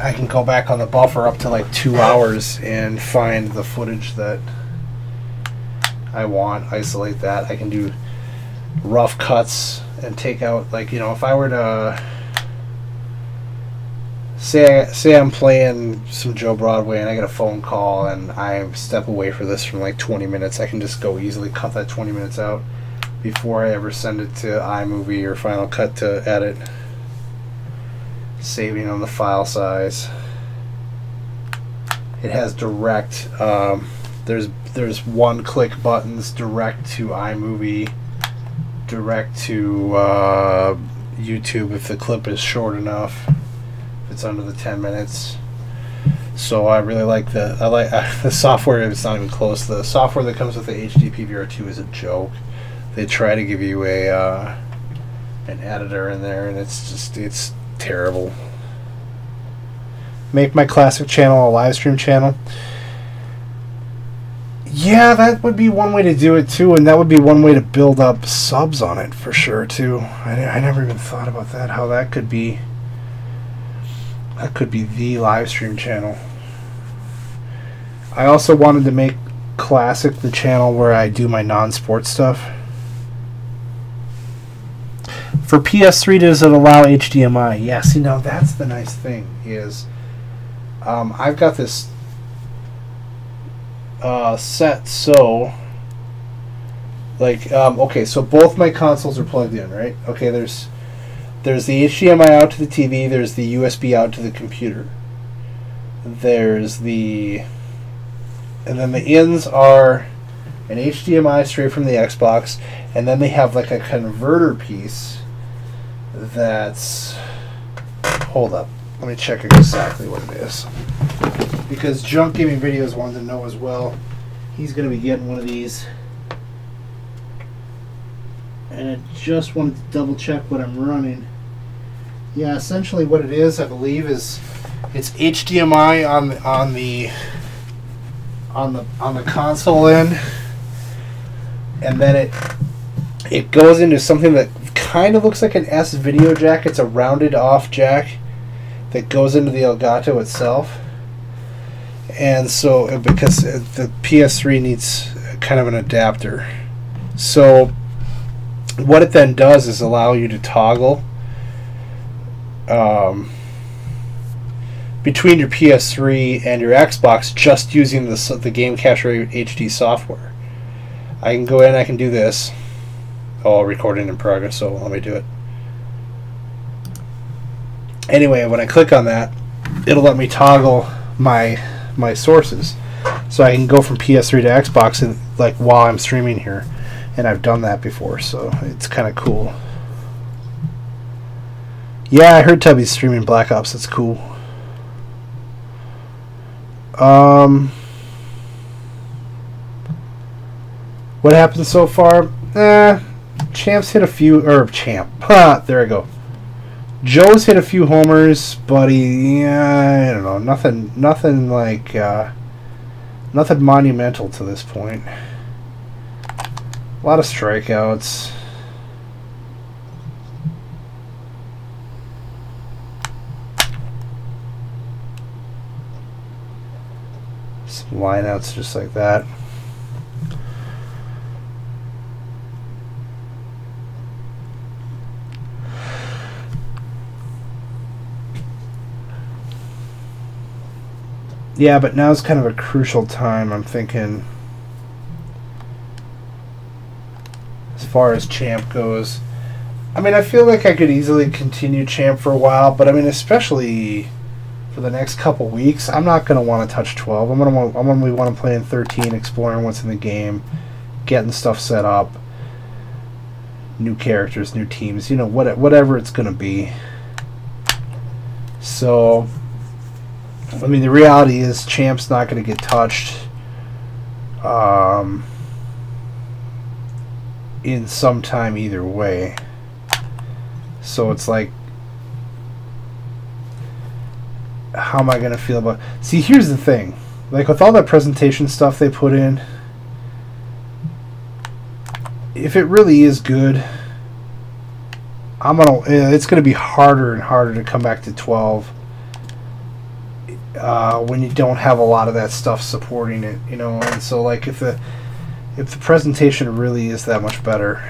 [SPEAKER 1] I can go back on the buffer up to like two hours and find the footage that I want, isolate that. I can do rough cuts and take out like you know if I were to say say I'm playing some Joe Broadway and I get a phone call and I step away for this from like 20 minutes, I can just go easily cut that 20 minutes out before I ever send it to iMovie or Final Cut to edit, saving on the file size. It has direct. Um, there's there's one click buttons direct to iMovie, direct to uh, YouTube if the clip is short enough. If it's under the 10 minutes. So I really like the I like uh, [laughs] the software. It's not even close. The software that comes with the HD PVR2 is a joke. They try to give you a uh, an editor in there, and it's just it's terrible. Make my classic channel a live stream channel. Yeah, that would be one way to do it too, and that would be one way to build up subs on it for sure too. I, I never even thought about that. How that could be. That could be the live stream channel. I also wanted to make classic the channel where I do my non-sports stuff. For PS3, does it allow HDMI? Yes. You know, that's the nice thing is, um, I've got this uh, set so like um, okay so both my consoles are plugged in right okay there's there's the HDMI out to the TV there's the USB out to the computer there's the and then the ins are an HDMI straight from the Xbox and then they have like a converter piece that's hold up let me check exactly what it is because Junk Gaming Videos wanted to know as well. He's going to be getting one of these. And I just wanted to double check what I'm running. Yeah, essentially what it is, I believe, is it's HDMI on the on the on the on the console end, and then it it goes into something that kind of looks like an S video jack. It's a rounded off jack that goes into the Elgato itself and so uh, because uh, the PS3 needs kind of an adapter, so what it then does is allow you to toggle um, between your PS3 and your Xbox just using the the Game Capture HD software. I can go in, I can do this. Oh, recording in progress, so let me do it. Anyway, when I click on that, it'll let me toggle my my sources. So I can go from PS3 to Xbox and like while I'm streaming here. And I've done that before, so it's kind of cool. Yeah, I heard Tubby's streaming Black Ops. That's cool. Um, what happened so far? Eh, Champ's hit a few, or Champ. there I go. Joe's hit a few homers, but he, yeah, I don't know, nothing, nothing like, uh, nothing monumental to this point. A lot of strikeouts. Some lineouts just like that. Yeah, but now now's kind of a crucial time. I'm thinking, as far as champ goes. I mean, I feel like I could easily continue champ for a while, but I mean, especially for the next couple weeks, I'm not going to want to touch 12. I'm going to I'm going to want to play in 13, exploring what's in the game, getting stuff set up, new characters, new teams, you know, what, whatever it's going to be. So I mean, the reality is, Champ's not going to get touched. Um, in some time either way. So it's like, how am I going to feel about? See, here's the thing. Like with all that presentation stuff they put in, if it really is good, I'm gonna. It's gonna be harder and harder to come back to 12 uh, when you don't have a lot of that stuff supporting it, you know. And so, like, if the if the presentation really is that much better.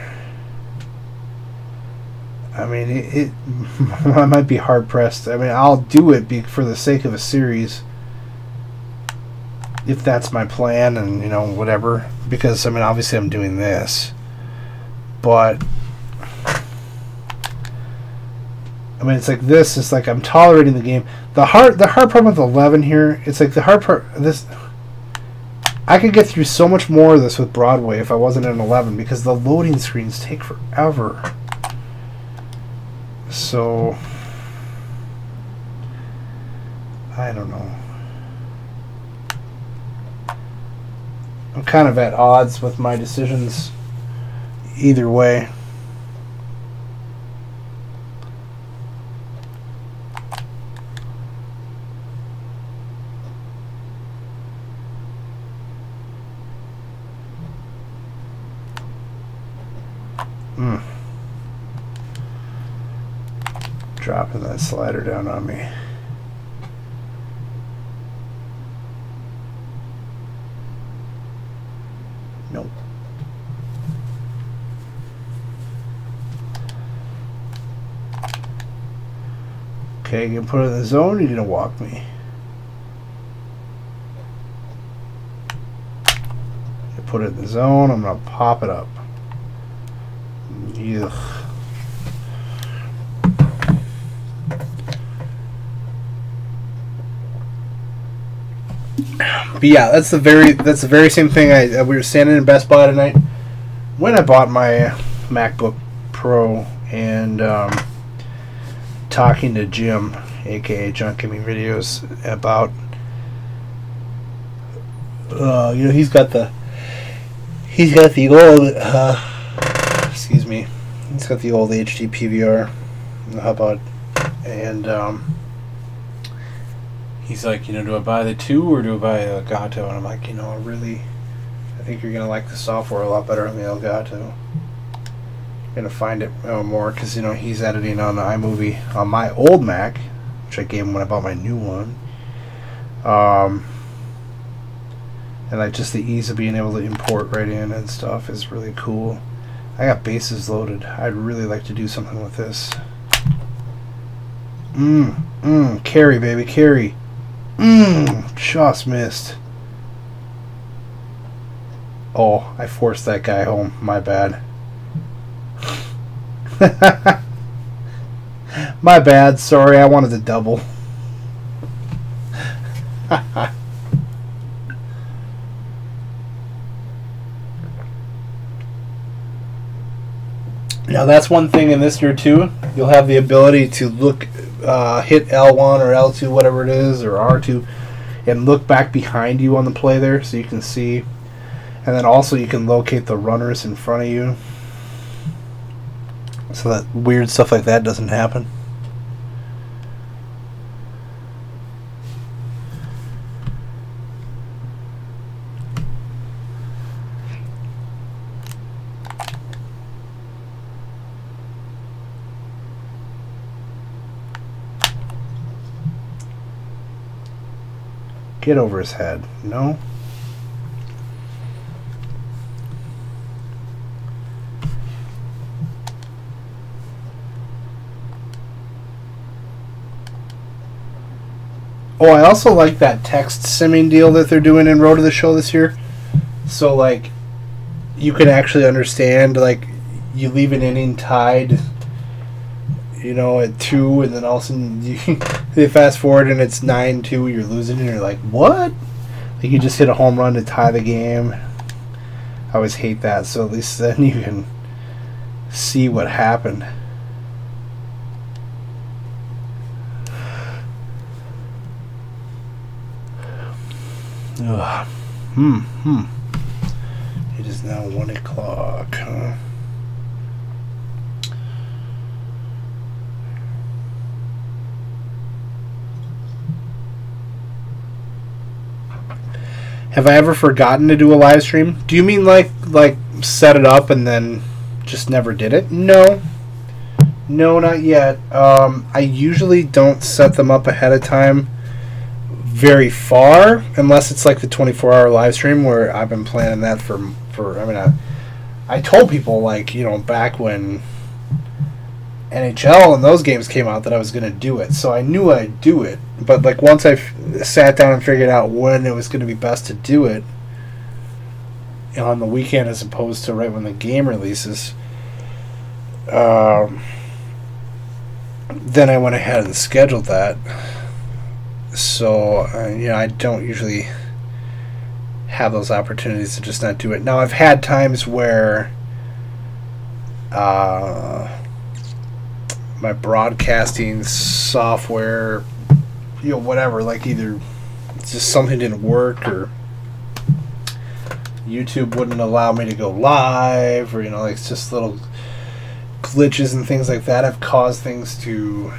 [SPEAKER 1] I mean, it, it [laughs] I might be hard pressed. I mean, I'll do it be, for the sake of a series, if that's my plan, and you know whatever. Because I mean, obviously, I'm doing this, but I mean, it's like this. It's like I'm tolerating the game. The hard, the hard problem with 11 here. It's like the hard part. This I could get through so much more of this with Broadway if I wasn't in 11 because the loading screens take forever. So I don't know. I'm kind of at odds with my decisions either way. Mm. Dropping that slider down on me. Nope. Okay, you can put it in the zone, you're gonna walk me. You put it in the zone, I'm gonna pop it up. Ugh. But yeah, that's the very that's the very same thing. I uh, we were standing in Best Buy tonight when I bought my MacBook Pro and um, talking to Jim, aka Junk Gaming Videos, about uh, you know he's got the he's got the old uh, excuse me he's got the old HD PVR how about and um, he's like, you know, do I buy the two or do I buy the Elgato? And I'm like, you know, I really, I think you're gonna like the software a lot better on the Elgato. You're gonna find it uh, more because you know he's editing on iMovie on my old Mac, which I gave him when I bought my new one. Um, and like just the ease of being able to import right in and stuff is really cool. I got bases loaded. I'd really like to do something with this. Mmm, mmm, carry, baby, carry. Mmm, just missed. Oh, I forced that guy home. My bad. [laughs] My bad. Sorry, I wanted to double. [laughs] now that's one thing in this year too. You'll have the ability to look uh, hit L1 or L2, whatever it is, or R2, and look back behind you on the play there so you can see. And then also you can locate the runners in front of you. So that weird stuff like that doesn't happen. Get over his head. No? Oh, I also like that text simming deal that they're doing in Road to the Show this year. So, like, you can actually understand, like, you leave an inning tied, you know, at two, and then all of a sudden you, [laughs] they fast forward and it's 9 2, you're losing, and you're like, what? Like, you just hit a home run to tie the game. I always hate that, so at least then [laughs] you can see what happened. Ugh. Hmm, hmm. It is now one o'clock, huh? Have I ever forgotten to do a live stream? Do you mean like like set it up and then just never did it? No. No, not yet. Um, I usually don't set them up ahead of time very far unless it's like the 24 hour live stream where I've been planning that for for. I mean, I, I told people like you know back when NHL and those games came out that I was going to do it, so I knew I'd do it. But like once I f- sat down and figured out when it was going to be best to do it on the weekend as opposed to right when the game releases, um, then I went ahead and scheduled that. So uh, you know, I don't usually have those opportunities to just not do it. Now I've had times where. Uh, my broadcasting software, you know, whatever, like either just something didn't work or YouTube wouldn't allow me to go live or, you know, like it's just little glitches and things like that have caused things to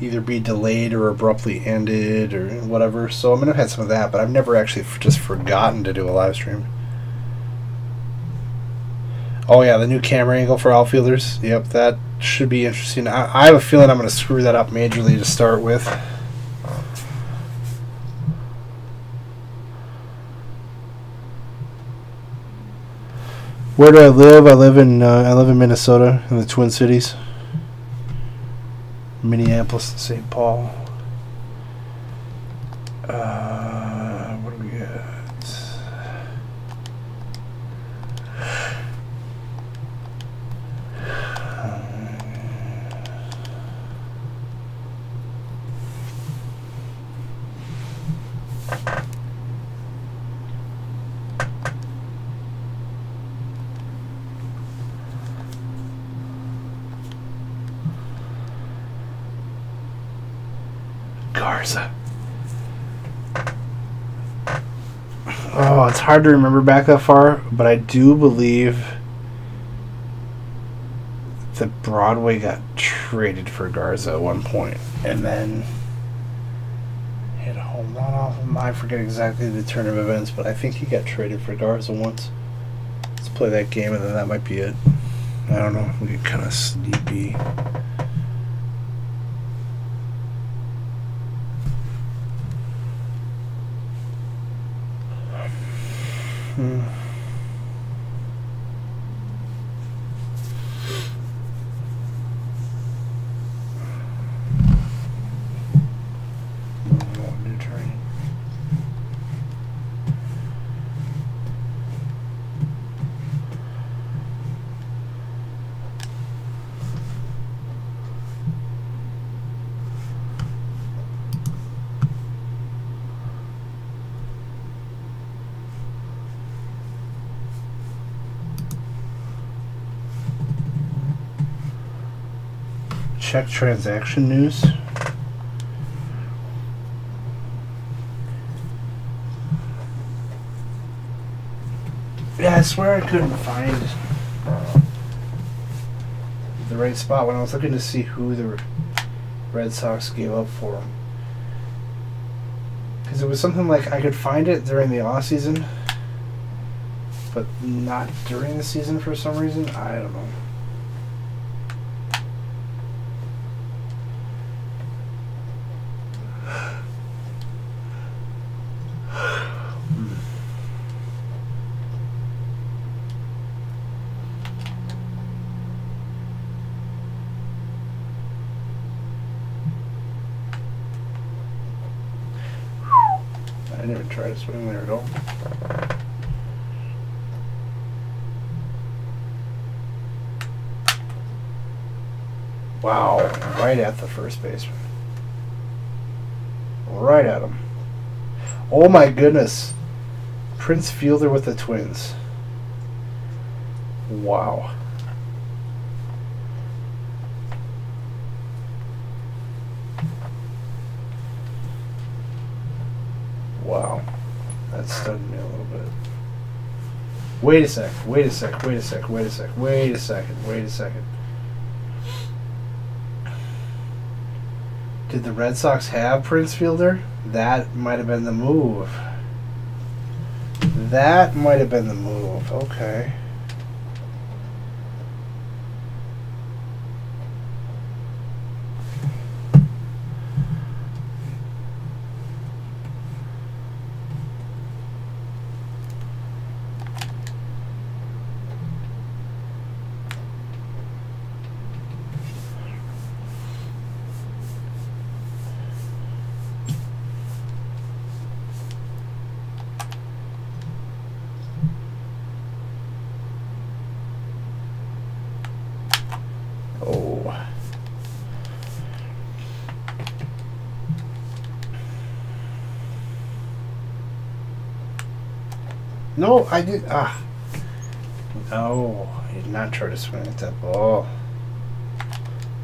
[SPEAKER 1] either be delayed or abruptly ended or whatever. So I mean, I've had some of that, but I've never actually just forgotten to do a live stream. Oh yeah, the new camera angle for outfielders. Yep, that should be interesting. I, I have a feeling I'm going to screw that up majorly to start with. Where do I live? I live in uh, I live in Minnesota in the Twin Cities, Minneapolis and St. Paul. Uh, what do we got? Garza. Oh, it's hard to remember back that far, but I do believe that Broadway got traded for Garza at one point, and then hit a home run off him. I forget exactly the turn of events, but I think he got traded for Garza once. Let's play that game, and then that might be it. I don't know. We get kind of sleepy. Hmm. Oh, new train. Check transaction news. Yeah, I swear I couldn't find the right spot when I was looking to see who the Red Sox gave up for him. Because it was something like I could find it during the off season, but not during the season for some reason. I don't know. I never tried to swing there at all. Wow, right at the first baseman. Right at him. Oh my goodness. Prince Fielder with the Twins. Wow. Wow. That stunned me a little bit. Wait a sec, wait a sec, wait a sec, wait a sec, wait a second, wait a second. Did the Red Sox have Prince Fielder? That might have been the move. That might have been the move. Okay. No, I did. Ah. No, I did not try to swing at that ball.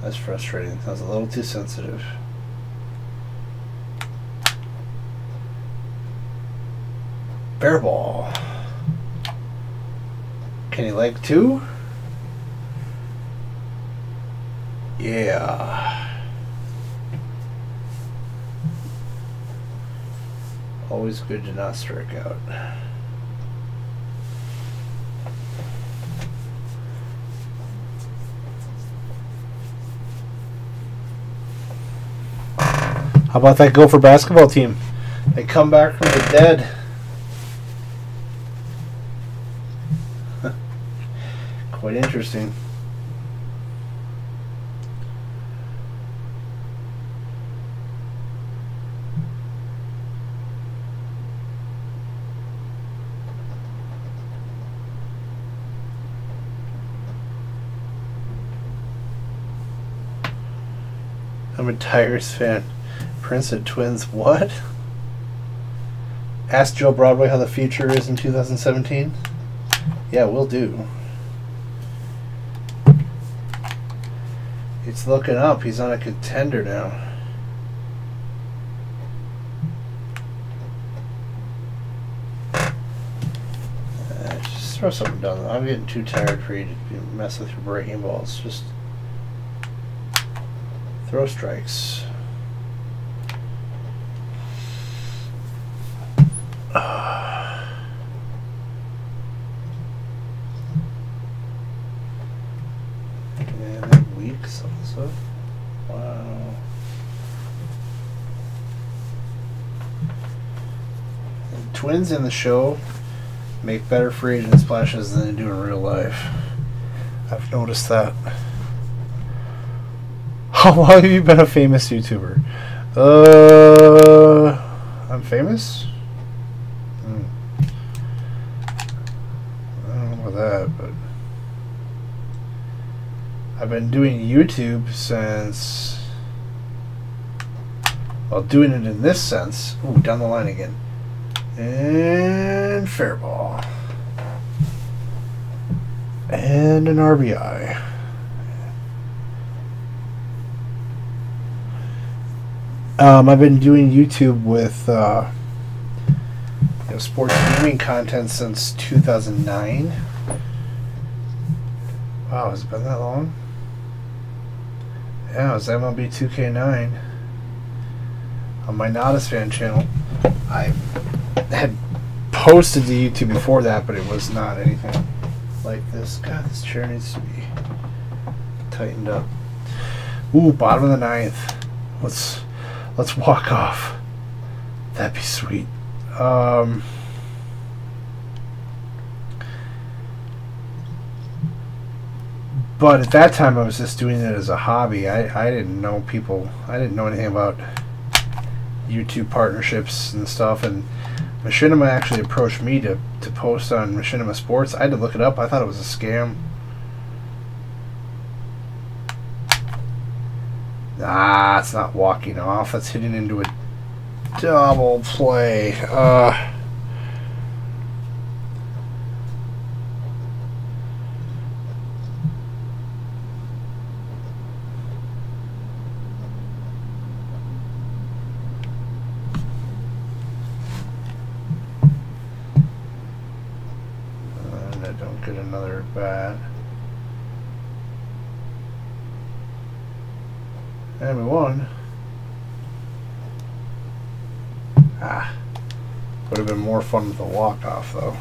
[SPEAKER 1] That's frustrating. That was a little too sensitive. Bear ball. Can he leg two? Yeah. Always good to not strike out. How about that Gopher basketball team? They come back from the dead. [laughs] Quite interesting. I'm a Tigers fan. Princeton Twins, what? Ask Joe Broadway how the future is in 2017. Yeah, we'll do. It's looking up. He's on a contender now. Uh, just throw something down. I'm getting too tired for you to mess with your breaking balls. Just throw strikes. Yeah, they're weeks also. Wow. In the show make better free agent splashes than they do in real life. I've noticed that. [laughs] How long have you been a famous YouTuber? Uh, I'm famous. Hmm. I don't know about that, but I've been doing YouTube since. Well, doing it in this sense. Ooh, down the line again. And fair ball. And an RBI. Um, I've been doing YouTube with uh, you know, sports gaming content since 2009. Wow, has it been that long? Yeah, it was MLB 2K9 on my Nadasfan channel. I posted to YouTube before that, but it was not anything like this. God, this chair needs to be tightened up. Ooh, bottom of the ninth. Let's let's walk off. That'd be sweet. Um, but at that time, I was just doing it as a hobby. I, I didn't know people. I didn't know anything about YouTube partnerships and stuff. And Machinima actually approached me to, to post on Machinima Sports. I had to look it up. I thought it was a scam. Ah, it's not walking off. That's hitting into a double play. Uh, another bat. And we won. Ah. Would have been more fun with a walk off though.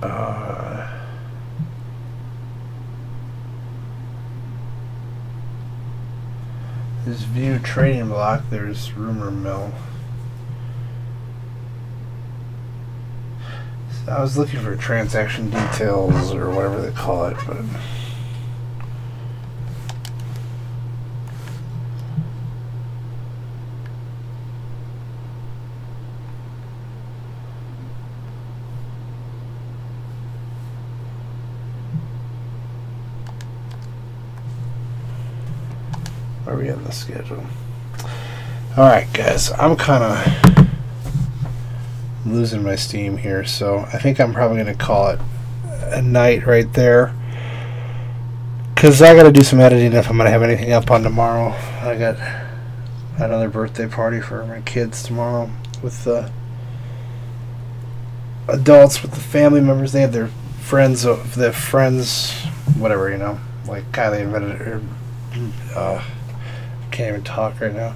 [SPEAKER 1] Uh, View trading block. There's rumor mill. So I was looking for transaction details or whatever they call it, but the schedule? All right, guys, I'm kind of losing my steam here, so I think I'm probably going to call it a night right there. Because I got to do some editing if I'm going to have anything up on tomorrow. I got another birthday party for my kids tomorrow with the adults, with the family members. They have their friends, of their friends, whatever, you know. Like Kylie invited her. Mm, uh, can't even talk right now.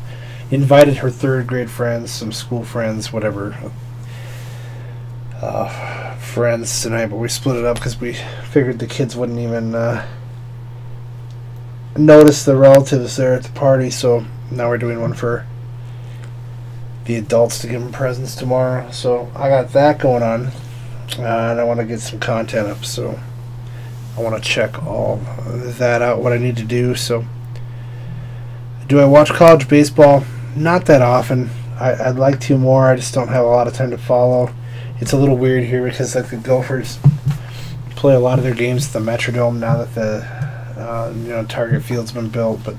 [SPEAKER 1] Invited her third grade friends, some school friends, whatever, uh, friends tonight, but we split it up because we figured the kids wouldn't even uh, notice the relatives there at the party. So now we're doing one for the adults to give them presents tomorrow. So I got that going on, uh, and I want to get some content up. So I want to check all that out, what I need to do. So. Do I watch college baseball? Not that often. I, would like to more. I just don't have a lot of time to follow. It's a little weird here because like the Gophers play a lot of their games at the Metrodome now that the uh, you know Target Field's been built, but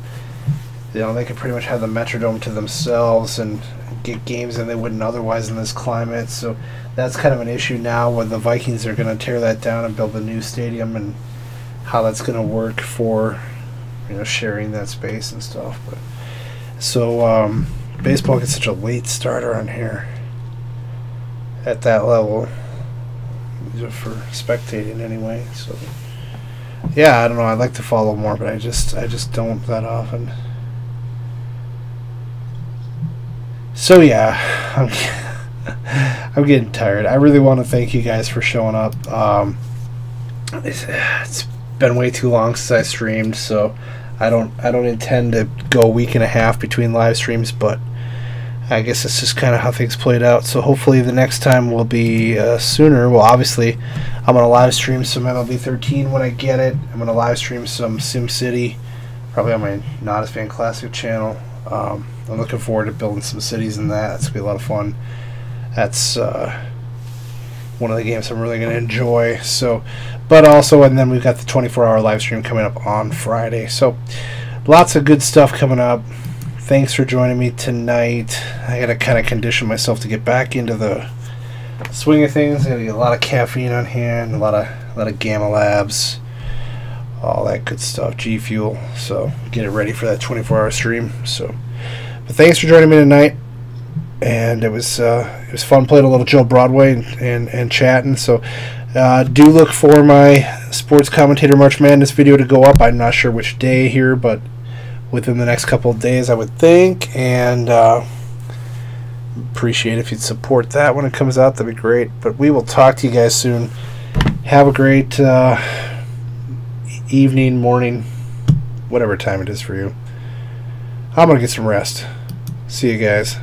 [SPEAKER 1] you know they can pretty much have the Metrodome to themselves and get games that they wouldn't otherwise in this climate. So that's kind of an issue now when the Vikings are going to tear that down and build a new stadium and how that's going to work for you know, sharing that space and stuff. But so um, baseball gets such a late start on here at that level for spectating anyway. So yeah, I don't know. I'd like to follow more, but I just I just don't that often. So yeah, [laughs] I'm [laughs] I'm getting tired. I really want to thank you guys for showing up. Um, [sighs] it's, it's been way too long since I streamed, so I don't I don't intend to go a week and a half between live streams, but I guess it's just kind of how things played out. So hopefully the next time will be uh, sooner. Well, obviously, I'm gonna live stream some MLB 13 when I get it. I'm gonna live stream some Sim City, probably on my Nadasfan Classic channel. Um, I'm looking forward to building some cities in that. It's gonna be a lot of fun. That's uh, one of the games I'm really gonna enjoy. So but also, and then we've got the 24 hour live stream coming up on Friday. So lots of good stuff coming up. Thanks for joining me tonight. I got to kind of condition myself to get back into the swing of things. I got to get a lot of caffeine on hand, a lot of a lot of Gamma Labs, all that good stuff. G Fuel. So get it ready for that 24 hour stream. So, but thanks for joining me tonight and it was uh, it was fun playing a little Joe Broadway and, and, and chatting. So uh, do look for my sports commentator March Madness video to go up. I'm not sure which day here, but within the next couple of days, I would think. And uh, appreciate if you'd support that when it comes out. That'd be great. But we will talk to you guys soon. Have a great uh, evening, morning, whatever time it is for you. I'm gonna get some rest. See you guys.